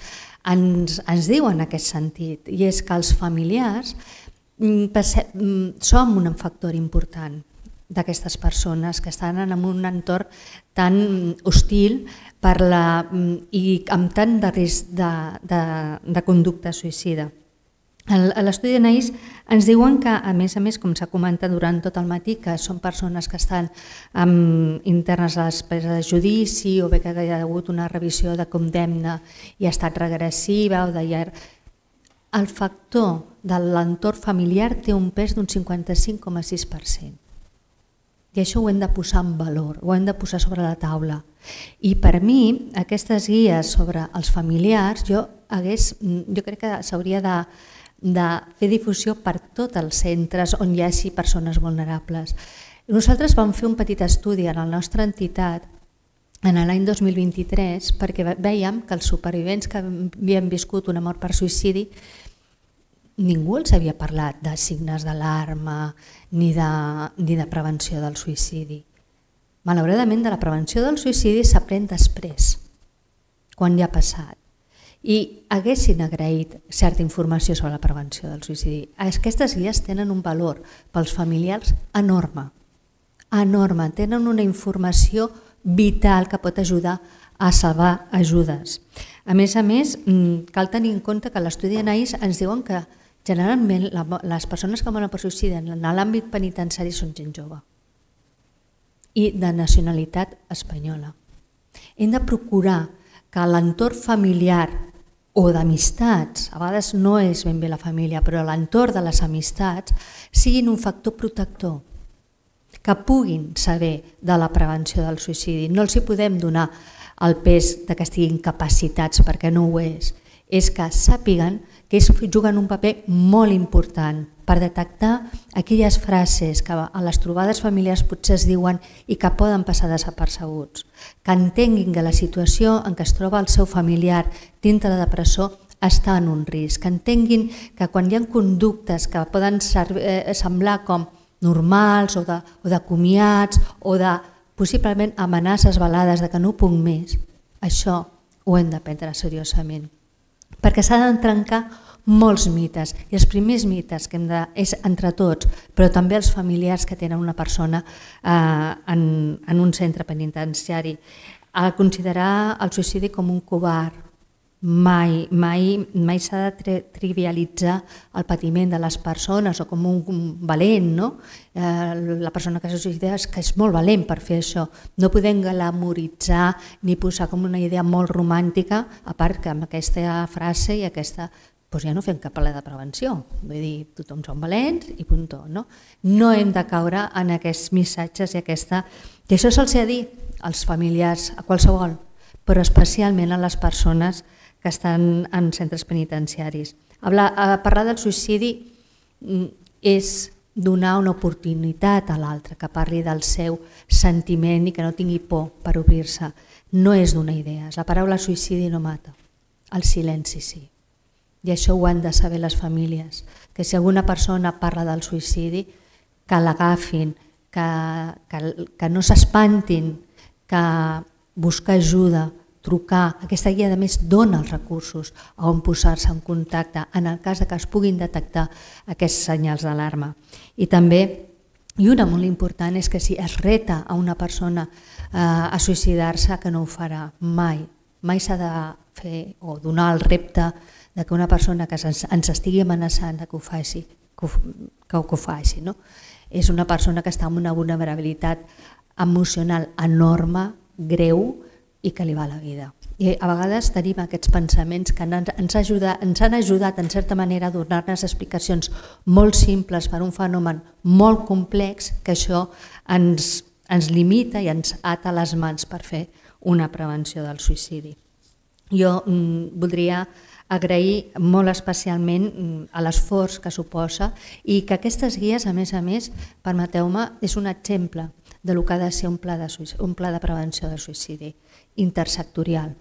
ens, ens diu en aquest sentit, i és que els familiars som un factor important. d'aquestes persones que estan en un entorn tan hostil per la, i amb tant de risc de, de, de conducta suïcida. A l'estudi de Naís ens diuen que, a més a més, com s'ha comentat durant tot el matí, que són persones que estan internes a l'espera de judici o bé que hi ha hagut una revisió de condemna i ha estat regressiva o de llarg... El factor de l'entorn familiar té un pes d'un 55,6%. I això ho hem de posar en valor, ho hem de posar sobre la taula. I per mi, aquestes guies sobre els familiars, jo, hagués, jo crec que s'hauria de, de fer difusió per tots els centres on hi hagi persones vulnerables. Nosaltres vam fer un petit estudi en la nostra entitat en l'any 2023 perquè veiem que els supervivents que havien viscut una mort per suïcidi ningú els havia parlat de signes d'alarma ni, de, ni de prevenció del suïcidi. Malauradament de la prevenció del suïcidi s'aprèn després, quan ja ha passat i haguessin agraït certa informació sobre la prevenció del suïcidi. Aquestes guies tenen un valor pels familiars enorme, enorme, tenen una informació vital que pot ajudar a salvar ajudes. A més a més, mm, cal tenir en compte que l'estudi d'ANAIS ens diuen que generalment les persones que moren per suïcidi en l'àmbit penitenciari són gent jove i de nacionalitat espanyola. Hem de procurar que l'entorn familiar o d'amistats, a vegades no és ben bé la família, però l'entorn de les amistats siguin un factor protector, que puguin saber de la prevenció del suïcidi. No els hi podem donar el pes de que estiguin capacitats, perquè no ho és. És que sàpiguen que ells juguen un paper molt important per detectar aquelles frases que a les trobades familiars potser es diuen i que poden passar desapercebuts, que entenguin que la situació en què es troba el seu familiar dintre de presó està en un risc, que entenguin que quan hi ha conductes que poden eh, semblar com normals o de, o de comiats o de possiblement amenaces velades de que no puc més, això ho hem de prendre seriosament perquè s'ha de trencar molts mites i els primers mites que hem de, és entre tots, però també els familiars que tenen una persona eh, en, en un centre penitenciari. A considerar el suïcidi com un covard, mai, mai, mai s'ha de tri trivialitzar el patiment de les persones o com un, un valent, no? Eh, la persona que se suïcida és que és molt valent per fer això. No podem glamoritzar ni posar com una idea molt romàntica, a part que amb aquesta frase i aquesta doncs ja no fem cap ple de prevenció. Vull dir, tothom som valents i puntó. No, no hem de caure en aquests missatges i aquesta... I això se'ls ha dit als familiars, a qualsevol, però especialment a les persones que que estan en centres penitenciaris. Hablar, parlar del suïcidi mm, és donar una oportunitat a l'altre, que parli del seu sentiment i que no tingui por per obrir-se. No és donar idees. La paraula suïcidi no mata, el silenci sí. I això ho han de saber les famílies, que si alguna persona parla del suïcidi, que l'agafin, que, que, que no s'espantin, que buscar ajuda, trucar, aquesta guia a més dona els recursos a on posar-se en contacte en el cas de que es puguin detectar aquests senyals d'alarma. I també, i una molt important, és que si es reta a una persona eh, a suïcidar-se, que no ho farà mai. Mai s'ha de fer o donar el repte de que una persona que ens, ens estigui amenaçant que ho faci, que ho, que ho faci. No? És una persona que està en una vulnerabilitat emocional enorme, greu, i que li va la vida. I a vegades tenim aquests pensaments que ens, ajuda, ens han ajudat en certa manera a donar-nos explicacions molt simples per un fenomen molt complex que això ens, ens limita i ens ata les mans per fer una prevenció del suïcidi. Jo mm, voldria agrair molt especialment mm, a l'esforç que suposa i que aquestes guies, a més a més, permeteu-me, és un exemple de lo que ha de ser un pla de, un pla de prevenció del suïcidi intersectorial,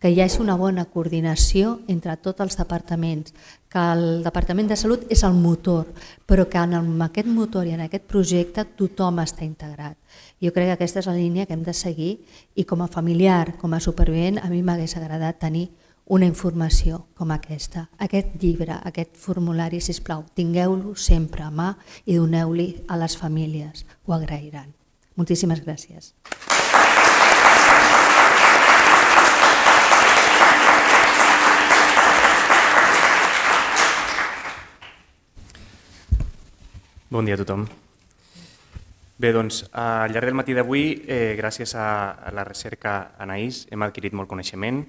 que hi hagi una bona coordinació entre tots els departaments, que el Departament de Salut és el motor, però que en aquest motor i en aquest projecte tothom està integrat. Jo crec que aquesta és la línia que hem de seguir i com a familiar, com a supervivent, a mi m'hagués agradat tenir una informació com aquesta. Aquest llibre, aquest formulari, si plau, tingueu-lo sempre a mà i doneu-li a les famílies. Ho agrairan. Moltíssimes gràcies. Bon dia a tothom. Bé, doncs, al llarg del matí d'avui, eh, gràcies a la recerca Anaïs, hem adquirit molt coneixement.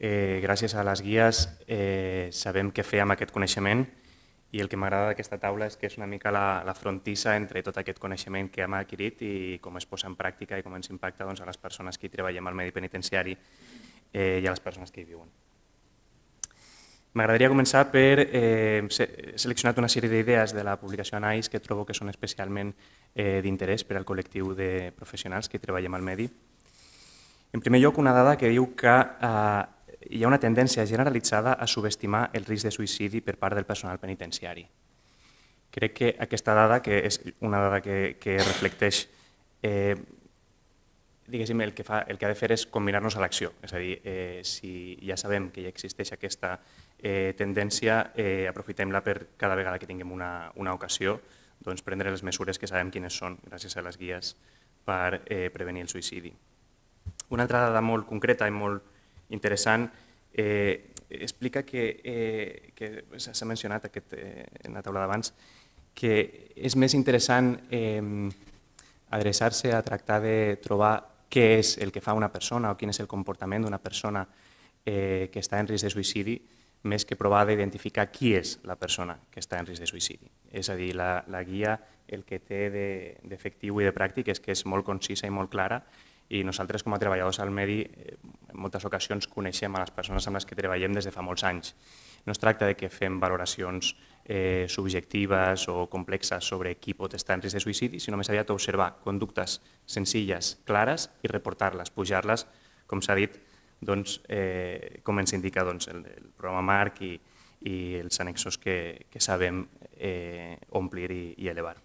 Eh, gràcies a les guies eh, sabem què fer amb aquest coneixement i el que m'agrada d'aquesta taula és que és una mica la, la frontissa entre tot aquest coneixement que hem adquirit i com es posa en pràctica i com ens impacta doncs, a les persones que hi treballem al medi penitenciari eh, i a les persones que hi viuen. M'agradaria començar per... Eh, seleccionat una sèrie d'idees de la publicació Anais que trobo que són especialment eh, d'interès per al col·lectiu de professionals que treballem al medi. En primer lloc, una dada que diu que eh, hi ha una tendència generalitzada a subestimar el risc de suïcidi per part del personal penitenciari. Crec que aquesta dada, que és una dada que, que reflecteix eh, diguéssim, el que, fa, el que ha de fer és combinar-nos a l'acció. És a dir, eh, si ja sabem que ja existeix aquesta eh, tendència, eh, aprofitem-la per cada vegada que tinguem una, una ocasió doncs, prendre les mesures que sabem quines són, gràcies a les guies, per eh, prevenir el suïcidi. Una altra dada molt concreta i molt interessant eh, explica que, eh, que s'ha mencionat aquest, eh, en la taula d'abans, que és més interessant eh, adreçar-se a tractar de trobar què és el que fa una persona o quin és el comportament d'una persona eh, que està en risc de suïcidi, més que provar d'identificar qui és la persona que està en risc de suïcidi. És a dir, la, la guia el que té d'efectiu de, i de pràctic és que és molt concisa i molt clara i nosaltres com a treballadors al medi eh, en moltes ocasions coneixem a les persones amb les que treballem des de fa molts anys. No es tracta de que fem valoracions eh, subjectives o complexes sobre qui pot estar en risc de suïcidi, sinó més aviat observar conductes senzilles, clares i reportar-les, pujar-les, com s'ha dit, doncs, eh, com ens indica doncs, el, el programa Marc i, i els annexos que, que sabem eh, omplir i, i elevar.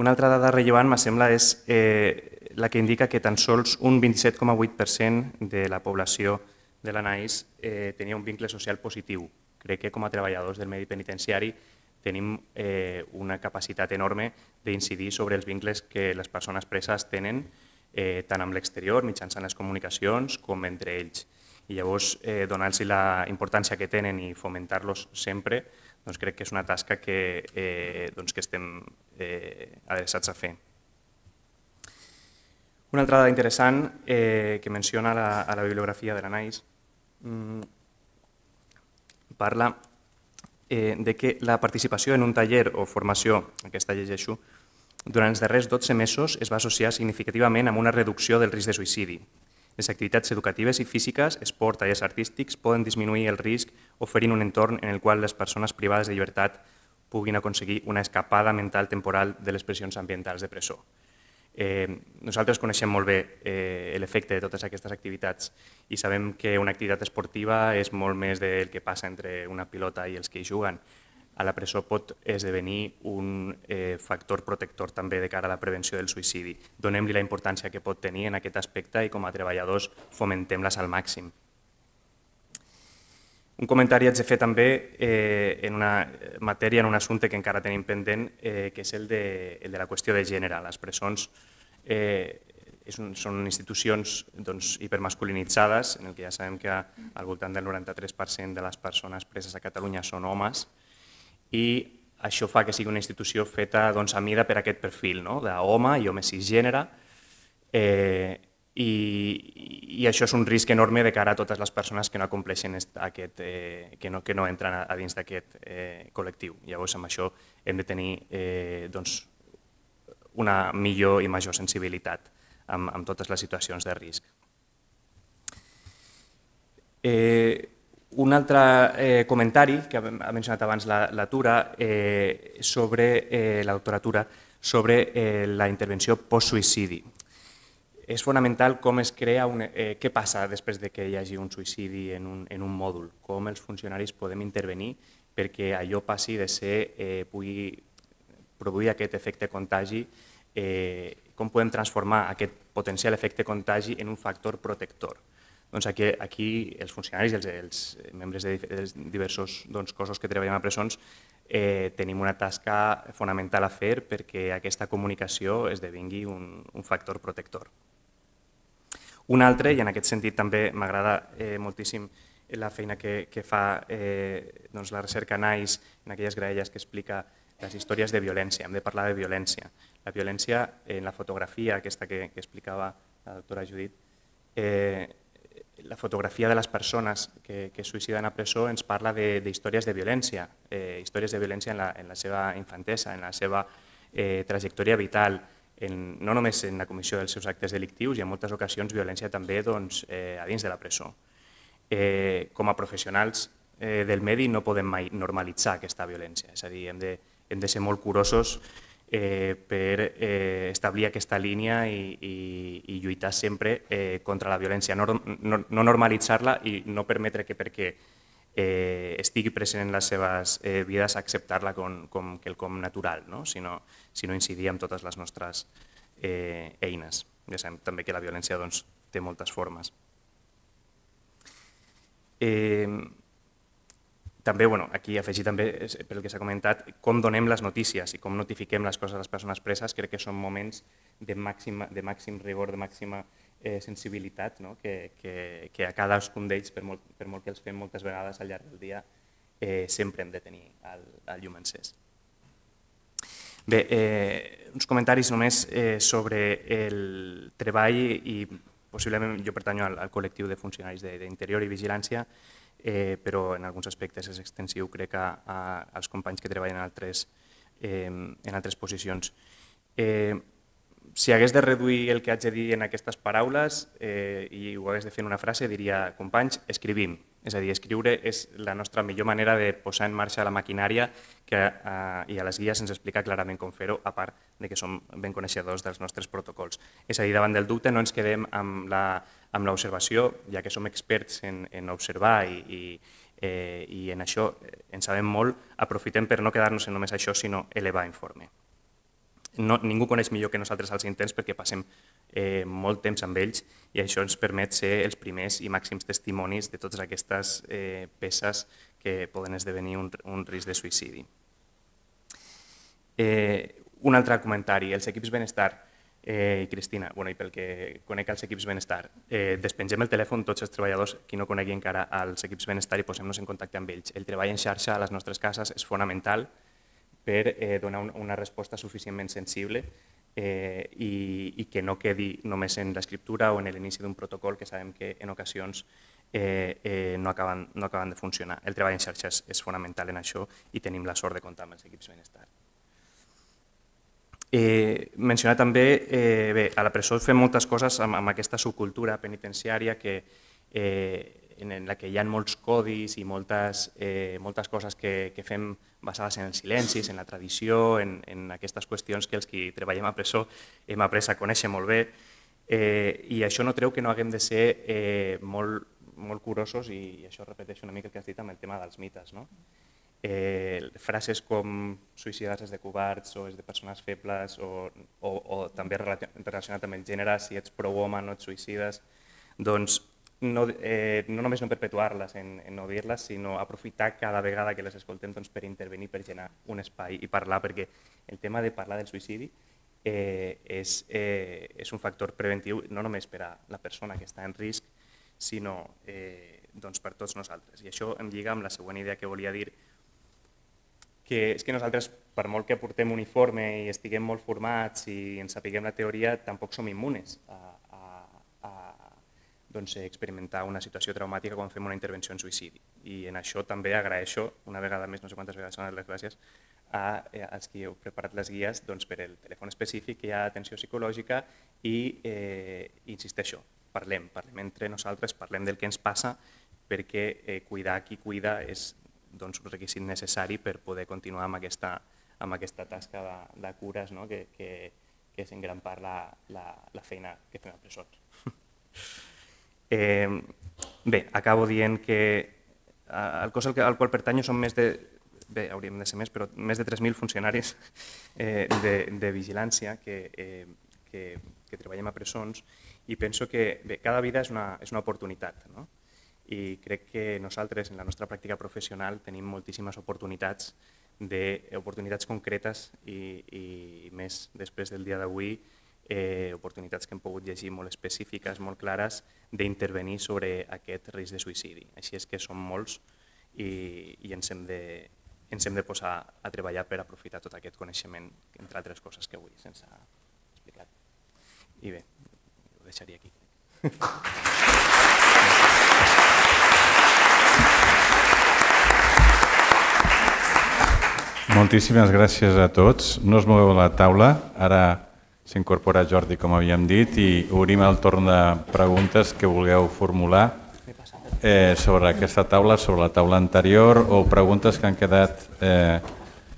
Una altra dada rellevant, me sembla, és eh, la que indica que tan sols un 27,8% de la població de l'ANAIS eh, tenia un vincle social positiu. Crec que com a treballadors del medi penitenciari tenim eh, una capacitat enorme d'incidir sobre els vincles que les persones preses tenen eh, tant amb l'exterior, mitjançant les comunicacions, com entre ells. I llavors, eh, donar-los la importància que tenen i fomentar-los sempre, doncs crec que és una tasca que, eh, doncs que estem eh, adreçats a fer. Una altra dada interessant eh, que menciona la, a la bibliografia de l'ANAIS mm, parla eh, de que la participació en un taller o formació, aquesta llegeixo, durant els darrers 12 mesos es va associar significativament amb una reducció del risc de suïcidi. Les activitats educatives i físiques, esport, tallers artístics, poden disminuir el risc oferint un entorn en el qual les persones privades de llibertat puguin aconseguir una escapada mental temporal de les pressions ambientals de presó. Eh, nosaltres coneixem molt bé eh, l'efecte de totes aquestes activitats i sabem que una activitat esportiva és molt més del que passa entre una pilota i els que hi juguen a la presó pot esdevenir un eh, factor protector també de cara a la prevenció del suïcidi. Donem-li la importància que pot tenir en aquest aspecte i com a treballadors fomentem-les al màxim. Un comentari haig de fer també eh, en una matèria, en un assumpte que encara tenim pendent, eh, que és el de, el de la qüestió de gènere. Les presons eh, és un, són institucions doncs, hipermasculinitzades, en el que ja sabem que al voltant del 93% de les persones preses a Catalunya són homes, i això fa que sigui una institució feta doncs, a mida per aquest perfil no? d'home i home cisgènere eh, i, i això és un risc enorme de cara a totes les persones que no acompleixen aquest, eh, que, no, que no entren a, a dins d'aquest eh, col·lectiu. Llavors amb això hem de tenir eh, doncs, una millor i major sensibilitat amb, amb totes les situacions de risc. Eh, un altre eh, comentari que ha mencionat abans la, la Tura eh, sobre eh, la doctora Tura sobre eh, la intervenció post-suïcidi. És fonamental com es crea, un, eh, què passa després de que hi hagi un suïcidi en un, en un mòdul, com els funcionaris podem intervenir perquè allò passi de ser, eh, pugui produir aquest efecte contagi, eh, com podem transformar aquest potencial efecte contagi en un factor protector Doncs aquí, aquí els funcionaris i els, els membres de diversos doncs, cossos que treballem a presons eh, tenim una tasca fonamental a fer perquè aquesta comunicació esdevingui un, un factor protector. Un altre, i en aquest sentit també m'agrada eh, moltíssim la feina que, que fa eh, doncs la recerca NICE en aquelles graelles que explica les històries de violència. Hem de parlar de violència. La violència en la fotografia, aquesta que, que explicava la doctora Judit, eh, la fotografia de les persones que, que suïciden a presó ens parla d'històries de, de violència, eh, històries de violència en la, en la seva infantesa, en la seva eh, trajectòria vital, en, no només en la comissió dels seus actes delictius i en moltes ocasions violència també doncs, eh, a dins de la presó. Eh, com a professionals eh, del medi no podem mai normalitzar aquesta violència, és a dir, hem de, hem de ser molt curosos eh, per eh, establir aquesta línia i, i, i lluitar sempre eh, contra la violència, no, no, no normalitzar-la i no permetre que perquè eh, estigui present en les seves eh, vides acceptar-la com, com quelcom natural, no? sinó, sinó incidir en totes les nostres eh, eines. Ja sabem també que la violència doncs, té moltes formes. Eh, també, bueno, aquí afegir també, pel que s'ha comentat, com donem les notícies i com notifiquem les coses a les persones preses, crec que són moments de màxim, de màxim rigor, de màxima eh, sensibilitat, no? que, que, que a cadascun d'ells, per, molt, per molt que els fem moltes vegades al llarg del dia, eh, sempre hem de tenir el, el llum encès. Bé, eh, uns comentaris només eh, sobre el treball i possiblement jo pertanyo al, al col·lectiu de funcionaris d'interior i vigilància, eh, però en alguns aspectes és extensiu, crec, a, a, als companys que treballen en altres, eh, en altres posicions. Eh, si hagués de reduir el que haig de dir en aquestes paraules eh, i ho hagués de fer en una frase, diria, companys, escrivim. És a dir, escriure és la nostra millor manera de posar en marxa la maquinària que, eh, i a les guies ens explica clarament com fer-ho, a part de que som ben coneixedors dels nostres protocols. És a dir, davant del dubte no ens quedem amb la amb l'observació, ja que som experts en, en observar i, i, eh, i en això en sabem molt, aprofitem per no quedar-nos en només això, sinó elevar informe. No, ningú coneix millor que nosaltres els intents perquè passem eh, molt temps amb ells i això ens permet ser els primers i màxims testimonis de totes aquestes eh, peces que poden esdevenir un, un risc de suïcidi. Eh, un altre comentari, els equips benestar eh, Cristina, bueno, i pel que conec als equips benestar, eh, despengem el telèfon tots els treballadors, qui no conegui encara als equips benestar i posem-nos en contacte amb ells. El treball en xarxa a les nostres cases és fonamental per eh, donar un, una resposta suficientment sensible eh, i, i que no quedi només en l'escriptura o en l'inici d'un protocol que sabem que en ocasions eh, eh, no, acaben, no acaben de funcionar. El treball en xarxa és, és fonamental en això i tenim la sort de comptar amb els equips benestar. Eh, mencionar també, eh, bé, a la presó fem moltes coses amb, amb aquesta subcultura penitenciària que, eh, en la que hi ha molts codis i moltes, eh, moltes coses que, que fem basades en els silencis, en la tradició, en, en aquestes qüestions que els que treballem a presó hem après a conèixer molt bé. Eh, I això no treu que no haguem de ser eh, molt, molt curosos, i, i això repeteixo una mica el que has dit amb el tema dels mites. No? Eh, frases com suïcidar-se de covards o és de persones febles o, o, o també relacionat amb el gènere, si ets prou home no et suïcides, doncs no, eh, no només no perpetuar-les en, en no dir-les, sinó aprofitar cada vegada que les escoltem doncs, per intervenir, per generar un espai i parlar, perquè el tema de parlar del suïcidi eh, és, eh, és un factor preventiu no només per a la persona que està en risc, sinó eh, doncs per tots nosaltres. I això em lliga amb la següent idea que volia dir, que és que nosaltres, per molt que portem uniforme i estiguem molt formats i ens sapiguem la teoria, tampoc som immunes a, a, a doncs, experimentar una situació traumàtica quan fem una intervenció en suïcidi. I en això també agraeixo, una vegada més, no sé quantes vegades són les gràcies, a, eh, als qui heu preparat les guies doncs, per el telèfon específic que hi ha atenció psicològica i, eh, insisteixo, parlem, parlem entre nosaltres, parlem del que ens passa, perquè eh, cuidar qui cuida és doncs, un requisit necessari per poder continuar amb aquesta, amb aquesta tasca de, de cures no? que, que, que és en gran part la, la, la feina que fem a presons. eh, bé, acabo dient que el cos al, al qual pertanyo són més de, bé, hauríem de ser més, però més de 3.000 funcionaris eh, de, de vigilància que, eh, que que treballem a presons i penso que bé, cada vida és una, és una oportunitat. No? I crec que nosaltres, en la nostra pràctica professional, tenim moltíssimes oportunitats, de, oportunitats concretes i, i més després del dia d'avui, eh, oportunitats que hem pogut llegir molt específiques, molt clares, d'intervenir sobre aquest risc de suïcidi. Així és que som molts i, i ens, hem de, ens hem de posar a treballar per aprofitar tot aquest coneixement, entre altres coses que avui se'ns ha explicat. I bé, ho deixaria aquí. Moltíssimes gràcies a tots. No es moveu la taula. Ara s'incorpora Jordi, com havíem dit, i obrim el torn de preguntes que vulgueu formular eh, sobre aquesta taula, sobre la taula anterior, o preguntes que han quedat, eh,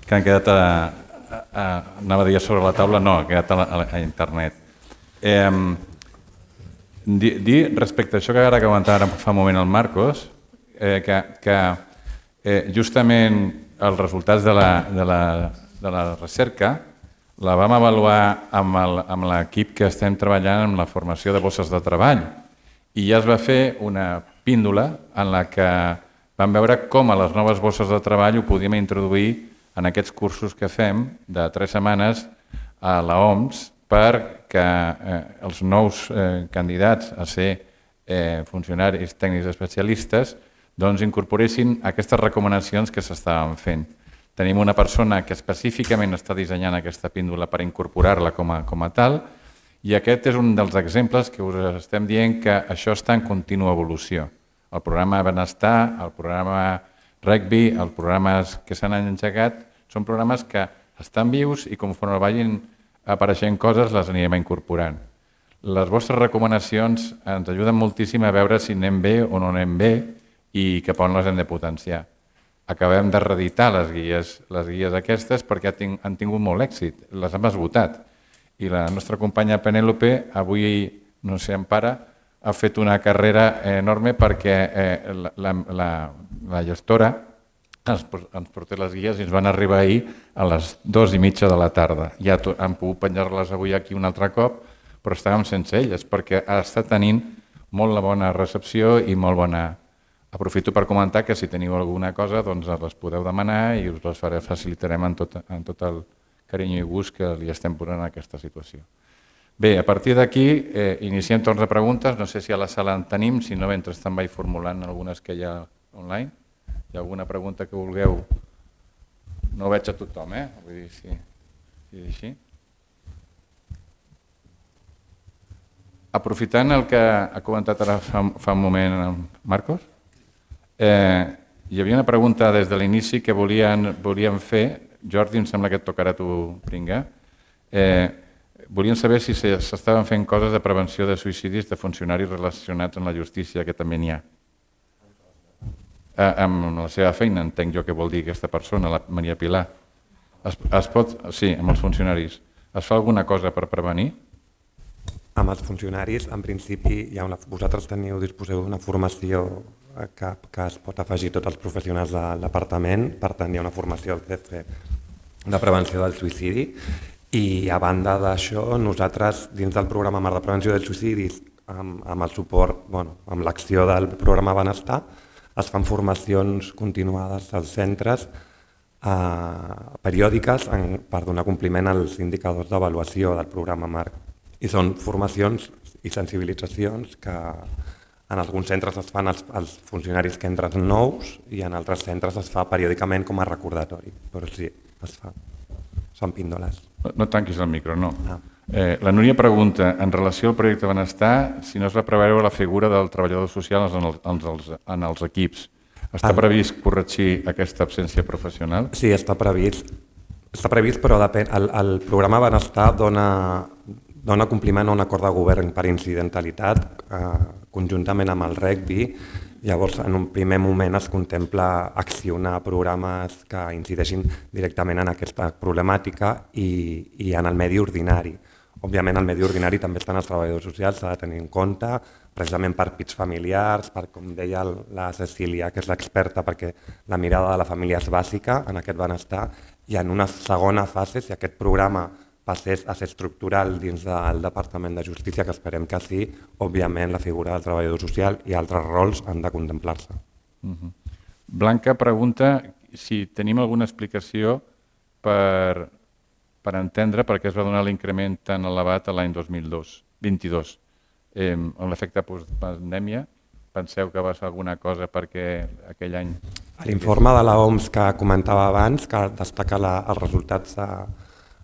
que han quedat a, a, a, anava a dir sobre la taula, no, ha quedat a, a, a internet. Eh, dir, dir respecte a això que ara comentava fa un moment el Marcos, eh, que, que eh, justament els resultats de la, de la, de la recerca la vam avaluar amb l'equip que estem treballant en la formació de bosses de treball. I ja es va fer una píndola en la que vam veure com a les noves bosses de treball ho podíem introduir en aquests cursos que fem de tres setmanes a la OMS perquè eh, els nous eh, candidats a ser eh, funcionaris tècnics especialistes doncs incorporessin aquestes recomanacions que s'estaven fent. Tenim una persona que específicament està dissenyant aquesta píndola per incorporar-la com, a, com a tal i aquest és un dels exemples que us estem dient que això està en contínua evolució. El programa Benestar, el programa Rugby, els programes que s'han engegat, són programes que estan vius i conforme vagin apareixent coses les anirem incorporant. Les vostres recomanacions ens ajuden moltíssim a veure si anem bé o no anem bé i cap on les hem de potenciar. Acabem de reeditar les guies, les guies aquestes perquè han tingut molt èxit, les hem esgotat. I la nostra companya Penélope, avui, no sé, Empara, ha fet una carrera enorme perquè eh, la, la, la gestora ens, ens portés les guies i ens van arribar ahir a les dues i mitja de la tarda. Ja han pogut penjar-les avui aquí un altre cop, però estàvem sense elles perquè ha estat tenint molt la bona recepció i molt bona, Aprofito per comentar que si teniu alguna cosa doncs les podeu demanar i us les faré, facilitarem en tot, en tot el carinyo i gust que li estem posant a aquesta situació. Bé, a partir d'aquí eh, iniciem torns de preguntes, no sé si a la sala en tenim, si no, mentrestant vaig formulant algunes que hi ha online. Hi ha alguna pregunta que vulgueu? No veig a tothom, eh? Vull dir, sí. sí així. Aprofitant el que ha comentat ara fa, fa un moment Marcos, Eh, hi havia una pregunta des de l'inici que volien, volien fer, Jordi, em sembla que et tocarà tu pringar, eh, volien saber si s'estaven fent coses de prevenció de suïcidis de funcionaris relacionats amb la justícia, que també n'hi ha. Eh, amb la seva feina, entenc jo que vol dir aquesta persona, la Maria Pilar. Es, es pot, sí, amb els funcionaris. Es fa alguna cosa per prevenir? Amb els funcionaris, en principi, hi ha una, vosaltres teniu, disposeu d'una formació que, que es pot afegir tots els professionals del departament, per tant hi ha una formació al CFE de prevenció del suïcidi i a banda d'això nosaltres dins del programa Mar de Prevenció del Suïcidi amb, amb el suport, bueno, amb l'acció del programa Benestar es fan formacions continuades als centres eh, periòdiques en, per donar compliment als indicadors d'avaluació del programa MARC. I són formacions i sensibilitzacions que, en alguns centres es fan els, els funcionaris que entren nous i en altres centres es fa periòdicament com a recordatori, però sí, es fa. Són píndoles. No, no tanquis el micro, no. Ah. Eh, la Núria pregunta, en relació al projecte Benestar, si no es va preveure la figura del treballador social en, el, en, els, en els equips. Està ah. previst corregir aquesta absència professional? Sí, està previst. Està previst, però depèn. El, el programa Benestar dona, dona compliment a un acord de govern per incidentalitat eh, conjuntament amb el rugby. Llavors, en un primer moment es contempla accionar programes que incideixin directament en aquesta problemàtica i, i en el medi ordinari. Òbviament, el medi ordinari també estan els treballadors socials, s'ha de tenir en compte, precisament per pits familiars, per, com deia la Cecília, que és l'experta, perquè la mirada de la família és bàsica en aquest benestar, i en una segona fase, si aquest programa passés a ser estructural dins del Departament de Justícia, que esperem que sí, òbviament la figura del treballador social i altres rols han de contemplar-se. Uh -huh. Blanca pregunta si tenim alguna explicació per, per entendre per què es va donar l'increment tan elevat l'any 2022. Eh, amb l'efecte post-pandèmia, penseu que va ser alguna cosa perquè aquell any... L'informe de la OMS que comentava abans, que destaca la, els resultats de,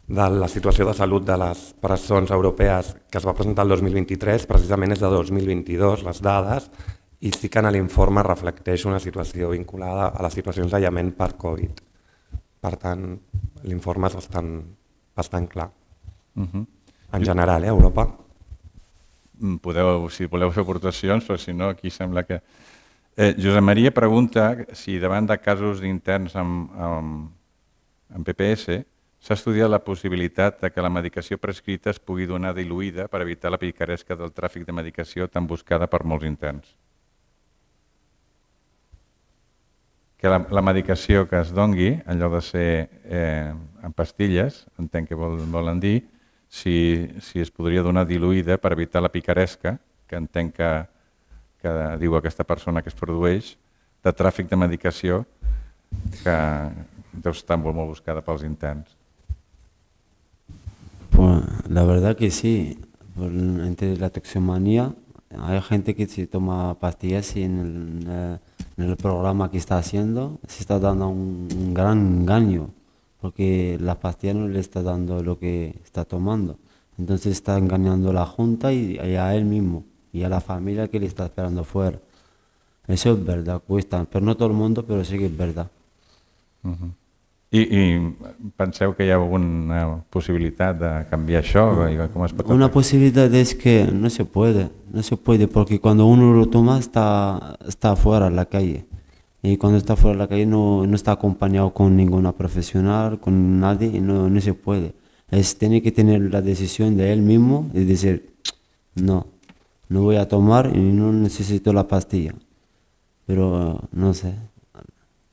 de la situació de salut de les presons europees que es va presentar el 2023, precisament és de 2022 les dades, i sí que en l'informe reflecteix una situació vinculada a les situacions d'aïllament per Covid. Per tant, l'informe és bastant, bastant clar. Uh -huh. En general, eh, Europa. Mm, podeu, si voleu fer aportacions, però si no, aquí sembla que... Eh, Josep Maria pregunta si davant de casos d'interns amb, amb, amb PPS s'ha estudiat la possibilitat de que la medicació prescrita es pugui donar diluïda per evitar la picaresca del tràfic de medicació tan buscada per molts interns. Que la, la medicació que es dongui, en lloc de ser eh, en pastilles, entenc que vol, volen dir, si, si es podria donar diluïda per evitar la picaresca, que entenc que, que diu aquesta persona que es produeix, de tràfic de medicació que deu estar molt, molt buscada pels interns. Pues, la verdad que sí, entre la toxomanía hay gente que se toma pastillas el, eh, en el programa que está haciendo se está dando un, gran engaño, porque la pastilla no le está dando lo que está tomando. Entonces está engañando a la Junta y, a él mismo, y a la familia que le está esperando fuera. Eso es verdad, cuesta, pero no todo el mundo, pero sí que es verdad. I, I penseu que hi ha alguna possibilitat de canviar això? Com es pot una posibilidad es que no se puede, no se puede, porque cuando uno lo toma está, está fuera en la calle. Y cuando está fuera de la calle no, no está acompañado con ninguna profesional, con nadie, no, no se puede. Es, tiene que tener la decisión de él mismo y decir, no, no voy a tomar y no necesito la pastilla. Pero no sé,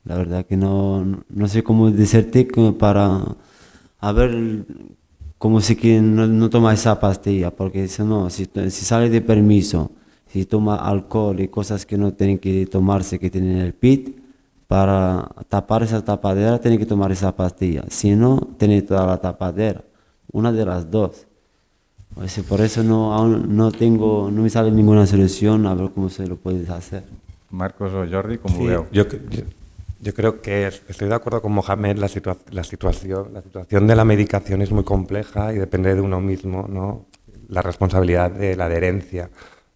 la verdad que no, no sé cómo decirte para a ver como si que no, toma esa pastilla, porque si no, si, si sale de permiso, si toma alcohol y cosas que no tienen que tomarse, que tienen el PIT, para tapar esa tapadera tiene que tomar esa pastilla, si no, tiene toda la tapadera, una de las dos. Pues por eso no, aún no tengo, no me sale ninguna solución a ver cómo se lo puede hacer. Marcos o Jordi, ¿cómo veo? Yo creo que estoy de acuerdo con Mohamed, la, la, situación, la situación de la medicación es muy compleja y depende de uno mismo, ¿no? la responsabilidad de la adherencia,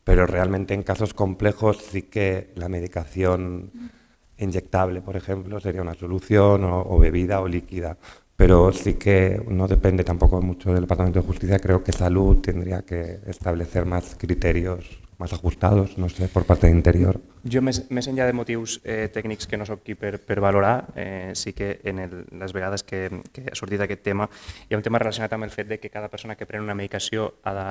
pero realmente en casos complejos sí que la medicación inyectable, por ejemplo, sería una solución, o, bebida o líquida, pero sí que no depende tampoco mucho del Departamento de Justicia, creo que Salud tendría que establecer más criterios más ajustados, no sé, per part de l'interior. Jo, més, més enllà de motius eh, tècnics que no sóc qui per, per valorar, eh, sí que en el, les vegades que, que ha sortit aquest tema, hi ha un tema relacionat amb el fet de que cada persona que pren una medicació ha de,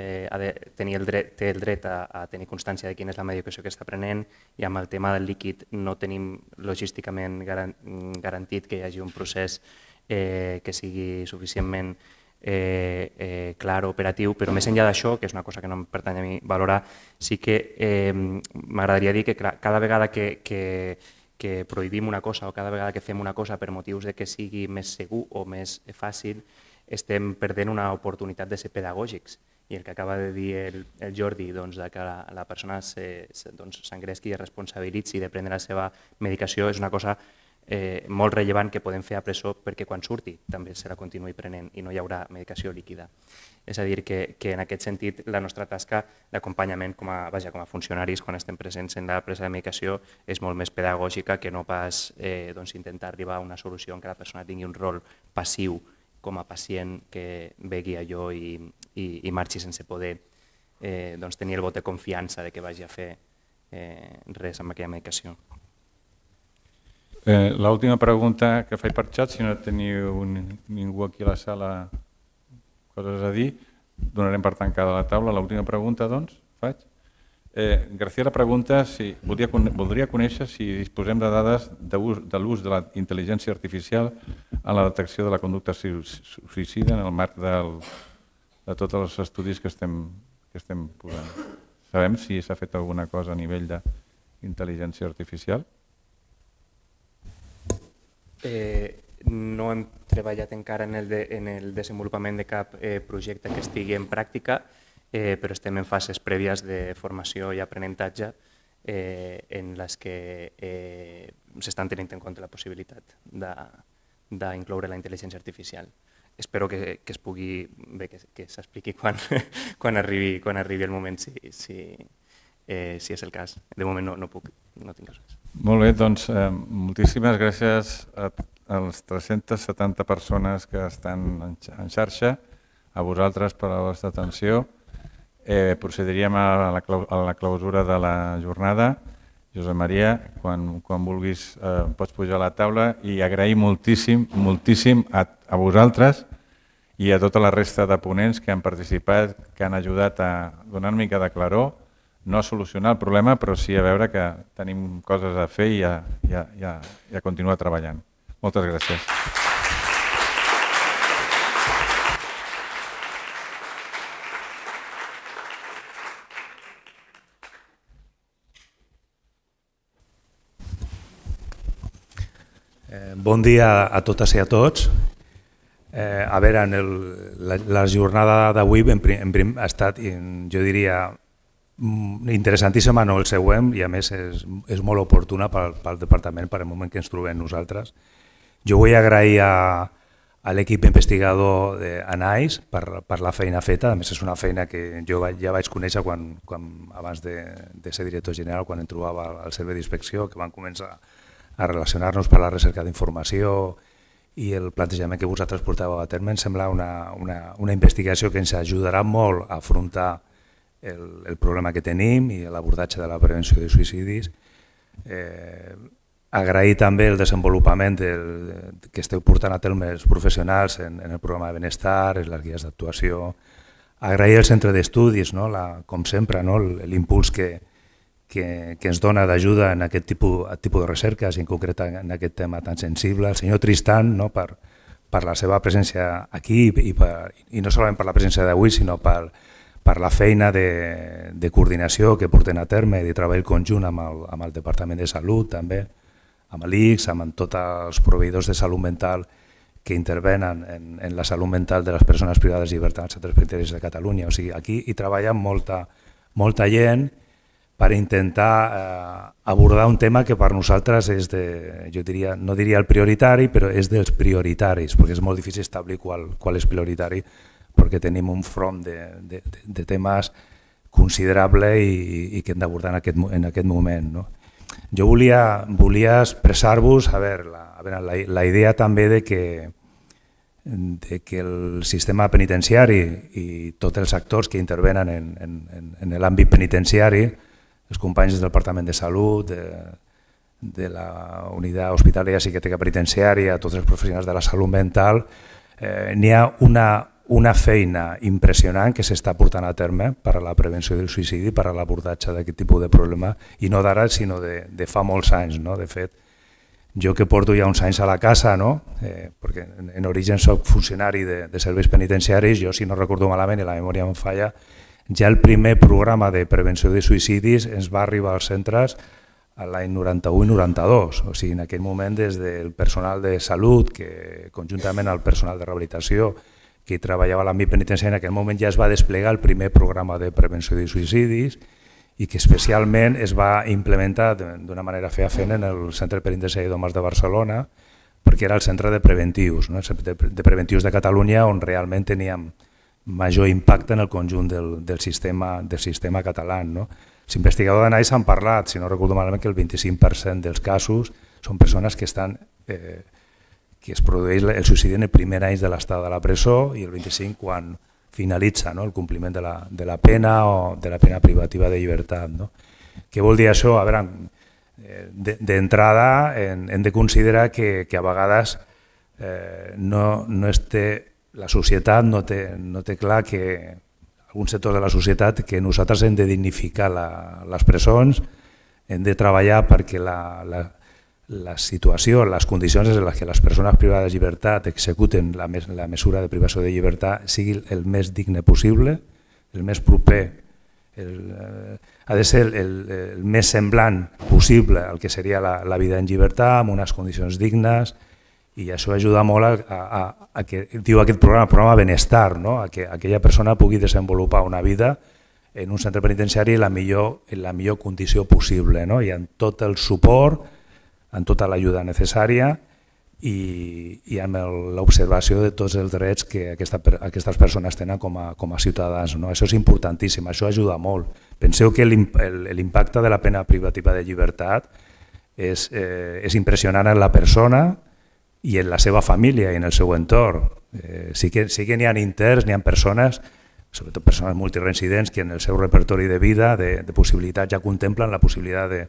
eh, ha de tenir el dret, té el dret a, a tenir constància de quina és la medicació que està prenent i amb el tema del líquid no tenim logísticament garantit que hi hagi un procés eh, que sigui suficientment eh, eh, clar, operatiu, però més enllà d'això, que és una cosa que no em pertany a mi valorar, sí que eh, m'agradaria dir que cada vegada que, que, que prohibim una cosa o cada vegada que fem una cosa per motius de que sigui més segur o més fàcil, estem perdent una oportunitat de ser pedagògics. I el que acaba de dir el, el Jordi, doncs, de que la, la persona s'engresqui doncs, i es responsabilitzi de prendre la seva medicació és una cosa eh, molt rellevant que podem fer a presó perquè quan surti també se la continuï prenent i no hi haurà medicació líquida. És a dir, que, que en aquest sentit la nostra tasca d'acompanyament com, a, vaja, com a funcionaris quan estem presents en la presa de medicació és molt més pedagògica que no pas eh, doncs, intentar arribar a una solució en què la persona tingui un rol passiu com a pacient que vegui allò i, i, i marxi sense poder eh, doncs, tenir el vot de confiança de que vagi a fer eh, res amb aquella medicació. Eh, L'última pregunta que faig per xat, si no teniu ningú aquí a la sala coses a dir, donarem per tancada la taula. L'última pregunta, doncs, faig. Eh, García la pregunta si voldria, voldria conèixer si disposem de dades de, de l'ús de la intel·ligència artificial en la detecció de la conducta suïcida en el marc del, de tots els estudis que estem, que estem posant. Sabem si s'ha fet alguna cosa a nivell d'intel·ligència artificial? Eh, no hem treballat encara en el, de, en el desenvolupament de cap eh, projecte que estigui en pràctica, eh, però estem en fases prèvies de formació i aprenentatge eh, en les que eh, s'estan tenint en compte la possibilitat d'incloure la intel·ligència artificial. Espero que, que es pugui, bé, que, que s'expliqui quan, quan, arribi, quan arribi el moment, si, si, eh, si és el cas. De moment no, no puc, no tinc res. Molt bé, doncs eh, moltíssimes gràcies a, a les 370 persones que estan en, en xarxa, a vosaltres per la vostra atenció. Eh, procediríem a la, a la clausura de la jornada. Josep Maria, quan, quan vulguis eh, pots pujar a la taula i agrair moltíssim, moltíssim a, a vosaltres i a tota la resta de ponents que han participat, que han ajudat a donar una mica de claror, no a solucionar el problema, però sí a veure que tenim coses a fer i a, i a, i a, i a continuar treballant. Moltes gràcies. Bon dia a totes i a tots. Eh, a veure, en el, la, la jornada d'avui ha estat, jo diria, interessantíssima, no el següent, i a més és, és molt oportuna pel, pel departament per el moment que ens trobem nosaltres. Jo vull agrair a, a l'equip investigador d'ANAIS per, per la feina feta, a més és una feina que jo ja vaig conèixer quan, quan abans de, de ser director general, quan em trobava al servei d'inspecció, que van començar a relacionar-nos per la recerca d'informació i el plantejament que vosaltres portàveu a terme em sembla una, una, una investigació que ens ajudarà molt a afrontar el, el problema que tenim i l'abordatge de la prevenció de suïcidis. Eh, agrair també el desenvolupament del, que esteu portant a terme els professionals en, en el programa de benestar, en les guies d'actuació, agrair el centre d'estudis, no? La, com sempre, no? l'impuls que, que, que ens dona d'ajuda en aquest tipus, tipus de recerques i en concret en aquest tema tan sensible, el senyor Tristan, no, per, per la seva presència aquí i, per, i no solament per la presència d'avui, sinó per, per la feina de, de coordinació que porten a terme, de treball conjunt amb el, amb el Departament de Salut també, amb l'ICS, amb tots els proveïdors de salut mental que intervenen en, en la salut mental de les persones privades i llibertats als centres de Catalunya. O sigui, aquí hi treballa molta, molta gent per intentar eh, abordar un tema que per nosaltres és de, jo diria, no diria el prioritari, però és dels prioritaris, perquè és molt difícil establir qual, qual és prioritari, perquè tenim un front de, de, de temes considerable i, i que hem d'abordar en, aquest, en aquest moment. No? Jo volia, volia expressar-vos a veure, la, a veure, la, la idea també de que, de que el sistema penitenciari i tots els actors que intervenen en, en, en l'àmbit penitenciari els companys del Departament de Salut, de, de la Unitat Hospitalària Psiquiàtrica Penitenciària, tots els professionals de la salut mental, eh, n'hi ha una, una feina impressionant que s'està portant a terme per a la prevenció del suïcidi, per a l'abordatge d'aquest tipus de problema, i no d'ara, sinó de, de fa molts anys. No? De fet, jo que porto ja uns anys a la casa, no? eh, perquè en, en origen soc funcionari de, de serveis penitenciaris, jo si no recordo malament i la memòria em falla, ja el primer programa de prevenció de suïcidis ens va arribar als centres l'any 91 i 92, o sigui, en aquell moment des del personal de salut, que conjuntament al personal de rehabilitació, que treballava a l'àmbit penitenciari, en aquell moment ja es va desplegar el primer programa de prevenció de suïcidis i que especialment es va implementar d'una manera feafent en el Centre Penitenciari d'Homes de Barcelona, perquè era el centre de preventius, no? el de preventius de Catalunya on realment teníem major impacte en el conjunt del, del, sistema, del sistema català. No? Els investigadors d'anàlisi han parlat, si no recordo malament, que el 25% dels casos són persones que estan eh, que es produeix el suïcidi en el primer any de l'estat de la presó i el 25 quan finalitza no? el compliment de la, de la pena o de la pena privativa de llibertat. No? Què vol dir això? A veure, eh, d'entrada hem, de considerar que, que a vegades eh, no, no es té la societat no té, no té clar que alguns sectors de la societat que nosaltres hem de dignificar la, les presons, hem de treballar perquè la, la, la situació, les condicions en les que les persones privades de llibertat executen la, la mesura de privació de llibertat sigui el més digne possible, el més proper, el, eh, ha de ser el, el, el més semblant possible al que seria la, la vida en llibertat, amb unes condicions dignes, i això ajuda molt a, a, a que, diu aquest programa, programa benestar, no? a que aquella persona pugui desenvolupar una vida en un centre penitenciari en la millor, en la millor condició possible, no? i amb tot el suport, amb tota l'ajuda necessària i, i amb l'observació de tots els drets que aquesta, aquestes persones tenen com a, com a ciutadans. No? Això és importantíssim, això ajuda molt. Penseu que l'impacte de la pena privativa de llibertat és, eh, és impressionant en la persona i en la seva família i en el seu entorn. Eh, sí que sí que n'hi ha interns, n'hi ha persones sobretot persones multiresidents que en el seu repertori de vida, de, de possibilitats, ja contemplen la possibilitat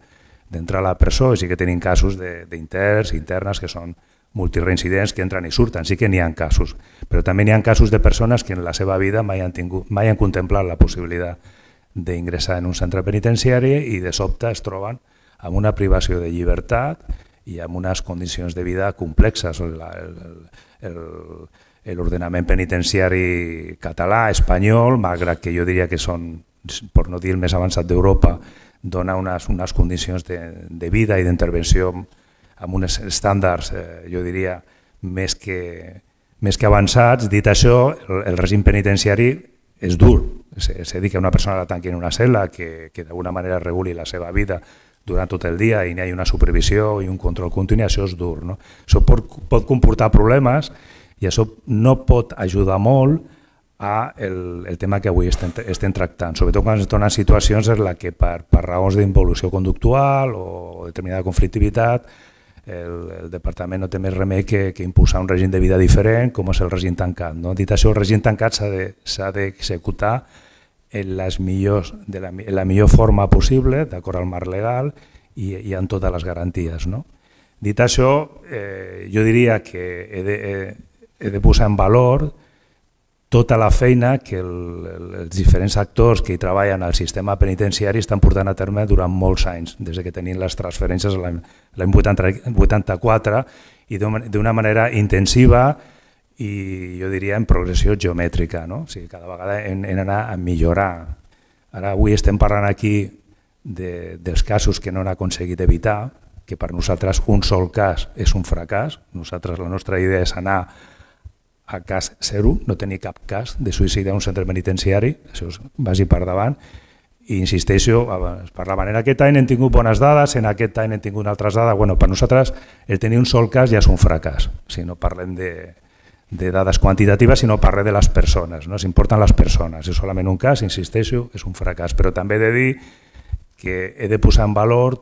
d'entrar de, a la presó, i sí que tenim casos d'interns, internes, que són multireincidents que entren i surten, sí que n'hi ha casos, però també n'hi ha casos de persones que en la seva vida mai han, tingut, mai han contemplat la possibilitat d'ingressar en un centre penitenciari i de sobte es troben amb una privació de llibertat i amb unes condicions de vida complexes. L'ordenament penitenciari català, espanyol, malgrat que jo diria que són, per no dir el més avançat d'Europa, dona unes, unes condicions de, de vida i d'intervenció amb uns estàndards, eh, jo diria, més que, més que avançats. Dit això, el, el règim penitenciari és dur. És, és a dir, que una persona la tanqui en una cel·la, que, que d'alguna manera reguli la seva vida durant tot el dia i n'hi ha una supervisió i un control continu, això és dur. No? Això pot, pot comportar problemes i això no pot ajudar molt a el, el tema que avui estem, estem tractant, sobretot quan es donen situacions en la que per, per raons d'involució conductual o determinada conflictivitat el, el departament no té més remei que, que impulsar un règim de vida diferent com és el règim tancat. No? Dit això, el règim tancat s'ha d'executar en, les millors, de la, en la millor forma possible, d'acord al marc legal i, i amb totes les garanties. No? Dit això, eh, jo diria que he de, he de posar en valor tota la feina que el, el, els diferents actors que hi treballen al sistema penitenciari estan portant a terme durant molts anys, des que tenim les transferències l'any 84 i d'una manera intensiva i jo diria en progressió geomètrica. No? O sigui, cada vegada hem, hem d'anar a millorar. Ara avui estem parlant aquí de, dels casos que no han aconseguit evitar, que per nosaltres un sol cas és un fracàs. Nosaltres la nostra idea és anar a cas zero, no tenir cap cas de suïcidi a un centre penitenciari, això és, vagi per davant, i insisteixo, es parlava en aquest any hem tingut bones dades, en aquest any hem tingut altres dades, bueno, per nosaltres el tenir un sol cas ja és un fracàs, si no parlem de, de dades quantitatives, sinó parlem de les persones, no? s'importen les persones, és solament un cas, insisteixo, és un fracàs, però també he de dir que he de posar en valor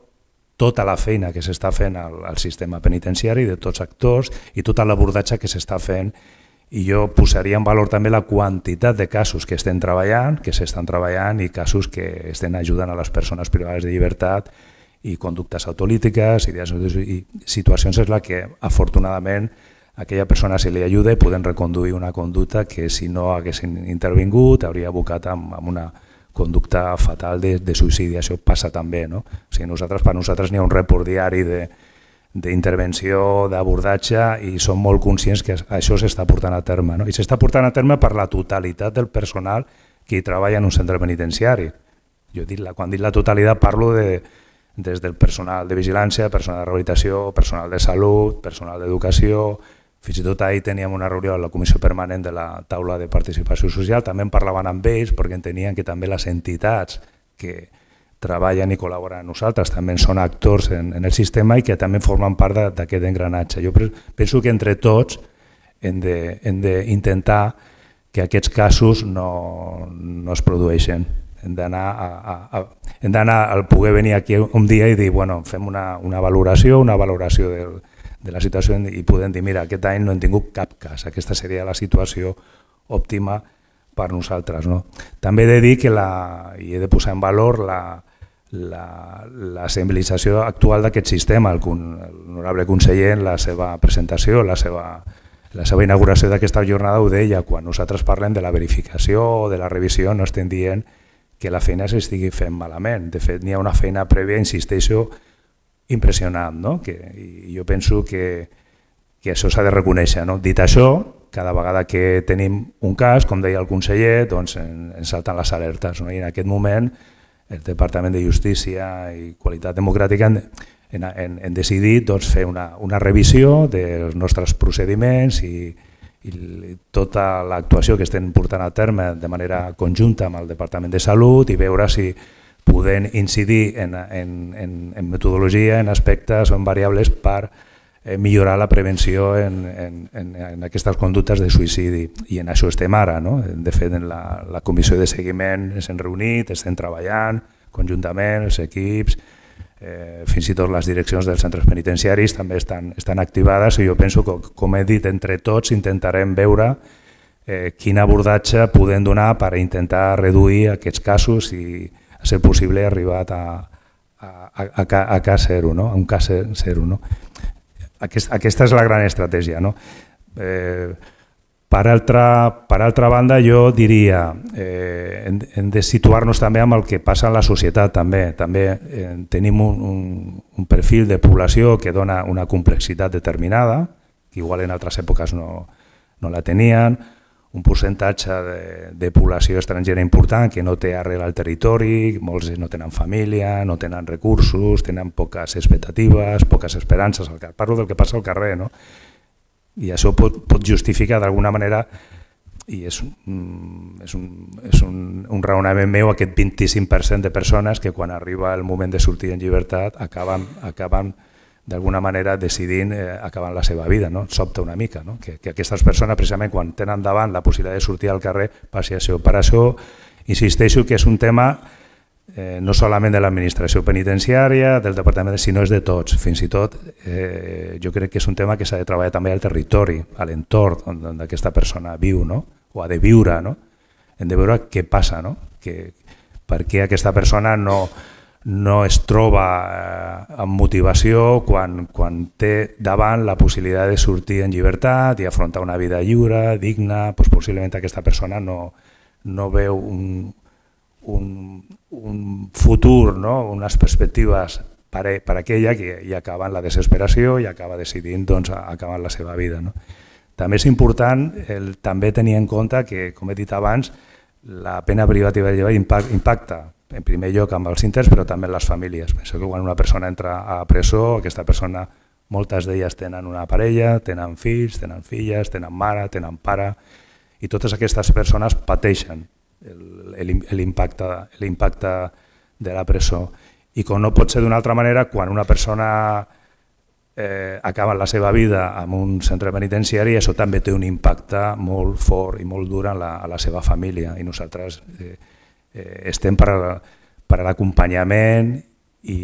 tota la feina que s'està fent al, al sistema penitenciari, de tots actors, i tot l'abordatge que s'està fent i jo posaria en valor també la quantitat de casos que estem treballant, que s'estan treballant i casos que estem ajudant a les persones privades de llibertat i conductes autolítiques i, situacions en la que afortunadament aquella persona se li ajuda i poden reconduir una conducta que si no haguessin intervingut hauria abocat amb, amb una conducta fatal de, de suïcidi. Això passa també. No? O sigui, nosaltres, per nosaltres n'hi ha un report diari de, d'intervenció, d'abordatge i som molt conscients que això s'està portant a terme. No? I s'està portant a terme per la totalitat del personal que hi treballa en un centre penitenciari. Jo dit la, quan dic la totalitat parlo de, des del personal de vigilància, personal de rehabilitació, personal de salut, personal d'educació, fins i tot ahir teníem una reunió a la comissió permanent de la taula de participació social, també en parlaven amb ells perquè entenien que també les entitats que, treballen i col·laboren amb nosaltres, també són actors en, en el sistema i que també formen part d'aquest engranatge. Jo penso que entre tots hem d'intentar que aquests casos no, no es produeixen. Hem d'anar al poder venir aquí un dia i dir, bueno, fem una, una valoració, una valoració del, de la situació i podem dir, mira, aquest any no hem tingut cap cas, aquesta seria la situació òptima per nosaltres. No? També he de dir que la, i he de posar en valor la, la, la civilització actual d'aquest sistema. El, el honorable conseller en la seva presentació, la seva la seva inauguració d'aquesta jornada ho deia, quan nosaltres parlem de la verificació o de la revisió no estem dient que la feina s'estigui fent malament. De fet, n'hi ha una feina prèvia, insisteixo, impressionant, no? que, i jo penso que, que això s'ha de reconèixer. No? Dit això, cada vegada que tenim un cas, com deia el conseller, doncs en, ens salten les alertes. No? I en aquest moment el Departament de Justícia i Qualitat Democràtica han, han, han decidit doncs, fer una, una revisió dels nostres procediments i, i tota l'actuació que estem portant a terme de manera conjunta amb el Departament de Salut i veure si podem incidir en, en, en, en metodologia, en aspectes o en variables per millorar la prevenció en, en, en, en aquestes conductes de suïcidi. I en això estem ara. No? De fet, en la, la comissió de seguiment ens hem reunit, estem treballant conjuntament, els equips, eh, fins i tot les direccions dels centres penitenciaris també estan, estan activades i jo penso que, com he dit, entre tots intentarem veure eh, quin abordatge podem donar per intentar reduir aquests casos i, a ser possible, arribat a, a, a, a, a cas zero, no? a un cas zero. No? Aquest, aquesta és la gran estratègia. No? Eh, per altra, per altra banda, jo diria, eh, hem, hem de situar-nos també amb el que passa en la societat. També també eh, tenim un, un, un perfil de població que dona una complexitat determinada, que igual en altres èpoques no, no la tenien, un percentatge de, de població estrangera important que no té arrel al territori, molts no tenen família, no tenen recursos, tenen poques expectatives, poques esperances. Parlo del que passa al carrer, no? i això pot, pot justificar d'alguna manera i és, un, és, un, és un, un raonament meu aquest 25% de persones que quan arriba el moment de sortir en llibertat acaben, acaben d'alguna manera decidint eh, acabar la seva vida, no? sobta una mica, no? que, que aquestes persones precisament quan tenen davant la possibilitat de sortir al carrer passi això. Per això insisteixo que és un tema eh, no solament de l'administració penitenciària, del departament, sinó és de tots. Fins i tot eh, jo crec que és un tema que s'ha de treballar també al territori, a l'entorn on, on aquesta persona viu, no? o ha de viure. No? Hem de veure què passa, no? que, per què aquesta persona no, no es troba eh, amb motivació quan, quan té davant la possibilitat de sortir en llibertat i afrontar una vida lliure, digna, doncs possiblement aquesta persona no, no veu un, un, un futur, no? unes perspectives per, per aquella que ja acaba en la desesperació i acaba decidint doncs, acabar la seva vida. No? També és important el, també tenir en compte que, com he dit abans, la pena privativa de llevar impacta en primer lloc amb els interns però també les famílies. Penso que quan una persona entra a presó, aquesta persona, moltes d'elles tenen una parella, tenen fills, tenen filles, tenen mare, tenen pare, i totes aquestes persones pateixen l'impacte de la presó. I com no pot ser d'una altra manera, quan una persona eh, acaba la seva vida en un centre penitenciari, això també té un impacte molt fort i molt dur a la, a la seva família. I nosaltres eh, eh, estem per, per a l'acompanyament i,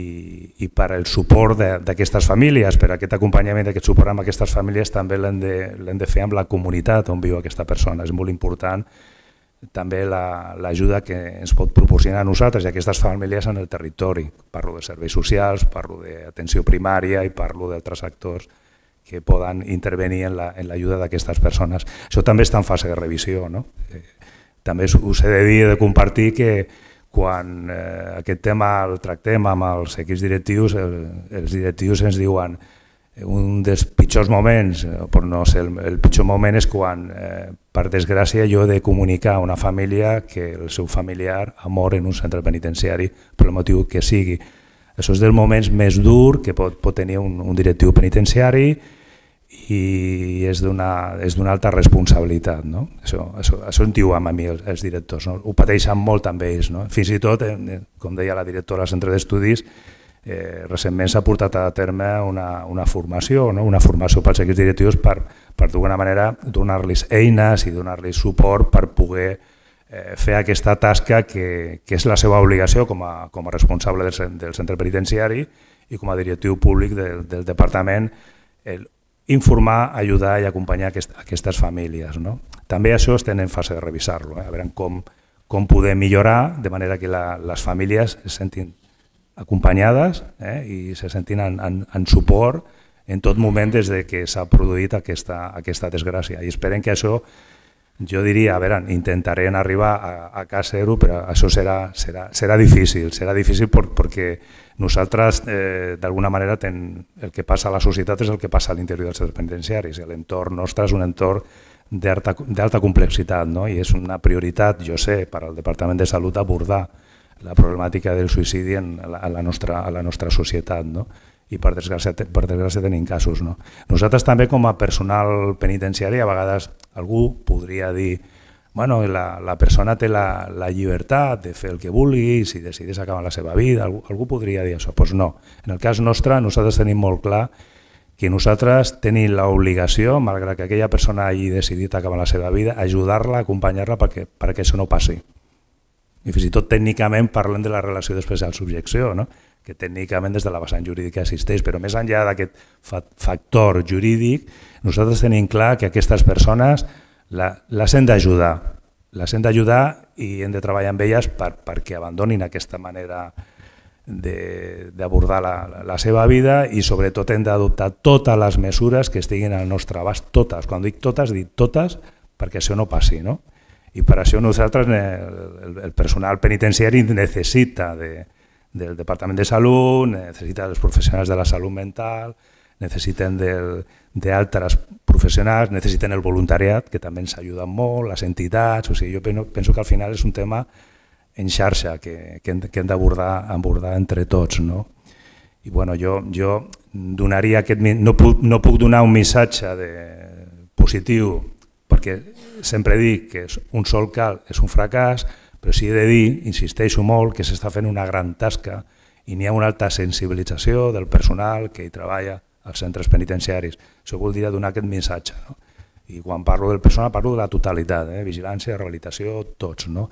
i per al suport d'aquestes famílies, per aquest acompanyament, d'aquest suport amb aquestes famílies també l'hem de, de fer amb la comunitat on viu aquesta persona. És molt important també l'ajuda la, que ens pot proporcionar a nosaltres i a aquestes famílies en el territori. Parlo de serveis socials, parlo d'atenció primària i parlo d'altres actors que poden intervenir en l'ajuda la, d'aquestes persones. Això també està en fase de revisió. No? Eh, també us he de dir, de compartir que quan eh, aquest tema el tractem amb els equips directius, el, els directius ens diuen un dels pitjors moments, o per no ser el, el pitjor moment, és quan, eh, per desgràcia, jo he de comunicar a una família que el seu familiar ha mort en un centre penitenciari per el motiu que sigui. Això és dels moments més dur que pot, pot tenir un, un directiu penitenciari i és d'una alta responsabilitat. No? Això, això, això en diuen a mi els, els directors, no? ho pateixen molt també ells. No? Fins i tot, com deia la directora del centre d'estudis, eh, recentment s'ha portat a terme una, una formació, no? una formació pels equips directius per, per d'alguna manera donar-los eines i donar-los suport per poder eh, fer aquesta tasca que, que és la seva obligació com a, com a responsable del, del centre penitenciari i com a directiu públic del, del departament el informar, ajudar i acompanyar aquest, aquestes famílies. No? També això estem en fase de revisar-lo, eh? a veure com, com podem millorar de manera que la, les famílies es sentin acompanyades eh, i se sentin en, en, en suport en tot moment des de que s'ha produït aquesta, aquesta desgràcia. I esperem que això, jo diria, a veure, intentarem arribar a, a casa zero, però això serà, serà, serà difícil, serà difícil per, perquè nosaltres, eh, d'alguna manera, ten, el que passa a la societat és el que passa a l'interior dels centres penitenciaris. L'entorn nostre és un entorn d'alta complexitat no? i és una prioritat, jo sé, per al Departament de Salut abordar la problemàtica del suïcidi en la, a, la nostra, a la nostra societat. No? I per desgràcia, per desgràcia tenim casos. No? Nosaltres també com a personal penitenciari a vegades algú podria dir bueno, la, la persona té la, la llibertat de fer el que vulgui, si decideix acabar la seva vida, algú, algú podria dir això. Doncs pues no. En el cas nostre, nosaltres tenim molt clar que nosaltres tenim l'obligació, malgrat que aquella persona hagi decidit acabar la seva vida, ajudar-la, acompanyar-la perquè, perquè això no passi. I fins i tot tècnicament parlem de la relació d'especial subjecció, no? Que tècnicament des de la vessant jurídica existeix, però més enllà d'aquest factor jurídic, nosaltres tenim clar que aquestes persones la, les hem d'ajudar, les hem d'ajudar i hem de treballar amb elles per, perquè abandonin aquesta manera d'abordar la, la seva vida i sobretot hem d'adoptar totes les mesures que estiguin al nostre abast, totes, quan dic totes, dic totes perquè això no passi. No? I per això nosaltres, el, el personal penitenciari necessita de, del Departament de Salut, necessita dels professionals de la salut mental, necessiten d'altres professionals, necessiten el voluntariat, que també ens ajuden molt, les entitats, o sigui, jo penso, penso que al final és un tema en xarxa que, que hem, que hem d'abordar abordar entre tots. No? I bueno, jo, jo donaria aquest, no, puc, no puc donar un missatge de, positiu perquè sempre dic que un sol cal és un fracàs, però sí he de dir, insisteixo molt, que s'està fent una gran tasca i n'hi ha una alta sensibilització del personal que hi treballa als centres penitenciaris. Això voldria donar aquest missatge. No? I quan parlo del personal parlo de la totalitat, eh? vigilància, rehabilitació, tots. No?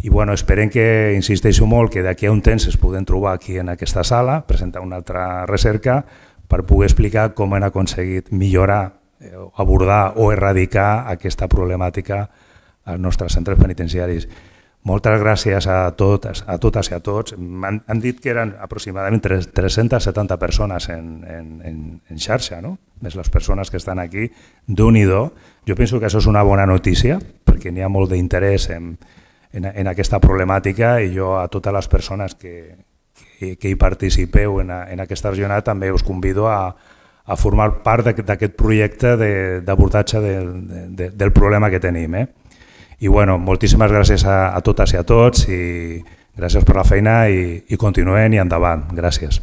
I bueno, esperem que, insisteixo molt, que d'aquí a un temps es poden trobar aquí en aquesta sala, presentar una altra recerca per poder explicar com han aconseguit millorar, eh, abordar o erradicar aquesta problemàtica als nostres centres penitenciaris. Moltes gràcies a totes, a totes i a tots. Han, han dit que eren aproximadament 370 persones en, en, en, en xarxa, no? més les persones que estan aquí. déu nhi Jo penso que això és una bona notícia, perquè n'hi ha molt d'interès en, en, en aquesta problemàtica i jo a totes les persones que, que, que hi participeu en, a, en aquesta jornada també us convido a, a formar part d'aquest projecte d'abordatge de, de, de, del problema que tenim. Eh? I bueno, moltíssimes gràcies a, a totes i a tots i gràcies per la feina i, i continuem i endavant. Gràcies.